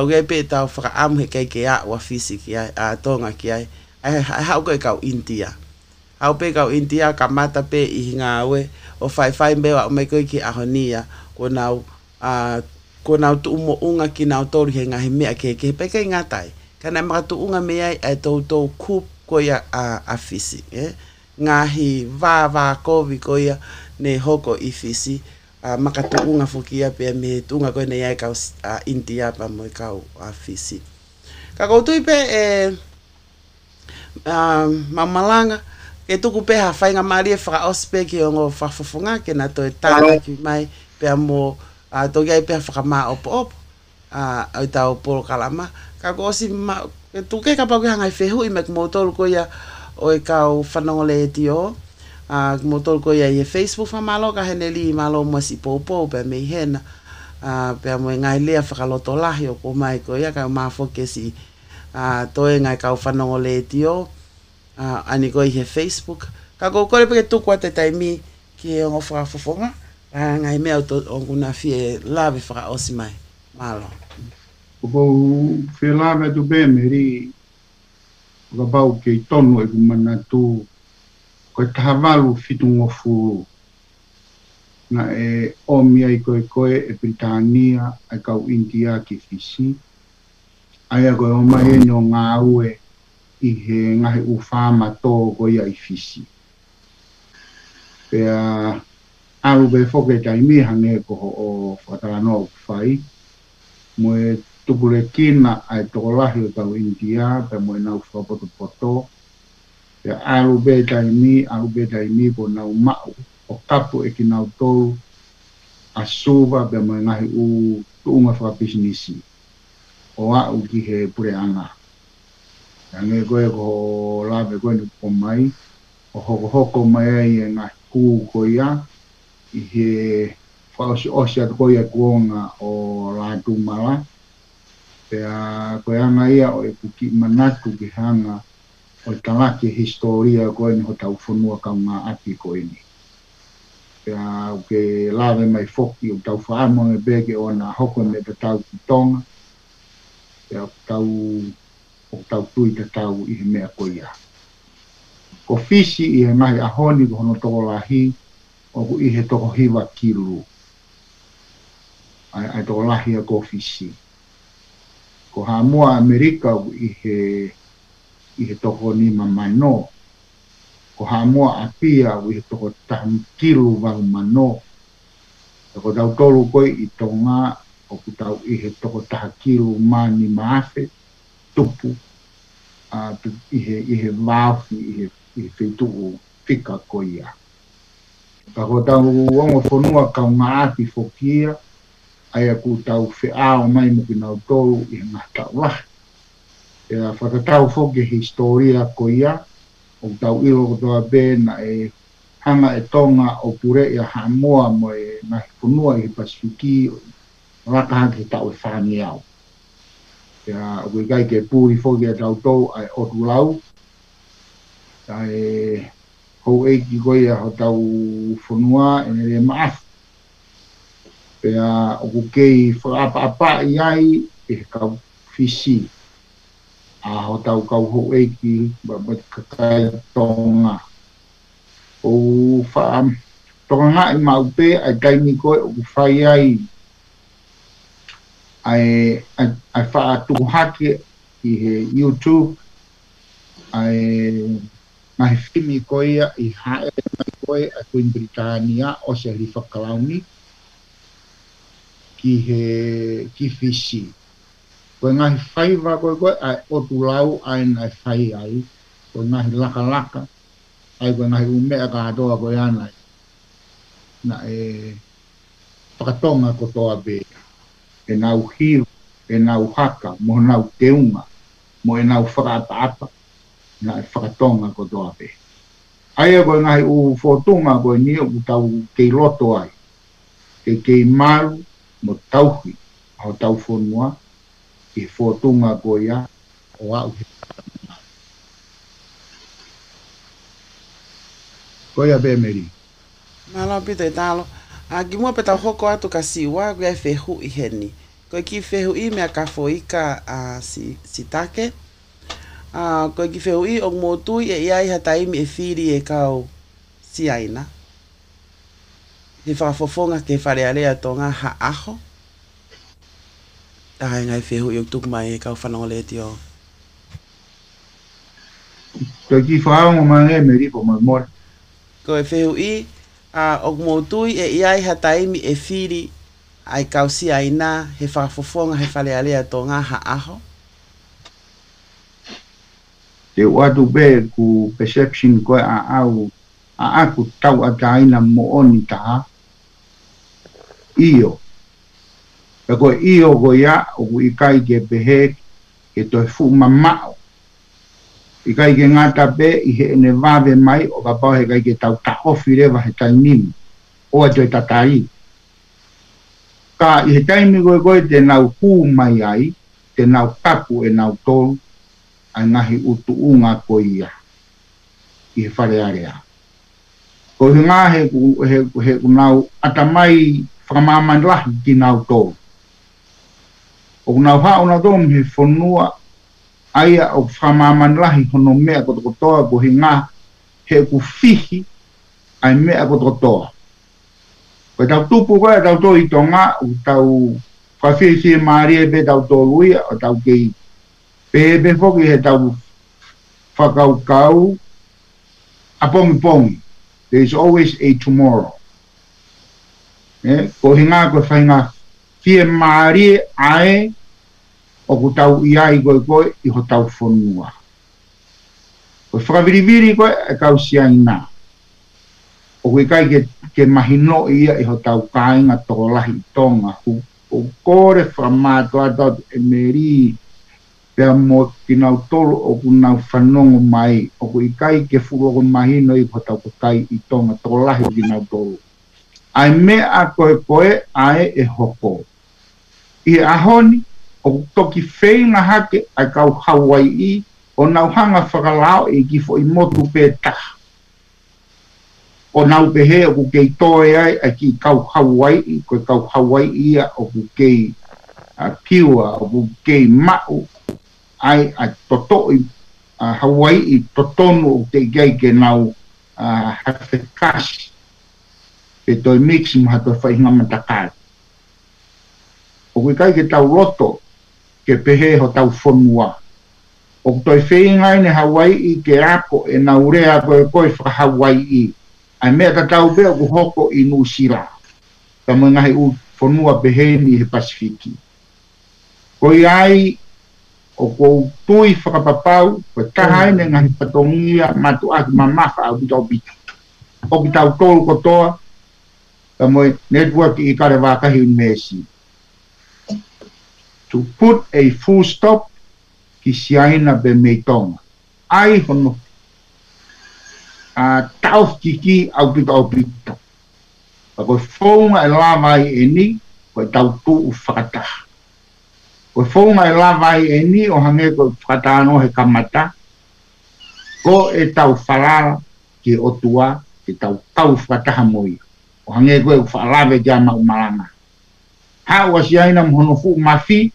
pe au pe ta fra am he kai ke a wa fisik a tonga ki ai ai ha ko ka india Hau pe kau india ka mata pe i hinga we o fai fai me wa me ko ki a honia ko na ko na tu mo unga ki na tor he nga he me a ke ke pe kai nga tai ka na ma tu unga me ai e to to ko ya a a fisik eh nga hi ko vi ne hoko i fisik a uh, maka tu unga fuki ape me tu unga koe nei ai kau a uh, inti apa mo kau a fisi ka kau tu ipe e eh, a uh, mamalanga ke tuku pe ha fainga mari e fra ospe ki ongo fa fofunga ke na to tanga ki mai pe mo a uh, to gai pe fra ma op op a uh, ai tau polo kalama ka ko si ma ke tuke ka pa ku hanga fehu i mek motor ko ya o e kau fanongole tio a uh, motor ko ia e Facebook fa malo ka heneli malo mo si popo pe me hena a pe mo ngai le fa kalo to la yo ko mai ko ia ka ma fo ke si a to e ngai ka fa no le tio a ani ko Facebook ka ko ko pe tu ko te tai mi ki e ngo fa fo fo nga a ngai me auto o kuna fi lave fa o si mai malo o bo fi lave do bem ri o ba o ke tonu e mana tu koe taha malu fitu ngofu na e omi ai koe koe e Britania ai kau India ki Fisi ai a koe o mai e nyo ngā ue i he ngahe ufā mato koe ia i Fisi pea alu be foke tai me hane ko ho o fatara no fai mo e tupule kina ai tokolahi o tau India pe mo e nau fapoto poto, poto ya alu be dai ni alu be dai ni ko nau ma o kapu e ki nau a suva be mai ngai u tuunga fa bisnisi o a u ki he pure ana ya ngai ko e ko la be ko ni ko mai o hoko hoko mai ai e ngai ku ko ia i he whaoshi osia te koia kuonga o rātumara. Pea koe anga ia o e puki manatu ki hanga o le tangake historia ko ini ho tau whanua ka ngā aki ko ini. Ia o ke lawe mai foki o tau whaamo me bege o nā hoko me te tau ki tonga. Ia o tau o tau tui te tau i he mea ko ia. Ko fisi i he mahi a honi ko hono toko lahi o ku i he toko hiwa ki lu. Ai toko lahi a ko fisi. Ko hamua Amerika i he i he toko ni ma Ko ha a pia u i he toko tahan kilu wau e ko tau tolu koi i tonga o ku tau i he toko tahan kilu ma tupu, a, i, he, i he i he, feitu u fika koi a. Ka ko tau uongo whanua ka ngā ati fokia, aia ku tau whea o mai mokina o tolu i ngā tau wahi e a whakatau fōke historia ko ia, o tau iro ko tō na e hanga e tonga o pure e ha hamoa mo e nahi kunua i pasifiki rakaha ki tau e whāni au. E a uigai ke puri fōke a tau tō a e otu lau, a e hou e koi a ho tau funua e nere maaf. E a uku kei whakapa apa i ai e kau fisi a ho tau kau ho e ki ba ba ka kai tonga o fa am tonga nga i mau pe a kai ni koe o fai ai ai ai fa tu hake i he youtube ai mai fimi koe i hae mai koe a Queen Britannia o se rifa kalauni ki he ki fisi ki he koe ngahi whaiwa koe koe, ai o tu lau ai nai whai ai, koe ngahi laka laka, ai koe ngahi umea ka atoa koe anai, na e whakatonga ko toa be, e nau hiru, e nau haka, mo nau teunga, mo e nau whakataata, na e whakatonga ko toa be. Ai e koe ngahi u fotunga koe nio u tau kei loto ai, kei kei maru, mo tauhi, au tau fonua, ke fotunga ko ia o au he ko ia be meri ma la pita i talo a ki mua peta hoko atu ka si ua kua e fehu i heni ko ki fehu i mea ka foika a uh, si, si take a uh, ko ki fehu i o motui e iai ha taimi e fili e kau si aina he whakafofonga ke wharearea tō ngā ha aho ai ngai fe hu yok tuk mai ka fan ngole tio to ki fa mo man e meri po mo mor ko fe hu i a ok mo tui e iai e, hatai mi e firi ai kausi ai na he fa fofonga he fale ale to nga ha aho te wadu be ku perception ko a au a aku tau a taina mo oni ta io e ko i o go ya o ku i kai ke pehe e to e fu mamao i kai ke ngata pe i he ene vave mai o ka pao he kai ke tau tako fire wa he tai nimi o a joi tatai ka i he tai mi goe goe te nau hu mai ai te nau papu e nau tolu a ngahi utu unga ko ia i he whare area. Ko hi ngā he ku, he, he, he atamai whamaman lahi ki nau tōru. una fa una tom he fonua aia o famaman lahi hono mea ko ko toa ko hinga he ku fihi ai mea ko ko toa ko tau tupu ko tau to i tonga u tau fa fi maria be tau to lui o tau ke pe be ki he tau fa kau kau apong pong there is always a tomorrow eh ko hinga ko fa hinga fie maari ae o ku tau ia i koe koe i ho tau whonua. Koe whakaviriviri koe e kau siai nā. O koe kai ke, ke mahino ia i ho tau kāinga toko lahi tonga hu. O kore whamātua tau e meri pia mo ki nau tolo o ku nau whanongo mai o ku ikai ke furo ko mahino i ho tau kai i tonga toko lahi ki nau tolo. Ai mea koe koe ae e hoko. i e ahoni o toki na hake a kau hawai i o nau hanga whakalao e ki fo i motu pē taha. O nau o kukei toe ai a ki kau hawai i koe kau hawai i a o kukei a piua o kukei mau ai a toto i a hawai i totonu o te gai ke nau a hafe kasi pe toi miksi mo hatu whaihinga matakai o kui kai ke tau roto ke pehe ho tau whonua. O kui toi whee ngai ne Hawaii ke ako e na urea koe koe whaka Hawaii. Ai mea ta tau beo ku hoko i nusira. Ta mui ngai u whonua pehe ni he Pasifiki. Koi ai o kou tui whakapapau, koe taha ene ngai patongia matu aki mamaka au bitau bitu. O ki tau tolu kotoa, ta network i kare wakahi unmesi. mesi. to put a full stop kisiain na bemetong ai hono tau kiki au pito au pito ako fonga e lava eni ko tau tu u ko fonga ay lava i eni o hange ko whakata no he kamata ko e tau whalara ki otua ki tau tau whakataha moi o hange ko e whalawe kia ha wa siaina mhono fu mafi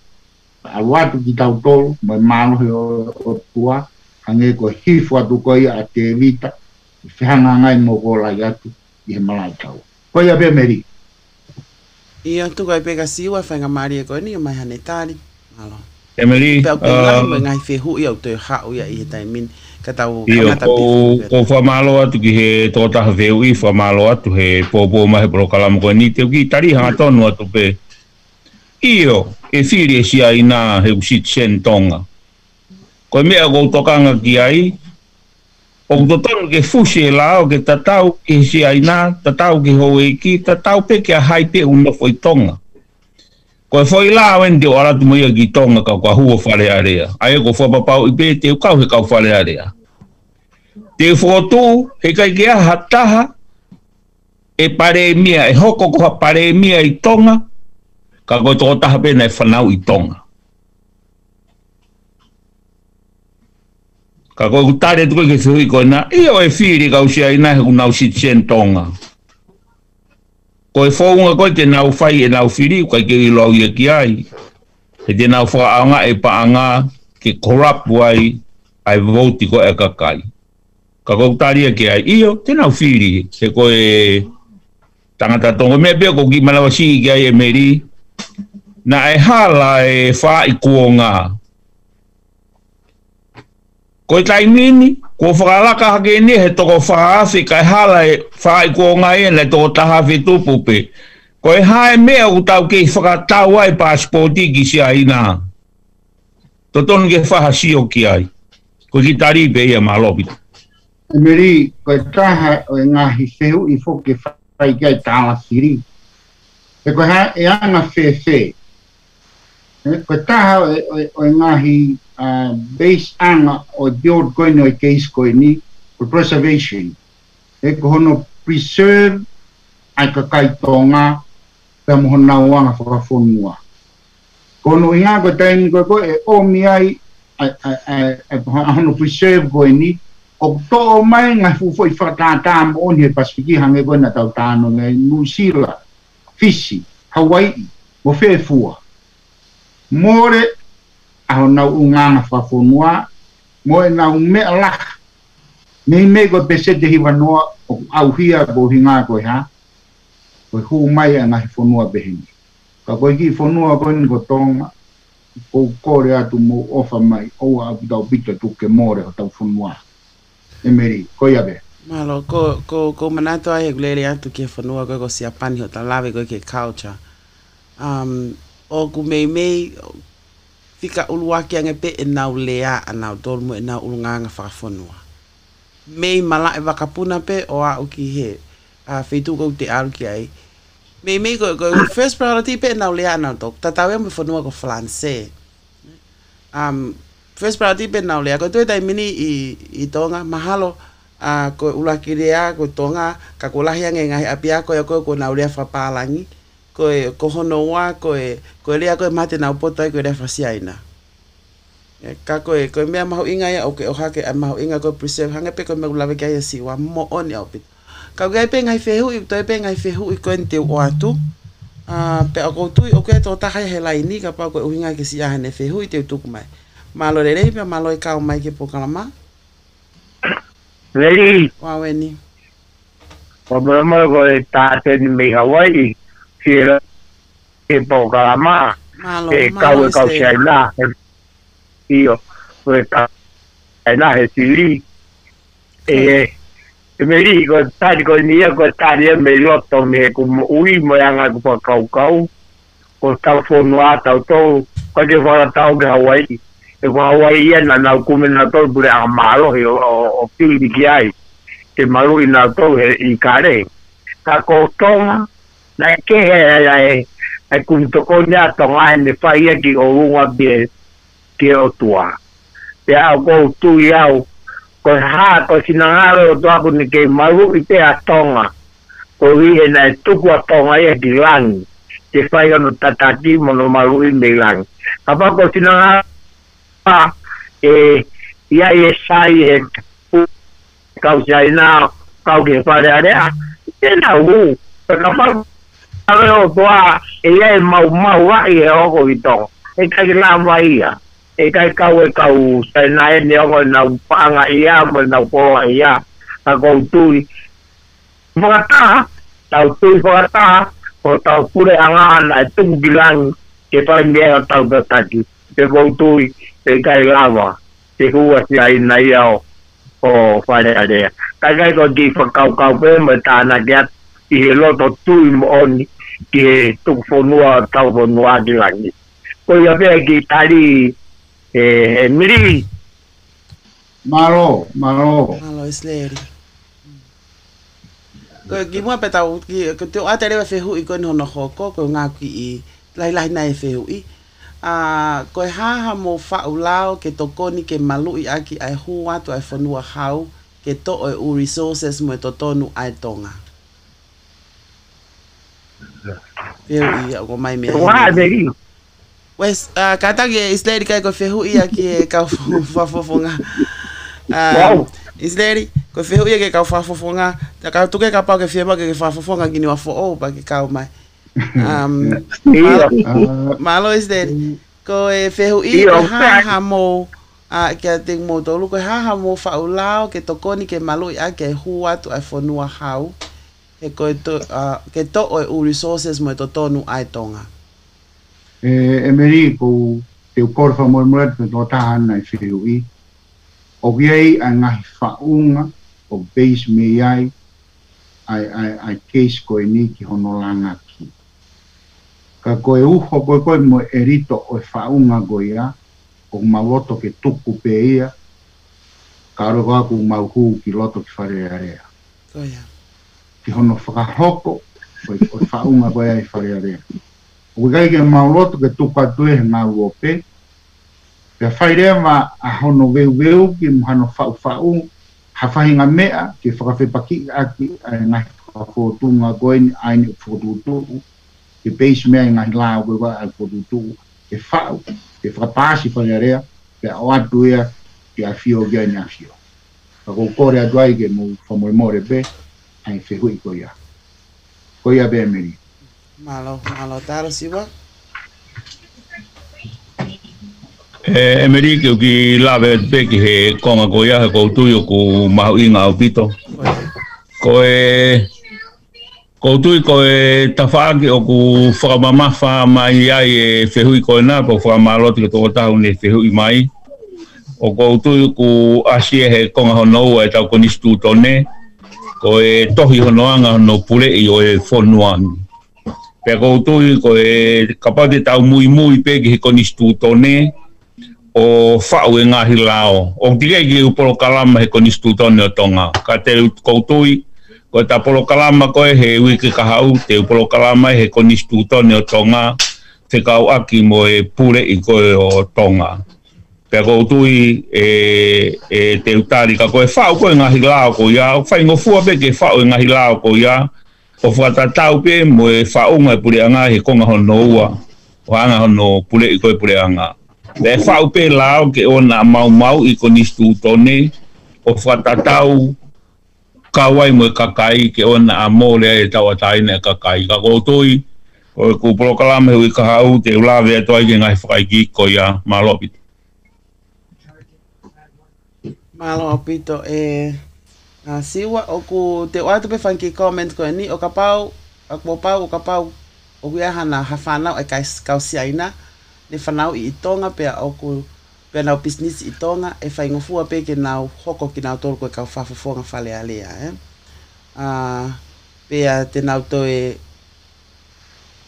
a watu ki tau tolu, mai mano he o, o tua, hange ko hifu atu koi a te evita, i whihanga ngai mo kola i atu, i he malai tau. Koi a pia meri. I on tuko i pega siu a whainga maari e koi ni o mai hane tari. Alo. E meri. Pea upe lai mai um, ngai whihu i au te hau ia i he tai min. Ka tau kamata pia. Ko, ko whamalo atu ki he tōtaha whihu i whamalo atu he pōpō mahe brokalamu koi ni te uki tari hanga tonu atu pe. Pe. Iyo, e whiri e sia i nā he usit sen tonga. Ko mea mea tokanga ki ai, o koutotanga ke fushi e la o ke tatau ki he sia nā, tatau ke ho e ki, tatau pe ke a hai unna foi tonga. Ko foi lao o ente o aratu mai ki tonga ka kua huo whare area. A e ko whapapau i pe te u kau he kau whare area. Te fotu he kai ke a hataha, e pare mia, e hoko koha pare mia i tonga, ka koe tō taha pēna e whanau i tonga. Ka koe kutare tukoe ke whihui koe na, ia oe whiri kau sia i nahe ku nau si tsen tonga. Koe whounga koe te nau whai e nau whiri, koe ke i lau ia ki ai. He te nau whaanga e paanga ke korap wai ai vauti koe e kakai. Ka koe kutaria ki ai, ia te nau whiri, se koe tangata tonga. Mea pia koe ki malawa ki ai e meri, na e hala e wha i kuo ngā. Ko i tai nini, ko whakalaka hake ni he toko wha ka e hala e wha i kuo ngā e le toko taha fi tupupe. Ko e hae mea u tau kei whakatau ai pasipoti ki si ai nā. Totonu ke wha si o ki ai. Ko ki tari pe ia malopi. Meri, ko e taha o e ngā hiseu i fo ke whaikia i tāla siri. E ko e anga whee whee. Ko taha o ngahi base anga o diod ko no case ko ni preservation e ko hono preserve ai ka kai tonga pe na wanga fa fonua ko no inga ko tain ko ko e o mi ai ai ai preserve ko ni o to o mai nga fu foi fa ta ta mo ni pasifiki hange ko na tau tāno no ngai nu sila Fiji, hawaii mo fe fua more aho na unganga fa fonua mo na ume la me me go pese de hiwa no au hia go hinga go ha ko hu mai na fonua behin ka go ki fonua go ni go tong ko kore atu mo ofa mai o a da bitu tu ke more ta fonua e meri ko ya be malo ko ko ko manato ai e glele atu ke fonua ko ko siapani o lave go ke culture um o ku mei mei fika ulu waki ange pe e nau lea a nau dolmu e nau ulu nganga whakafonua. Mei mala e wakapuna pe o a uki he a feitu kou te aru ki ai. Mei mei koe koe ku first priority pe e nau lea a nau tok. Tatawe ame whanua ko flanse. Um, first priority pe e nau lea. Koe tue tai mini i, i tonga mahalo a uh, koe ulakirea koe tonga kakulahi ange ngahi apia koe koe koe nau lea whapalangi koe ko hono wā, koe, koe lea koe mate na nā upota koe rea whasi aina. E, ka koe, koe mea mahu inga ya o ke oha ke ama mahu inga koe preserve hanga pe ko me ulawe ke aia wa mo on au pita. Ka koe pe ngai fehu i, toi pe ngai fehu i ko nte o tu uh, pe o koutui o koe tō tahai he lai ni, ka pa koe uhinga ke si ya ne fehu i te utuku mai. Malo re rei, pe malo i e kao mai ke pokala ma. Ready. Wa weni. Wa mwema koe tātene mei Hawaii kira e programa e, e kawe kau se ai la io e ta ai la e si li e e e me li go tari go ni ko tari e me lotto me ku ui mo yanga ku pa kau kau ko ta fo no ata to ko ke fo ata o gawai e fo gawai e na na ku me na to bure a malo e o o pili ki ai ke malo i na to e i kare ta ko na ke he ai ai kun to ko nya to ngai ne fa ye ki o u wa bi ke o tua pe a go tu yao ko ha ko sina ngaro to a kun ke mau i te a tonga ko wi he na tu ko tonga ye di lang te fa ye no tatati mo no mau i me lang apa ko sina ngaro e ya ye sai he kau sai na kau ke pare area ke na u ka pa reo toa e ia e mau mau wai e oko i tō. E kai la mai ia. E kai kau e kau sa ina e ne oko na upanga ia mo na upoa ia. Ka kou tui. Whakata, tau tui whakata, o tau pure anga ana e tungu bilangi ke pai mea o tau tataki. Te kou tui, e kai lawa. Te hua si a ina ia o o whare a rea. Kai kai kou ki whakau kau pēma tāna ki at i he loto tui mo oni ke to fo no a ta fo no a di lang ko ya be ki ta di e e miri maro maro hello is leri ko gi mo pe ta ki ko te a tere fe hu i ko no no ho ko ko nga ki i lai lai na e fe hu i a ko ha ha mo fa u lao ke to koni ke malu i aki ai hu wa to ai fo no hau ke to o e resources mo to tonu ai tonga Ferrui, alguma e-mail. Uai, Wes, uh, kata ke isleri kai ko ferrui aqui ka fofonga. Ah, isleri ko ferrui ke ka fofonga. Ta ka tu ke capaz que ke fiema ke fa fofonga gini wa fo o pa ke ka Um, malo isleri. Ko e ferrui ha ha mo a ke te mo lu ko ha ha mo fa ulao ke tokoni ke malo ya ke huwa tu ai fonua hau. e koe to, uh, ke to oe u resources mo e to tonu ai tonga? E, e meri ko te uporfa mo e mwet me tō tahana e whiru i. O viei a ngahi whaunga o base me iai ai, ai, ai case koe ni ki honolanga ki. Ka koe uho koe koe mo e rito o e whaunga goi a o mawoto ke tuku pe ia ka aroko aku mauhu ki loto ki wharearea. Oh, yeah. ki hono whakahoko o i whaunga koe ai wharearea. O kai ke e, e mauloto e ke tuka tue he ngā uope, pe whairea ma a hono weu weu ki mhano whau whau, hawhahinga mea ki whakawhepaki aki a ngai whakawhotunga koe ni aini o whakututu, ki peis mea i ngai lao koe koe a whakututu, ke whau, ke whakapāsi wharearea, pe o atu ki a fio kia ni a fio. Whakokore atu ai ke mo whamoemore pe, àìfẹ́ hó ìkọ̀yà kọ́yà bẹ́ẹ̀ mìíràn. màá lọ màá lọ tá a lọ sí wá. emeri que que la vez pe que con agoya con tuyo con más in alpito co e co tu co e tafag o cu forma ma fa mai ai e fehui co na po forma lot que to ta un fehui mai o co tu cu asie he con ho no e ta con istuto ne ko e tohi honoanga no pule i o e fonuan. Pea kou tui, ko e kapate tau mui mui pegi he konistu tone o whao e ngahi lao. O tige ki u polo kalama he konistu tone o tonga. Ka te kou tui, ko e ta polo kalama ko e he wiki kahau, te u polo kalama he konistu tone o tonga, te kau aki mo e pule i ko e o tonga pe ko tui eh e te utari ka ko e fa ko ngahi la ko ya fa ngo fu ape ke fa ngahi la ko ya o fa ta tau pe mo e fa o ngai e pure anga he ko ngaho no wa o anga ho no pure i ko e pure anga le fa u pe la o ke ona mau mau i ko ni stu o fa ta tau ka wai mo e ka kai ke ona a mo le e tau atai ne ka kai ka ko tui o e ku pro kala me u ka hau te u la ve to ai ngai fa ki ko ya malopit Malo pito e a siwa o ku te wa tupe fanki comment ko ni o kapau a ko pau o kapau o wea hana hafana e kai kausi aina ne fanau i tonga pe o ku pe na business i tonga e fai ngo fu ape ke na hoko ki na tolko ka fa fu fonga fale ale a e a pe a te na to e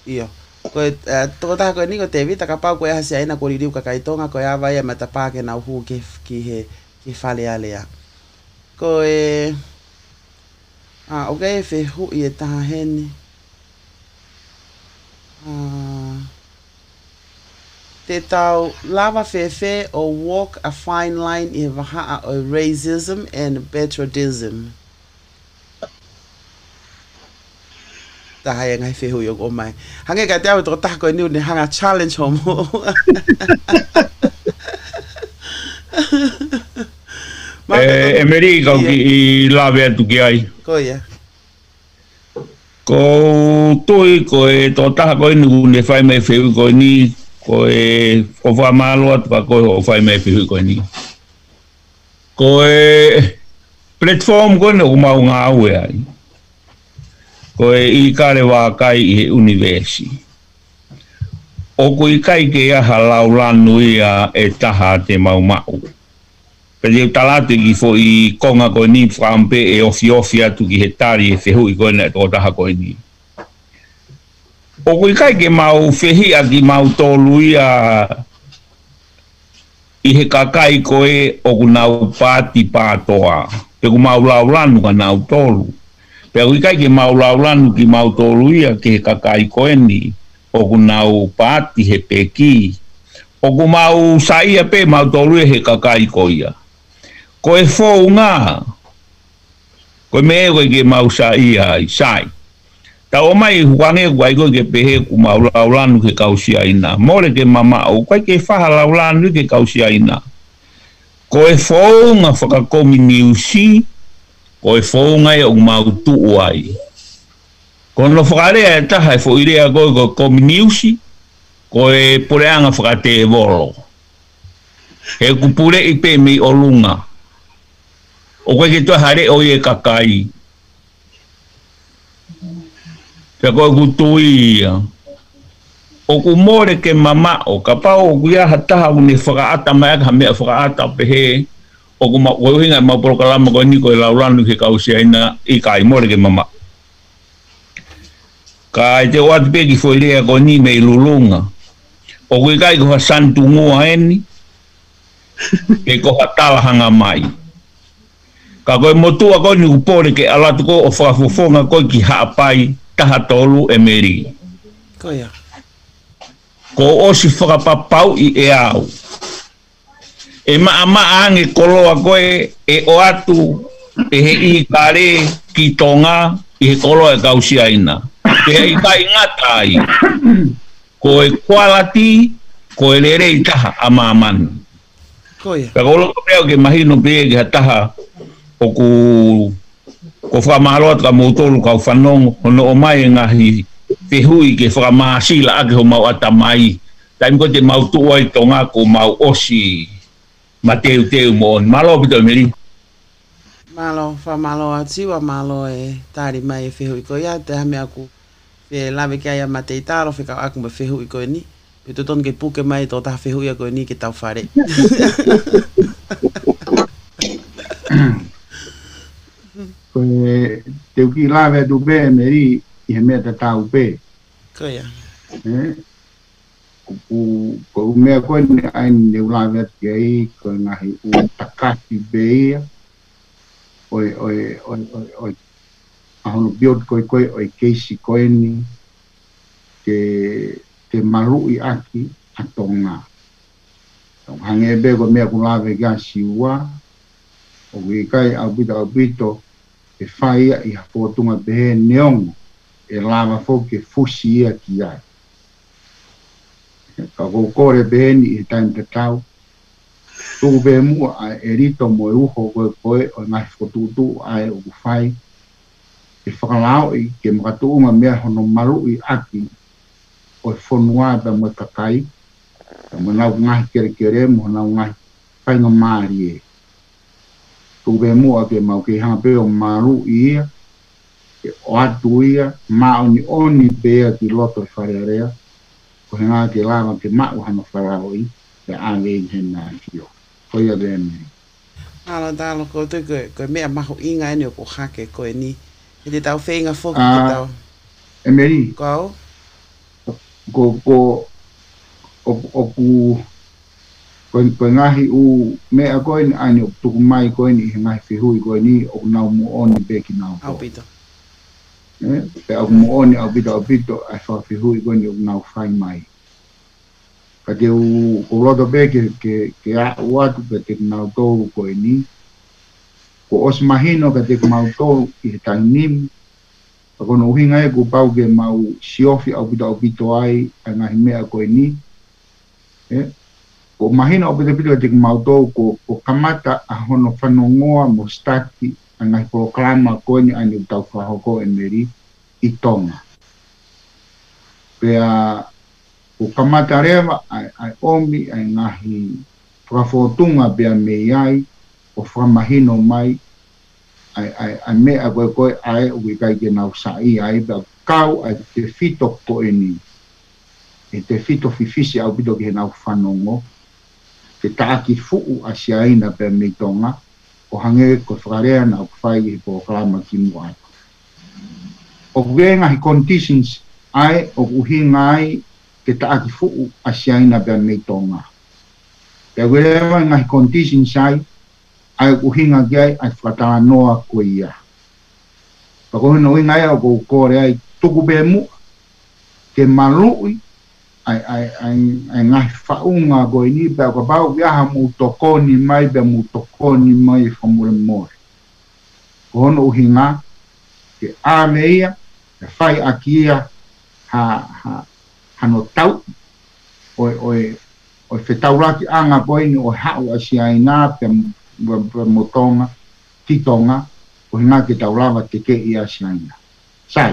io ko to ta ko ni ko te vita kapau ko e hasi aina ko ri ka kai ko ya vai e mata pa ke na hu ke he que fale alea koe Okay, gai fe hu i e taha hene a te tau lava fefe o walk a fine line i he wahaa racism and betrodism. taha e ngai fehu i o mai hange ka te au toko taha koe niu ne hanga challenge homo Eh, e eh, eh, meri kau eh. ki i lawe atu ki ai. Ko ia. Ko tui ko e tō taha ko inu kune whai mai whiu ko ni, ko e o wha mālo atu ka ko o whai mai whiu ko ni. Ko e platform ko inu kumau ngā aue ai. Ko e i kare wā kai i he universi. O kui kai ke aha laulanu ia e taha te maumau. Ko pe leu talate ki fo i konga ko ni frampe e ofi ofi atu ki hetari e fehu i koina e tō taha ko ni. O kui kai ke mau fehi a ki mau tōlu a i he kakai ko e o ku nau pāti pātoa. Pe ku mau laulanu ka nau tōlu. Pe kui kai ke mau laulanu ki mau tōlu a ki he kakai ko e ni o ku nau pāti he peki. O ku mau saia pe mau tōlu e he kakai ko ia. E ko e fō ngā, ko e mehe koe ke sa i a sai. Ta o mai huange kua iko ke pehe ku mau maulaulanu ke kausia ina. Mole ke mama au, kwa ke faha laulanu ke kausia ina. Ko e fōunga whakakomi ni usi, ko e fōunga e o mautu uai. Ko no whakarea e taha e fōirea koe ko komi ni usi, ko e poreanga whakate e volo. He kupure i pēmi o lunga. okweketwa hare oye kakai teko kutuia okumore ke mama o kapao kuya hata ha une fakaata maya ka me fakaata pehe okuma wehinga ma proklama ko ni ko laulanu ke kausia ina i kai more ke mama ka te wat pe ki folia ko ni me lulunga o kai ko santu ngua eni e ko hatala hanga mai Ka koe motua koe ni upore ke alatu koe o whakafofonga koe ki haapai taha tolu e meri. Kaya. Ko osi whakapapau i e au. E maa maa ange koloa koe e o atu e he i kare ki tonga i he koloa e kausi aina. Ke he i kai ngata ai. Ko e kualati, ko e lere i taha a maa manu. Kaya. Ka koloa koe ke mahino pie ki ha taha o ku ko fa malo ka motolu ka fa no no o mai nga hi te hui ke fa ma si la ho mau ata mai taim ko te mau tu oi to ko mau osi mateu teu mo malo bito meri malo fa malo a ti malo e tari mai fe hui ko ya te ha me aku fe lave ke aya matei taro fe ka aku me fe hui ko ni Pe to ton ke puke mai to ta fe hui ko ni ke ta fare. te uki lawe atu pē me ri i he mea te tāu pē. Kaya. Ko, ko u mea koe ni aini ni ulawe atu ki ai, ko ngahi u takati pē ia. Oi, oi, oi, oi, oi. Ahono biot koe koe, oi keisi koe ni. Te, te maru i aki atonga. Hangebe ko mea kulawe ki a siua. Ogui kai, au pita, au pito. Au pito. e faia e a fortuna uma be neon e lava fogo que fuxia ki ai ka go kore be e tan te tau tu be mu a erito mo o ho o ngai fo tu ai u fai e whakalao i ke makatu uma mea no malu e aqui o e whonua da mo kakai da mo nau ngahi kere kere mo nau ngahi whainga maari e tu be mo ke ma ke ha pe o ma ru i ia ke o atu ia ma o ni o ni pe a ki loto i fare area ko he ngā ke lāma ke ma uha no fara o i ke a ngē i hen nā ki o koi a rea mei Ala tālo ko te koe koe mea maho inga ene o ko hake koe ni e te tau whenga fōki ki ah, tau e mei ko au ko ko o ku o, o, o, o, o, o, o, o, o pa ngahi u me a koin ani o tuk mai koin i ngahi fi hui koin i o nau mo oni pe ki nau au Aupito. pe ok mo oni au pito au pito a fa fi hui koin i o nau fai mai ka te u o rodo be ke ke a uatu pe te nau tolu koin i. ko os mahino ka te mau tolu i he nimi. ka kono uhinga e ku pau ke mau siofi au pito au pito ai a ngahi mea koin i. eh mahina o katika mautou ko hono ahono ngoa mo stati angai ko ni ani utau whahoko emeri i Tonga. Pea kokamata rewa ai, ai omi ai ngahi pe a mei ai o whamahino mai ai, ai, ai me a koe koe ai ui kai ke nau sai ai a kau ai te fito ko eni e te fito fifisi au pito ke nau whanongoa te taki fuu a si aina pe me tonga o hange ko whakarea na o kwhai i po klama ki mua. O kwenga hi conditions ai o uhi ngai te taki fuu a si aina pe me tonga. Te kwenga ngai conditions ai ai o uhi ngai ai ai whakataa noa ko ia. Pako hino ui ngai au kou kore ai tukupe mua te malui ai ai ai ai ngai fa un ma ni pa ko ba ya ha mu to ko ni mai be mu to ko mai fa mu le mo ko no hi nga ke a meia e fai akia ha ha ha no tau o o o fe tau la ki anga go ni o ha o si ai na pe mu to nga ti o hi nga ke tau la ke ke ia si ai na sai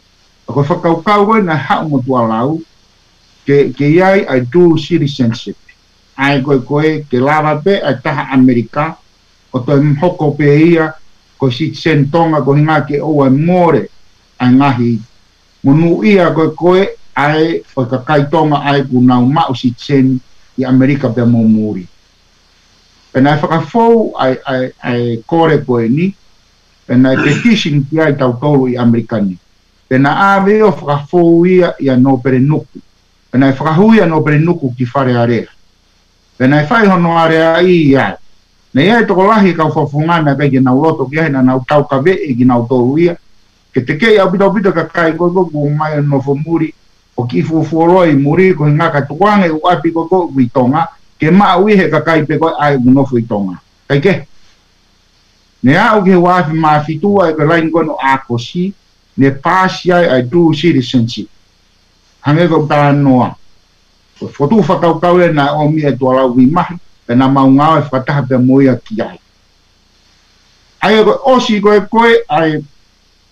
Ako whakaukau e na hao tua lau, ke, ke iai ai dual citizenship. Ai koe koe ke lawa pe ai taha Amerika, o toi mhoko pe ia, ko si sentonga ko hinga ke oa more ai ngahi. Munu ia koe koe ai o ka kaitonga ai ku nau mao si sen i Amerika pe momuri. Pena e whakafou ai, ai, ai kore koe ni, pena e petition ki ai tau tolu i Amerikani. Pena ave o whakafouia i a nōpere nuku. na e whakahuia nōpere nuku ki whare area. na e whai hono area i iai. Nei ai toko lahi e ka whafungana kai ki nau roto ki aina nau tau ka vee ki nau tōru ia. Ke te kei au pita pita ka kai koi koku o mai no muri o ki fufuoroi muri ko hinga ka tuange u api ko ko ui tonga ke maa ui he ka kai pe koi ai unofo i tonga. Kai ke? Ne au ke wafi maa fitua e ka lain kono a kosi ne pasia ai tu siri sensi hange ko ta noa fo tu fa kau na o mi e tua lau vi mahi pe na mau ngau e fataha pe moi a ki ai ai ko osi koe koe ai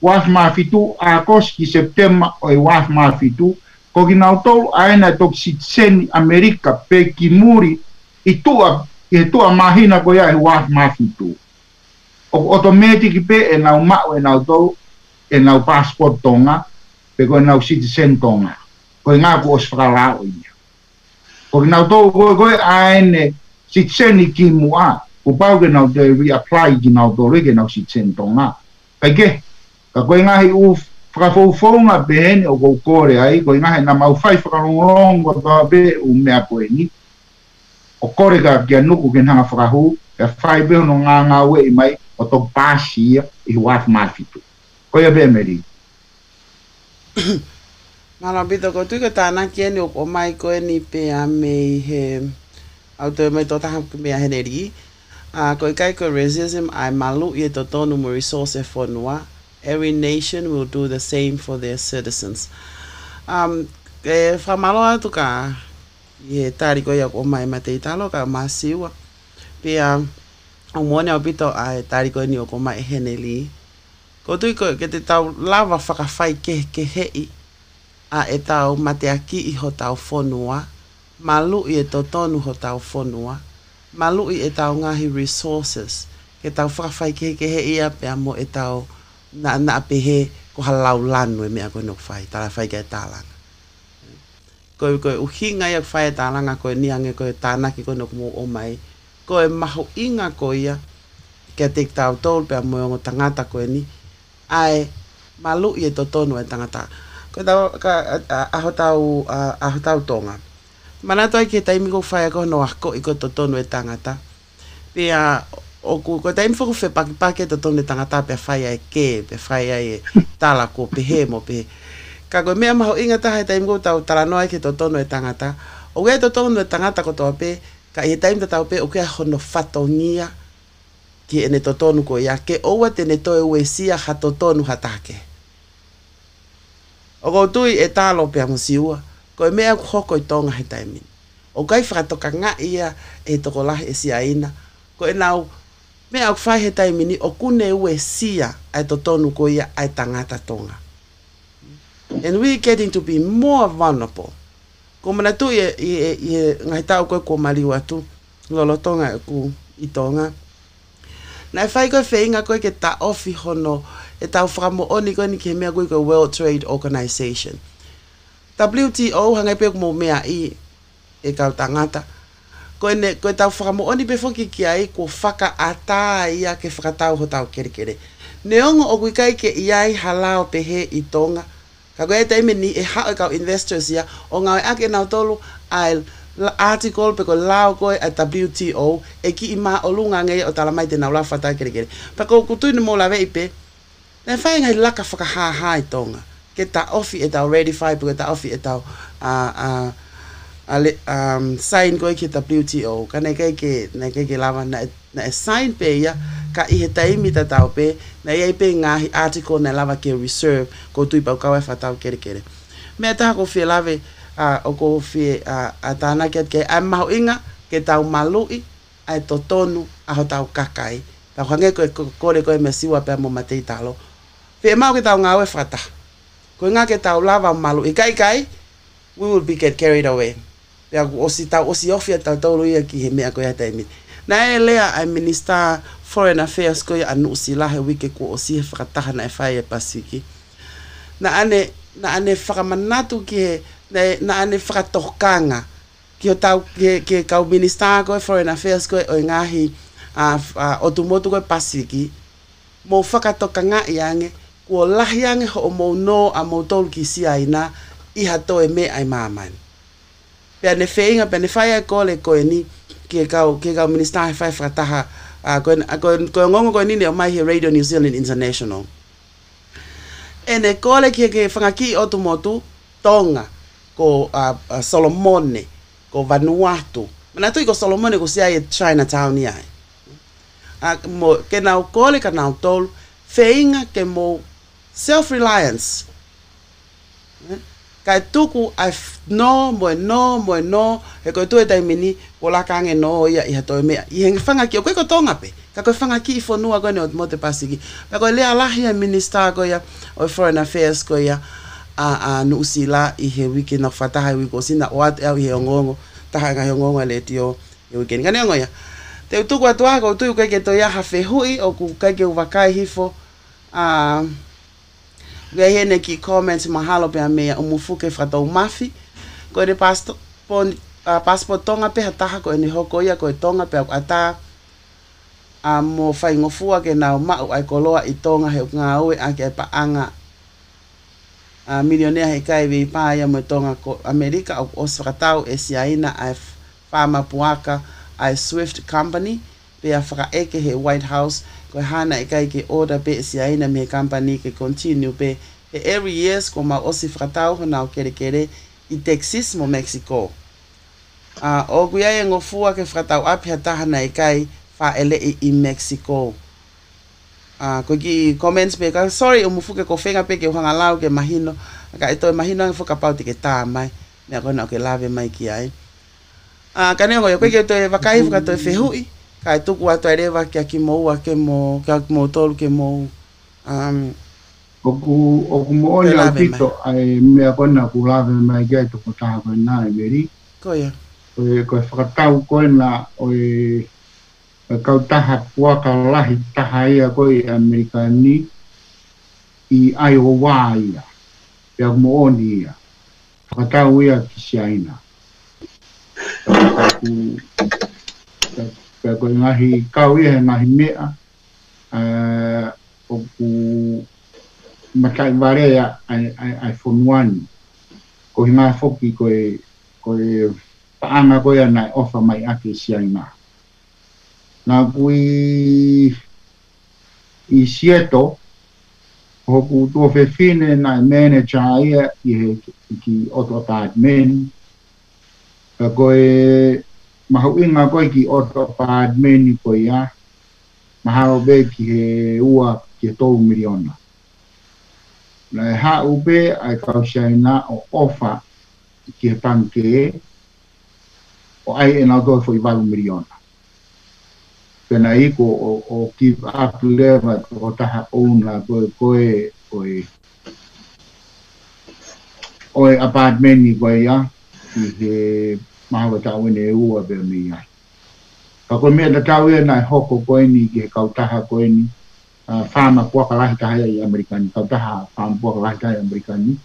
was ma fitu a kos ki septema o was ma fitu ko ki nau tolu aena toksitseni amerika pe ki muri i tua i tua mahina ko ia was ma fitu o, o to meti ki pe e nau mao e nau tolu e nau passport tonga pe ko nau citizen tonga ko nga ko Australia o ia ko nau to ko ko o citizen ki mu a ko pau ke nau te reapply ki nau to re ke nau citizen tonga kai ke ka ko nga hi u fra fo fo nga ben o ko kore ai ko nga na mau fai fra long ko ba be u me ko ni o kore ka ki anu ko ke nga fra hu e fai be no nga nga we mai o to pasi i wa mafitu koyobemeri Nalo pitoko tuiko tana kieni o maiko eni pe ame he au te mai tota hapu mea heneri a ah, ko kai ko racism ai malu ye to tonu mo resource noa. every nation will do the same for their citizens um e fa malo atu ka ye tari ko ya ko mai mate italo ka masiwa pe a mone o pito ai tari ko ni o ko mai heneli Ko tui koe, ke te tau lava whakawhai ke ke hei, a e tau mate a ki i ho tau whonua, ma lui e to tonu ho tau whonua, ma lui e tau ngahi resources, ke tau whakawhai ke ke hei a pe amo e tau na, na pe he ko halau lanu e mea koe no whai, tala whai ke e tālanga. Koe koe uhinga i a whai e tālanga koe niange koe tānaki koe no kumo o mai, koe maho inga koe ia, ke te tau tol pe amo e ongo tangata koe ni, ai malu i e totonu e tangata. Ko tau, ka, aho tau, tonga. Mana tau ki e taimi kou whaia ko no ako i ko totonu e tangata. Pia, o ku, ko taimi fuku whi paki paki e totonu e tangata pe whaia e ke, pe whaia e talako, pe he mo, pe Ka koe mea maho ingata hai taimi kou tau taranoa ki totonu e tangata. O kia totonu e tangata ko tau pe, ka i e taimi tau pe, o kia hono fatongia ki e ne totonu ko ia ke oua te ne toe ue sia ha totonu ha take. O kou tui e talo pe amusi ua, ko e mea kuhoko i tonga he taimin. O kai whakatoka ngā ia e toko lahi e sia ina, ko e nau mea au he taimini o kune ue sia ai totonu ko ia ai tangata tonga. And we getting to be more vulnerable. Ko mana tu i, e, i, e, i, i e ngai tau koe ko mali lolo tonga ku i na fai ko fei nga ko ke ta ofi hono e tau whakamo o ni koe ni ke mea ko World Trade Organization. WTO hanga pe kumo mea i e kau tangata. Ko ne, ko ta whakamo o ni pe whoki ki ai ko faka a tā ia ke whakatau ho tau Ne Neongo o kui kai ke iai halao pe he i tonga. Ka koe e teime ni e hao e kau investors ia o ngau e ake nau tolu ail article pe ko lao ko a WTO e ki ima o lunga nge o tala mai te na ula fata kere kere. Pa ko kutu ni mo la vei pe, ne fai ngai laka whaka ha tonga. Ke ta ofi e tau ratify pe ko ta ofi e tau a uh, a a um, sign ko e WTO. Ka ne kei ke, ne kei ke lawa na, e, na e sign pe ia ka ihe taimi ta tau pe, na iai pe ngahi article na lava ke reserve ko tui pa ukawai fatau kere kere. Mea taha ko fie lawe, a o ko fi a a tāna kia ke a maho inga ke tau malui a to tonu a ho tau kakai tau hange koe kore koe me siwa pe mo matei talo fi mau ke tau ngā ue whata koe ngā ke tau lava malui kai kai we will be get carried away pea osi tau osi ofia tau tauru ia ki he mea koe hata e miti na e lea ai minister foreign affairs koe anu usi lahe wike ko osi he whakataha na e whae e pasiki na ane na ane whakamanatu ki he na na ne fratokanga ki o tau ki ka o minister ko foreign affairs ko o ngahi a a o tu motu ko pasiki mo faka tokanga yange ko lahi yange ho mo no a mo tol ki si aina i ha e me ai maman pe ne feinga pe ne faia ko le ko ni ki e ka o ki e ka o minister ha fai e frataha a ko a ko ko ngongo ko ni ne o mai he radio new zealand international ene kole ki ke fanga ki o tonga ko uh, uh, Solomone, ko Vanuatu. Mana tui ko Solomone ko siya e Chinatown ni ai. Uh, mo, ke nao kole ka nao tol, feinga ke mo self-reliance. Eh? Kai tuku ai no, mo e no, mo e no, he koe tue tai mini, ko la kange no ia iha toi mea. I henge whanga ki, o koe ko tonga pe, ka koe whanga ki i fonua koe ne o te pasiki. Pa koe lea lahi a e minister koe ia, o foreign affairs koe ia, a a no si la i he wiki na fata ha wiko sina o at au he ngongo ta ha ga ngongo e le tio e wiki ni ngane ngoya te tu kwa tu ago tu ke ke to ya ha fe hui o ku ka ke uva kai hifo a we he ne ki comment mahalo pe me o umufuke fuke fata o mafi ko re pasto pon a paspo tonga pe ha ko ni hoko ia ko tonga pe ata a mo fai ngofua ke na ma ai koloa i he ngā ake a pa anga Ah, a milionea he kai vei pāia mo tonga ko Amerika o osu katau e aina a puaka a Swift Company pe a whakaeke he White House ko hana e kai ke order pe si aina me he company ke continue pe every years ko ma osi whakatau hona o kere kere i Texas mo Mexico. Uh, ah, o guia e ngofua ke whakatau apia tahana e kai fa i, i Mexico. Ah, ko gi comments pe ka sorry o mufuke ko fenga pe ke hanga lao ke mahino ka eto mahino fo ka pau tike ta mai me ko na ke lave mai ki ai Ah, uh, ka ne ko ke to va kai fo to fe hui ka to ku ato ere va ke ki mo wa ke mo ka mo to ke mo um o ku o ku mo le tito ai me ko na ku lave mai ke to ko ta ko na e meri ko ya ko ko fa ka ko na o kau taha kua ka lahi taha ia koi Amerika ni i Iowa ia. Pea kumooni ia. Whakatau ia kisi aina. Pea koi ngahi kau ia he ngahi mea. Uh, eh, Oku makai varea ai fonuani. Koi ngā foki koi koe paanga koe anai ofa mai ake si aina. kui isieto hoku tuo fefine na mene chaia i ki oto taat men ko mahu inga koe ki oto taat men koe ya mahau be ki he ua ki tou miliona na ha ube ai ka ina o ofa ki tanke e, o ai ena fo i valu miliona penaiko o, o give up leva o taha ouna koe koe koe oe apartment ni koe ia i he mahawa tawene ua pe mi ia. Ka koe mea ta tau e hoko koe ni ki he kautaha koe ni uh, whāma puaka lahi taha i Amerikani, kautaha whāma puaka lahi taha i Amerikani.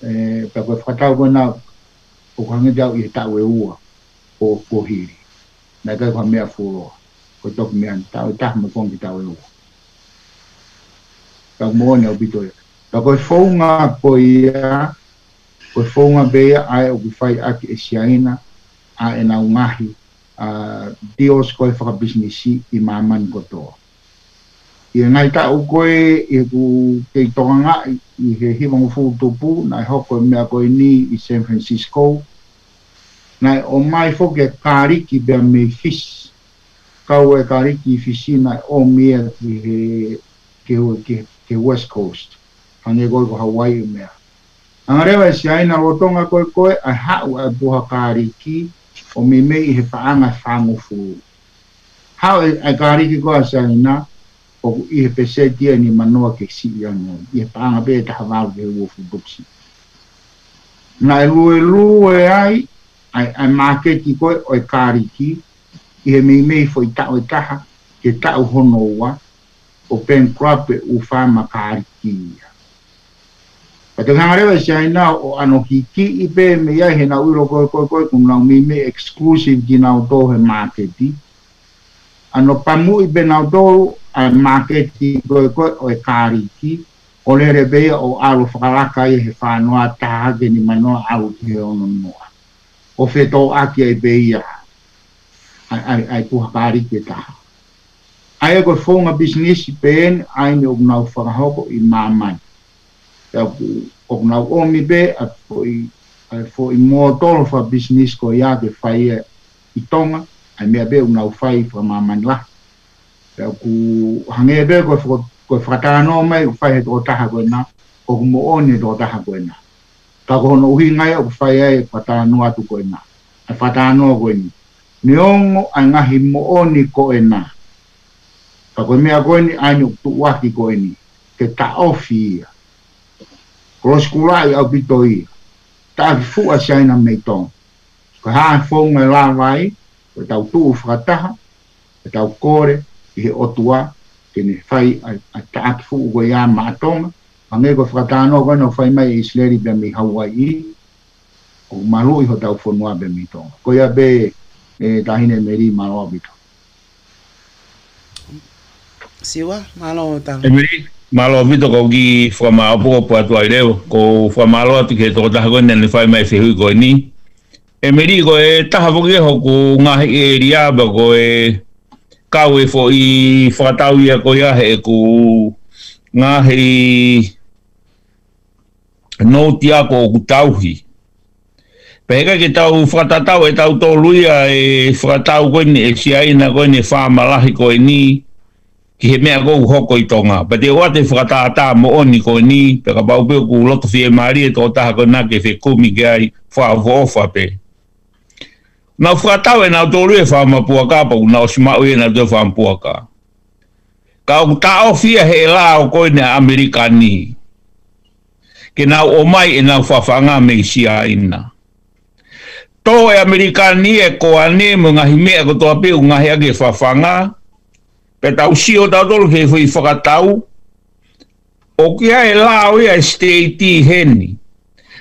Eh, pa koe whakatau koe nā o kange tau i he tau ua o kohiri. Nai kai kwa mea furoa. ko tok mian tau tak ma fong kita eu tak mo ne obito ya ta ko fonga ko ia ko fonga be ai o fai aki esiaina a ena ungahi a dios ko fa businessi i maman ko to i ngai ta u ko e ku ke tonga i he hi mo fu tu pu na ho ko me ko ni i san francisco na o mai fo ke kari ki be me fish kaua kariki fisina o mea ki ke, ke, ke West Coast. Hange koe ko Hawaii mea. Angarewa e si siaina rotonga koe koe a hau e buha kariki o me mei he paanga whangu fu. Hau e a kariki koe a si aina, o ku i he pese tia ni manoa ke si i anu. I he paanga pe e taha wau ke uofu buksi. Na e lue lue ai, ai, ai maketi koe o e kariki, ia meimei e taha ke tau hono oa o penkroape u faamakaalikia patagagalewa siaina o ano hiki'i pe meiai he nau iro koekoekoe kun nau meimei exclusive kinau tō he maketi ano pamu'i pe nau tōu a maketi koekoe o e kāliki o le rebeia o aro whakalaka i he whānoa tahake ni manoa au te he ono noa o whetō aki ai beia ha ai ai pu hakari ke ta ai go fong a business pen ai me ogna fanga hoko i maman ya pu ogna o mi be a fo i a fo i mo tolo fa business ko ya de fai i tonga ai me be ogna fai fa maman la ya ku hange be ko fo ko fatano mai fai to ta ha ko na o mo ni to ta ha ko na ta ko no hi ngai o fai ai fatano atu ko na fatano ko ni niongo angahi mooni ko ena. Pako mea koeni aini uktu waki koeni, ke taofi ia. Kros kulai au pito ia. Taki fua saina meitong. Ko haa fonga la vai, ko e tau tuu whakataha, ko e tau kore, i he otua, ke ne fai a taki fuu ko ia maatonga, Pange ko whakatāno koe no whai mai isleri bia mi Hawaii, ko malu iho tau whanua bia mi tonga. Ko ia be e tahine meri maro abito. Siwa, malo tango. E meri, malo abito kou ki fwa maa opo opo atu ai kou fwa malo atu ke toko taha koe nene fai mai fihui koe ni. E meri, ko e taha poke hoku ngahi e riaba ko e kawe fo i whakatau ia ko ia he ku ngahi nou ti ako o kutauhi. Pega ke tau whakatatau e tau tōluia e whakatau koe ni e si aina koe ni malahi koe ni ki he mea kou hoko i tonga. Pa te oa te whakatata mo oni koe ni pe ka paupeo ku loto fie maari e tō koe nake fe kumi ke ai whaavofa pe. Nau whakatau e nau tōlu e whamapua ka pa unau simau e nau tō whamapua ka. Ka o tāo fia he la o koe ni Amerikani ke nau omai e nau whawhanga me si aina. Ka to e amerikani e ko ane mo nga hime ko to ape nga hea ke fafanga pe ta usi o tau tolu ke fui whakatau o kia e lao ia e state i heni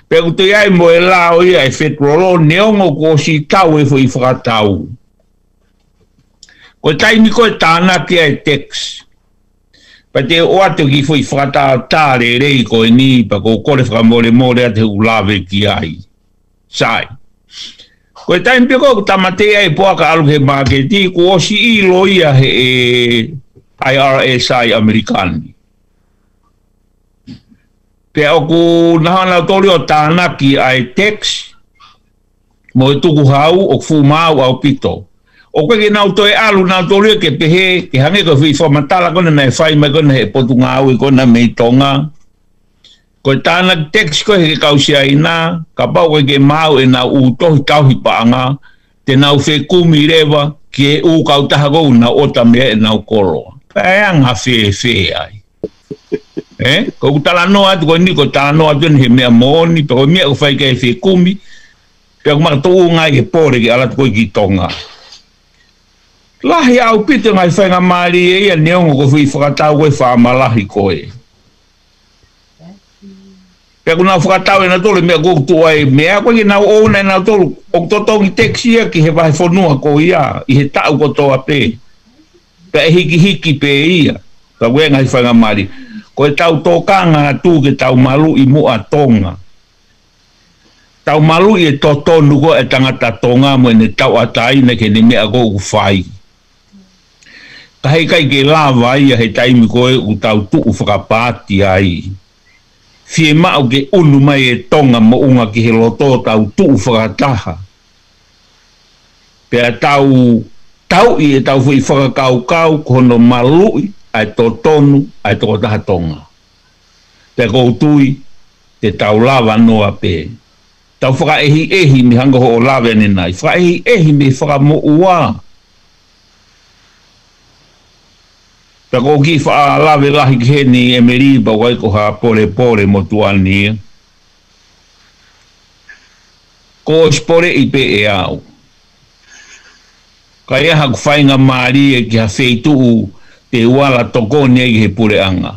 pe kuto ia e mo e lao ia e federal o neongo ko si tau e fui whakatau ko tai ni ko e tana kia e tex pe te o ate ki fui whakatau tā rei ko e ni pa ko kore whakamore mole ate ulawe ki ai sai Ko e taimpe ko tamate ai poa ka aluke marketi ko si i loia he e IRSI american Pe o ku nahana tori o tānaki ai tex mo e tuku hau o ku fumau au pito. O kweke nau toi alu nau tori ke pehe ke hange ko fi fomatala kona na fai mai kona he potunga au i kona meitonga tonga Ko tāna teks ko heke kausia i nā, ka pau ke māu e nā ūtohi tauhi pāngā, te nau whē kumi rewa ki e ū kautaha kou nā ota mea e nau koroa. Pai anga whē whē ai. Eh? Ko ku tala noa atu ko ni, ko tala noa atu ni he mea mōni, pe ko mea u whai kei whē kumi, pe ko maka tōu ngai ke pōre ki alat koi ki tonga. Lahi au pite ngai whainga māri e ia neongo ko whi whakatau koe whāma lahi koe. Ya kuna fuka na ena tolu mea gok tua e mea kwa ki nao ouna na tolu ok totong i teksi ya ki hewa hefonua ko ia i he tau ko toa pe. Pea e hiki hiki pe ia. Ka wenga hifanga mari. Ko e tau tokanga na tu ke tau malu i mua tonga. Tau malu i e totonu ko e tangata tonga mo ene tau atai na ke ne mea gok ufai. Ka hei kai ke lava ia he taimi koe u tau tu ufakapati ai fie mao ke unu mai e tonga mo unga ki he loto tau tuu whakataha. Pea tau, tau i e tau fui whakakau kau kono malui ai tō tonu ai tō taha tonga. Te koutui te tau lava noa pē. Tau whaka ehi ehi mi hanga ho o lawe nenei. Whaka ehi mi whaka uaa. Ta ko ki fa la ve la ni e me ri ba ko ha pore pore mo tu al ni. Ko spore i pe e au. Ka e ha ku fainga ma ri e ki ha feitu u te wala toko ne ki he pure anga.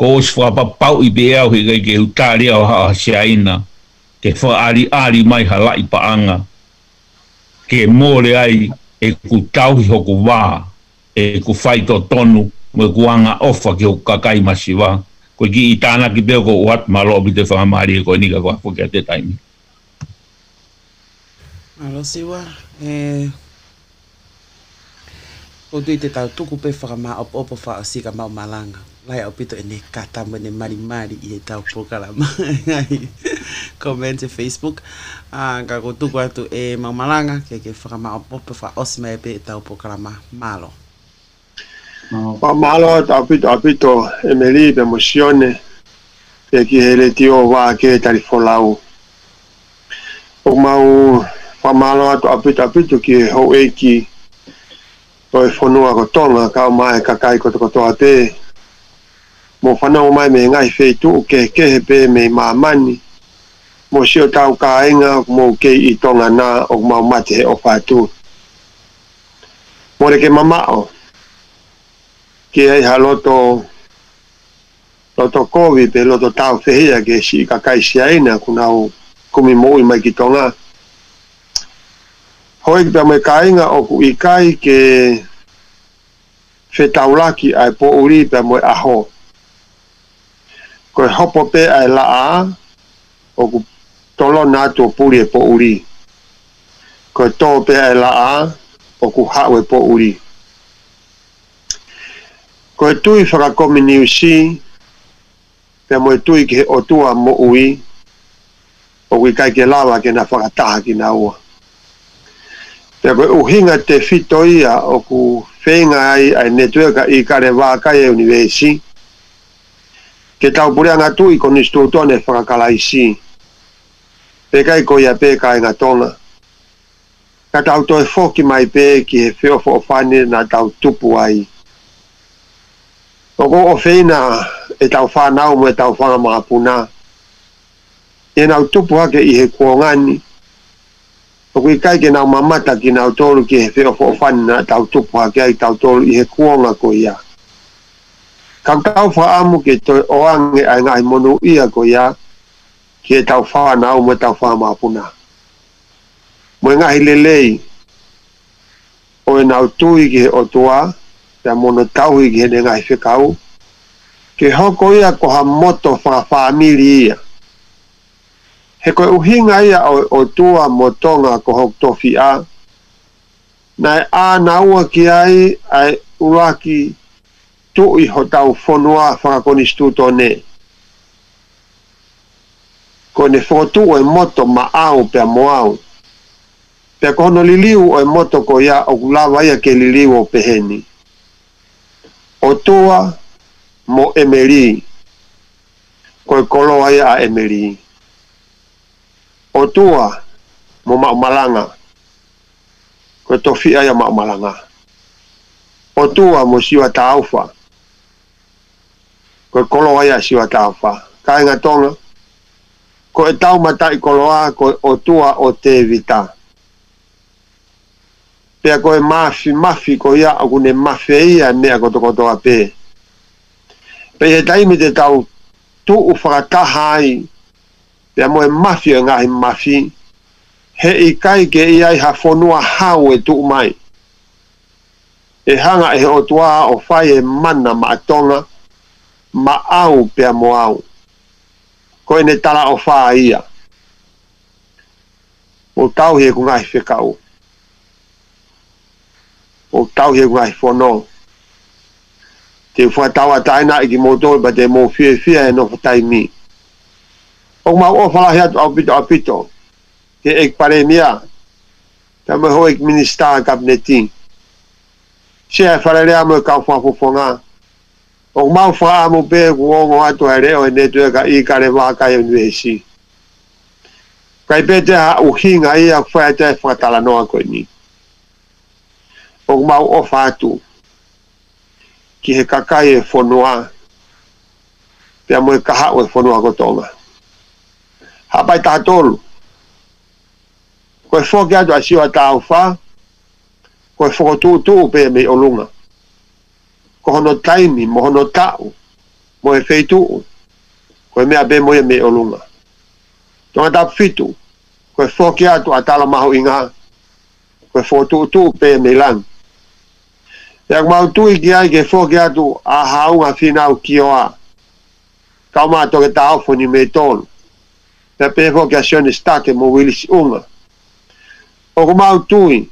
Ko o fa pa pau i pe e au he ke ke utari au ha ha se aina. Ke fa ari ari mai ha la pa anga. Ke mole ai e kutau tau hi hoku waa. e ku whai tō tonu me kuanga ofa ki o kakai masiwa ko ki i tāna ki peo ko uat malo obi te whakamari e ko ni ka kua pukia te taimi Malo siwa e o tui te tau tuku pe whakama op opo wha o sika mau malanga lai au pito e ne kata mo ne mari mari i e tau programa ngai komente Facebook a ka ko tuku atu e mau malanga ke ke whakama op opo wha osma e pe e tau programa malo Oh. Pa malo ta apito apito emeli pe mosione pe ki hele ti o wa ke tari folau. O mau pa malo ta apito apito ki ho e ki to e fonua ko tonga ka o mai kakai ko to ate. Mo fana o mai me ngai feitu o ke ke he pe me mamani. Mo sio tau ka inga mo ke i tonga na o mau mate he o fatu. Mo reke mamao ke ai haloto loto loto kovi pe loto tau fehia ke si ka kai si aina kuna o kumi mui mai ki tonga hoi pia me kainga o ku ikai ke fe taulaki ai po uri pia moe aho koe hopo pe ai la a o ku tolo nato puri e po uri koe to pe ai la a o ku hawe po uri ko he tui whakakomi ni usi pe mo he tui ki he otua mo ui o kui kai ke lawa ke na whakataha ki na ua pe koe uhinga te fito ia o ku whenga ai ai netuaka i kare wākai e univesi ke tau purea ngā tui ko nisi tūtone whakakala isi pe kai ko ia pe kai e ngā tonga ka tau toi fōki mai pe ki he whiofo o whanere na tau tupu ai o ko o feina e tau whanau mo e tau whanga maha puna. E nau tupu hake i he kuongani. O kui kai ke nau mamata ki nau tolu ki he feo fo whanina tau tupu hake i tau tolu i he kuonga ko ia. Kau tau amu ke to o ange ai ngai monu ia ko ia ki e tau whanau mo e tau whanga maha puna. Mo e ngahi lelei o e nau tui ki he otua ki te mono tau i hene ngai whikau. Ke hoko ia koha moto fa whamiri ia. He koe uhinga ia o, o tua motonga ko hok tofi a. Nai a na ua ki ai ai uraki tu i ho tau fa whakakoni stuto ne. Ko ne whotu o e moto ma au pe a moau. Pe kohono liliu o e moto ko ia o kulawa ia ke liliu o peheni o tua mo emeri ko e kolo ai a emeri o tua mo ma malanga ko tofi ai a ma malanga o tua mo siwa taufa ko e kolo ai a siwa taufa kainga tonga ko e tau mata i koloa ko o tua o te vita o tua o te vita pe ko e mafi mafi ko ia aku ne mafi e ia ne ako to koto pe pe e taimi te tau tu u whakataha ai pe mo e mafi o ngahi mafi he i kai ke ia i hafonua hau e tu mai e hanga e o tua o fai e mana ma atonga ma au pe mo au ko e ne tala o fai ia o tau he kunga i whekau o o tau he kua fono. Te fua tau a taina i ki motori ba te mō fie fie e no fatai mi. O ma o fala hea tu apito apito, te ek pare mea, ta me ho ek minista a kabineti. Se a fara rea mo e kau fua fufonga. O ma o fua a mo pe e kua ongo atu a reo e netu e ka i kare waka e unu esi. Kai pete ha uhinga i a fua e te fua tala noa koe nii. o mau o fatu ki he kakai e whonua pia mo e kaha o e whonua ko tōma hapai tātolu ko e whoke atu a siwa tāu whā ko e whokotūtū pē me o lunga ko hono taimi mo hono tau mo e wheitūu ko e mea pē mo e me o lunga tonga tap fitu ko e whoke atu a tala maho inga ko e whokotūtū pē me langi Te ako mautu i ki ai ke fō ki atu a haunga whinau ki o a. Kau mātou ke tā ofu ni me tōnu. Te pē fō a sione stake mo wili unga. O ko mautu i,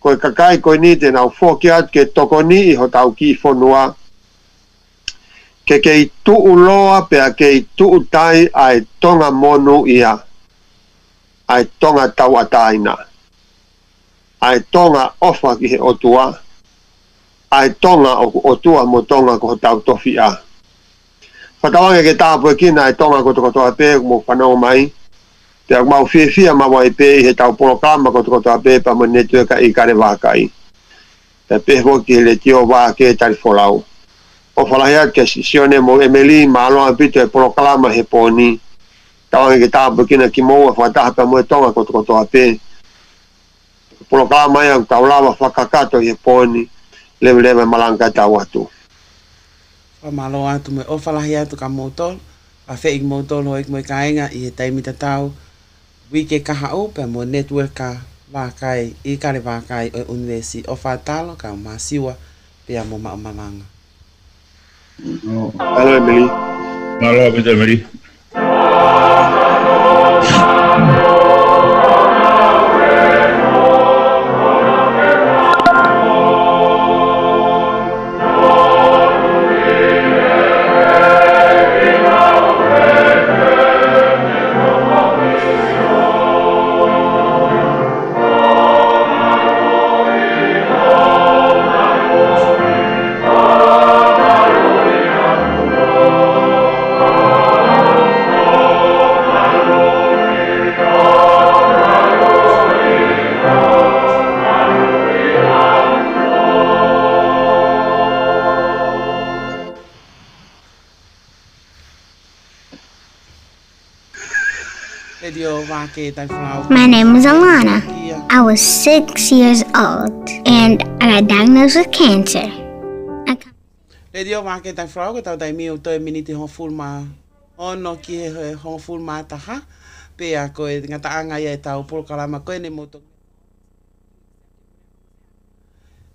ko i kakai ko i nau fō atu ke toko ni i ho tau ki fonua. fonu a. Ke ke i tu u loa pe a ke i tu u tai a e tonga monu i a. e tonga tau ataina. taina. A e tonga ofa ki he otu a. e tonga ofa ki he otu ai tonga o, o tua mo tonga ko tau tofi a. Whatawanga ke tāpua kina ai tonga ko toko toa pē mo whanau mai. Te ak mau whiwhia ma wai pē he tau polo kāma ko toko toa pē pa mo netuaka i kare wākai. Te pēho ki le tio wāke tari wholau. O whalahea ke sione mo emeli ma aloa pito e polo kāma he pōni. Tawanga ke tāpua kina ki moua whataha pa mo e tonga ko a toa pē. Polo kāma ia kaulawa whakakato he pōni. He pōni. lewe lewe malanga tau tu. Wa malo atu me ofalahi oh, ya tu ka motol, a fe ik motol hoik moi kaenga ah, i he taimita tau, wike kaha upe mo network ka wakai, i kare wakai o unwesi o fatalo ka masiwa pia ya mo ma oh. Hello Emily. Hello Peter Emily. My name is Alana. I was six years old and I got diagnosed with cancer. Le dio ma ke tai frau ta dai mi o toi miniti ho ful ma ono ki he ho ful ma ta ha pe a ko e ngata anga ia tau pol kala ma ko ne moto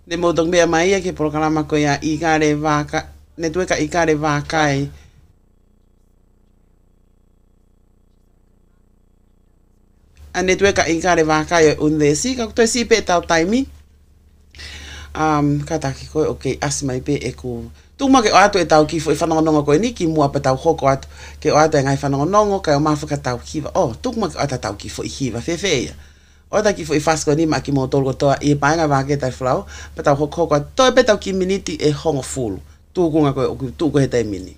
ne moto me mai ia ke pol kala ma ko ia i ka re va ka ne tu ka i ka re va ka e ane tue ka ingare wakai unde si, ka kutoe si pe tau taimi. Um, ka taki koe, ok, asi mai e ku... Tu ke o atu e tau kifo i e whanonga koe ni ki mua pa tau hoko atu ke o atu e ngai whanonga ka e o mafu ka tau kiva. O, oh, tu ma ke o atu tau kifo i hiva, fe fe ia. O ta kifo i whasko ni ma ki mua tolgo toa i e painga tai flau pa tau hoko atu. Toi pe tau ki miniti e hongo fulu. Tu kunga koe, tu mini.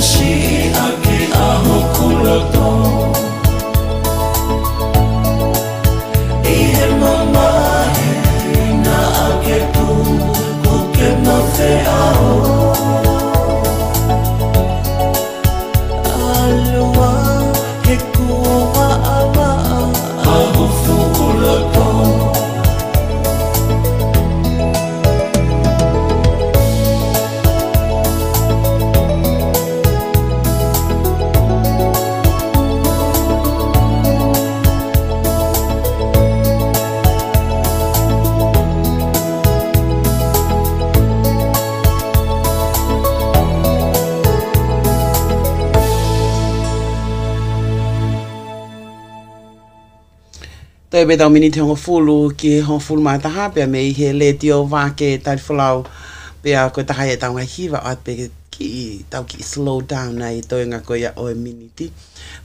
she Tei pe tau minite hongo fulu ki hongo fulu maa taha pia me he le tio vake tari fulau pia koe taha e tau ngai hiva o atpe ki tau ki slow down nei toi ngā koe o e miniti.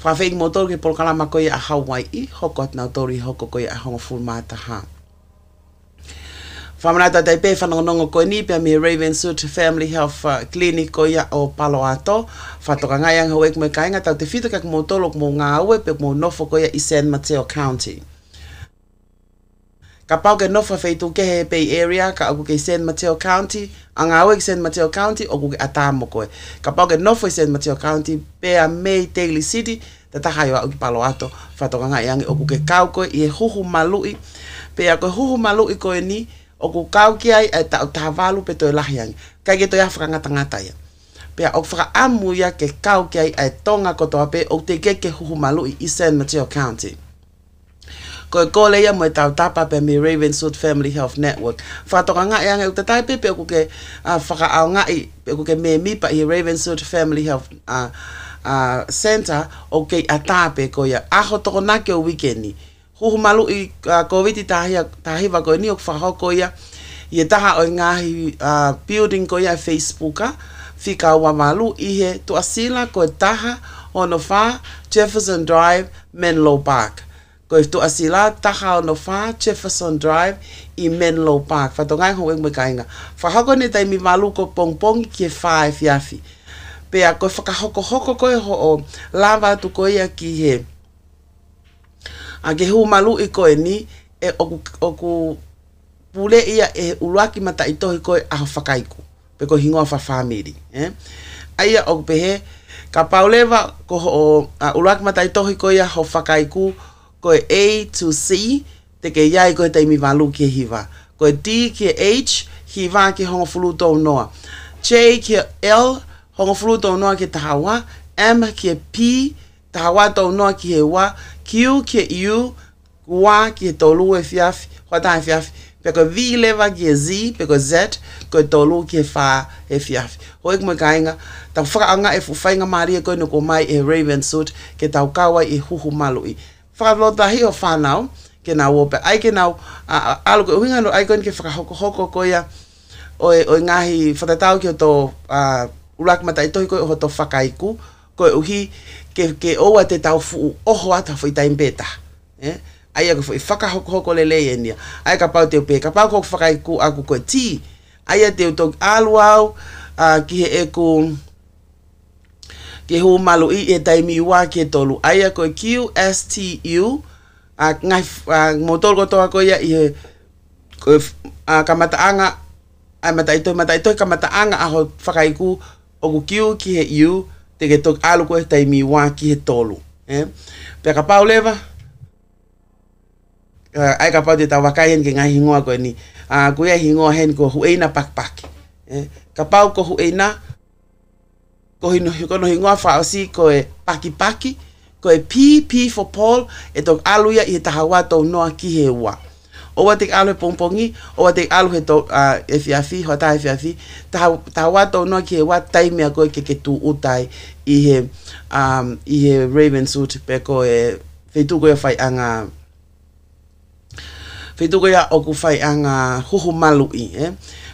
Whawhei ki motoru ki polkalama koe a Hawaii hoko atnau toru i hoko koe a hongo fulu maa taha. Whamanata tei pe whanongonongo koe ni pia me Raven Suit Family Health uh, Clinic koe ia o Palo Ato. Whatoka ngai anga hoek mai kainga tau te whitaka ki motoru ki mō ngā ue pia ki nofo koe i San Mateo County ka pau ke nofa fei tu ke he Bay Area, ka aku ke San Mateo County, anga au ke San Mateo County, o ku ke atamo koe. Ka pau ke nofa i San Mateo County, pea mei Daily City, te taha iwa au ki palo ato, whatoka ngai angi, o ku ke kau koe i e huhu malui, pea koe huhu malui koe ni, o ku kau ki ai, e ta, taha pe toi lahi angi, ka ke toi afra ngata ngata ia. Pea o whaka amu ia ke kau ki ai, e tonga kotoa pe, o te ke ke huhu malui i San Mateo County ko ko le ya mo tau tapa pe mi Raven Sud Family Health Network fa to nga ya e nga utai pe pe ko ke a fa ka au nga i pe ko ke me mi pa i Raven Sud Family Health a a center o ke atape ko ya a ho to na ke o weekend hu hu malu i uh, covid tahi tahi va ko ni ok fa ho ko ya ye ta ha o nga hi uh, building ko ya e facebook a fika wa malu i he to asila ko taha ono fa Jefferson Drive Menlo Park ko to asila taha no fa Jefferson Drive i Menlo Park fa tonga ho e kainga fa ha ne tai mi malu ko pongpong ki fa fiafi pe a ko fa hoko hoko ho o lava tu ko ia ki he a ke hu malu i ko ni e oku oku pule ia e uluaki mata ito ko a fakaiku pe ko hingo fa family eh aia o pehe ka pauleva ko o uluaki mata ito ko ia ho fakaiku koe A to C, te ke iai koe teimi walu kia hiwa. Koe D kia H, hiwa ki hongo fulu tau noa. J kia L, hongo fulu tau noa ki tahawa. M kia P, tahawa tau noa ki he wa. Q kia U, wa ki tolu e fiafi, hoa tae fiafi. Peko V leva ki Z, peko Z, koe tolu ki wha e fiafi. Hoi e kumai kainga, tau whakaanga e fuwhainga maari e koe no ko mai e Raven Suit, ke tau kawa i e huhu malui. whakalota hi o whanau, ke nga wope, ai ke nga, alo ko uhinga no, ai koin ke whakahoko hoko ko ia, oi, e, oi e ngahi whatatau ki o tō uh, ulak matai tohi koi o tō whakaiku, koi uhi, ke, ke oua te tau fuu oho ata fo i taimpeta, eh? ai ako fo i whakahoko hoko le lei enia, ai ka pau teo pe, ka pau ko whakaiku aku koi ti, ai a teo tō alu au, ki he e ke ho malo i e taimi wa ke tolu aia ko QSTU a ngai motor goto to ko ia i e a kamata anga a mata ito mata ito kamata anga a ho fakai ku o ku kiu ki he iu te ke tok alu ko e taimi wa ki he tolu e eh? pe ka pau leva ai ka pau te tau wakai hen ke ngai hingoa ko ni a ku ia hingoa hen ko hu eina pakpake e ka pau ko hu eina ko hino ko no hingoa wha osi ko e paki paki, ko e pi pi for Paul e tok aluia i he taha wā tau noa ki O wa alu he o wa alu he tau uh, e fiafi, ho ta e fiafi, taha, taha wā tau noa ki he wā tai mea ke ke utai i he, um, i he Raven suit pe ko e feitu koe whai anga feitu koe a oku whai anga huhu malu i, eh?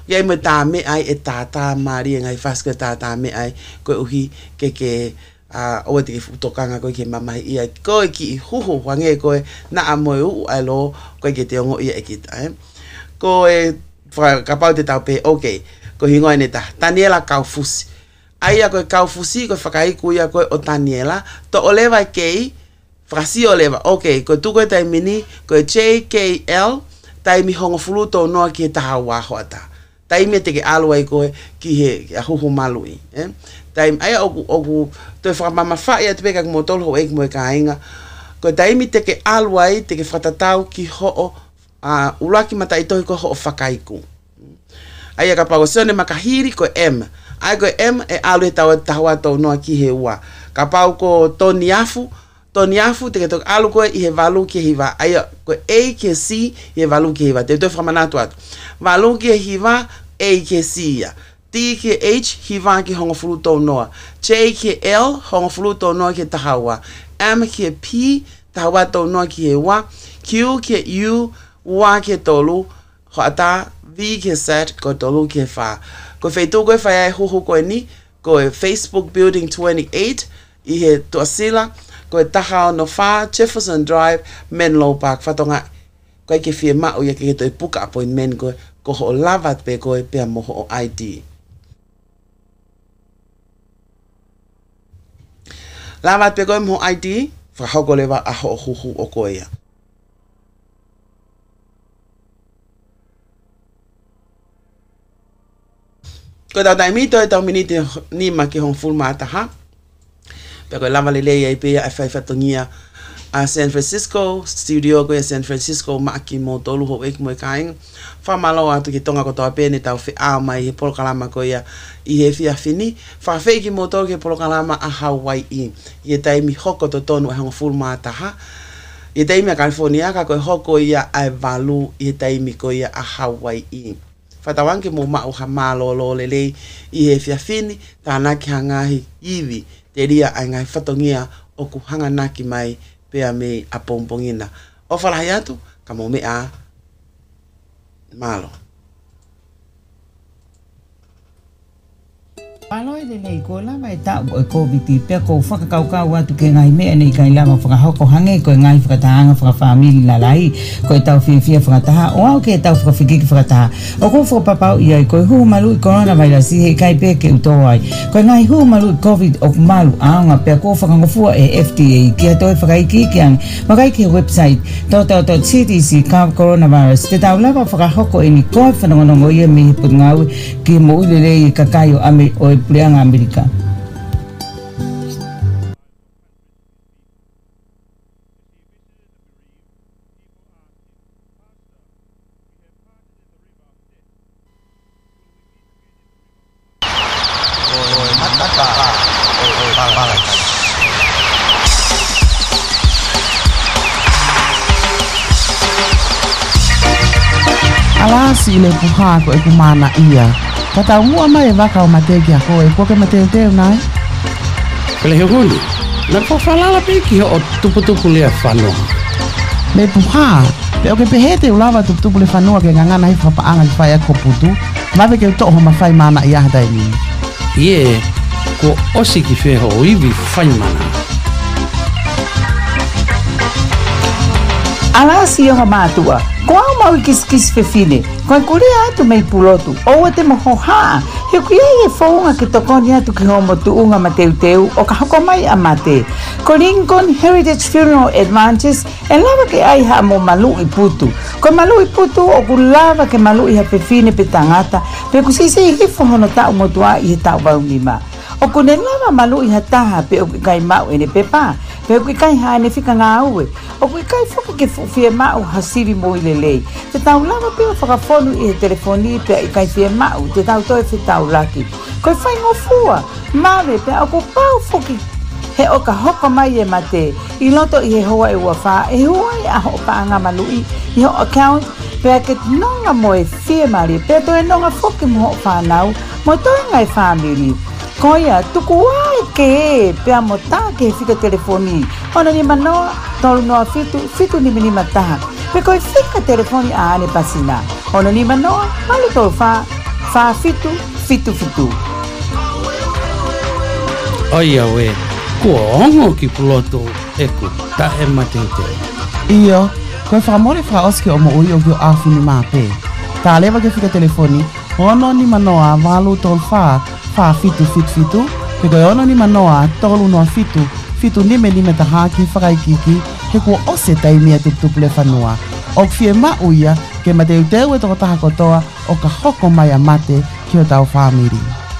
ya me ta me ai e ta ta ma ri ngai fas ke ta ta me ai ko uhi ke ke a o te futoka nga ko ke mama i ai ko ki hu hu wange ko na a mo u a lo ko ke te ngo i e ki ta eh. ko e fa ka pa te ta pe okay ko hingo ne ta taniela ka fusi ai ya ko ka fusi ko fa kai ku ya ko o taniela to oleva kei Frasi oleva, ok, ko tuko e tai mini, ko e JKL, tai mi hongo fulu tō noa ki e taha wāhoa taha taimi e te ke alo ai koe ki he a huhu malu i. Eh? Taimi, aia oku, oku, toi whakamama whae atu peka ki mō tolu hou eki mō e ka inga. Koe taimi te ke alo ai, te ke whatatau ki ho o uh, ulaki mata i tohi koe ho o whakaiku. Aia ka pago sione makahiri koe em. Ai koe em e alo he tawa tahua tau noa ki he ua. Ka pago ko toni afu, toni afu te ke toki alo koe i he valu ki hiwa. Aia koe A ki he C i he valu ki hiwa. Te toi whakamana atu atu. Valu ki hiwa, A ke C T D ke H hiwa ki hongo fulu tōnoa. J ke L hongo fulu noa ke tahawa. M ke P tahawa noa ki e wa. Q ke U wa ke tolu. Ho ata V ke set ko tolu ke wha. Ko wheitō koe whai ai hoho koe ni. Koe Facebook Building 28 i he tuasila. ko e taha o no wha Jefferson Drive Menlo Park whatonga. Koe ke whia mau ia ke ke toi e puka appointment koe. ke go lava peko e pea mo go ID. Lava peko e mo ID fa go go leba a go go go okoya. Kada da mito e minite ni ma ke hon fulma ataha. Peko lava le le ya e pea fa e fa tongia. a San Francisco, studio ko ya San Francisco, maki e mo tolu ho ek mo kain. Fa malo atu ki tonga ko to apene tau fi a mai he polkalama ko ya i he fi afini. Fa fe ki mo tolu ke polkalama a Hawaii. Ye tai mi hoko to tonu e hongo full mataha. Ye tai mi a California ka ko hoko ya a valu ye tai mi ko ya a Hawaii. Fa tawan ke mo ma o ha malo lo lele i he fi afini ta na ki hanga hi iwi. Te ria ai ngai fatongia o ku hanga naki mai pe a me pompongina. o falahiatu, tu a malo Palo e lele e i kola mai ta o e COVID-19 pe ko whaka kau kau atu ke ngai mea nei kai lama whakahoko hange ko e ngai whakatahanga whakafamili la lai ko e tau whiwhia whakataha o au ke e tau whakawhikiki whakataha o ko whakapapau i ai ko hu huu malu i korona vai si he kai pe ke uto ai ko e ngai huu malu COVID of malu aonga pe ko whakangofua e FDA ki ato e whakaiki ki ang makai ke website toto.cdc kao coronavirus te tau lama whakahoko e ni koe whanongonongo i e mihiputngau ki mo ulelei kakai o ame o emplean americano. alasi si ilmu aku iku mana iya. tata ngua mai vaka o mateki a koe kua ke mateuteu nai Pele hukundu, na ko falala piki o tuputupu lea whanoa. Me puha, pe o ke pehete u lava tuputupu le whanoa ke ngangana he whapaanga ki whai ako putu, mawe ke utoho ma whai mana i ahadai ni. Ie, ko osi ki wheho o iwi whai mana. Alasi o ha mātua, koa mau i kis kis fefile. Kwa kurea atu mei pulotu. Oa te moho haa. He kuia e whaunga ki tokoni atu ki homo tu unga mateu teu o ka hoko mai a mate. Ko Lincoln Heritage Funeral Advances e lava ke ai haa mo malu i putu. Ko malu i putu o ku lava ke malu i hapefine pe tangata. Pe kusise i hifo hono tau motua i he tau ma. O kune lava malu i hataha pe o kai mau ene pepa. Fe kui kai hae ne fika ngā aue. O kui kai fuki ke fie mau hasiri mo i lelei. Te tau lama pia whakafonu e i e telefoni pe i kai fie mau. Te tau toi te tau laki. Koi whai ngō ma Māre pe o ko pau fuki. He o ka hoko mai e mate. I loto i he hoa e ua E hoa e i a ho pa malui. I ho account. bracket nonga moe whemare pe e nonga mo moho whanau mo e ngai whamiri. Koia tuku wai ke e pea mo ke fika telefoni. Ona ni manoa tolu noa fitu fitu ni mini taha. Pe koi fika telefoni a ane pasina. Ona ni manoa malu tolu wha, wha fitu fitu fitu. Oi we, kua ongo ki puloto eku, ta e matete. Iyo. Koe whamore wha oske o mo ui o vio āwhini mā pē. Tā lewa ke whika telefoni, ono ni manoa walu tol whā, whā fitu fit fitu, pe koe ono ni manoa tolu noa fitu, fitu nime nime ta hāki whakai kiki, he kua ose tai mea te tupu le whanua. O kwhie mā uia, ke mateu teu e toko taha kotoa, o ka hoko mai a mate ki o tau whāmiri. Koe whamore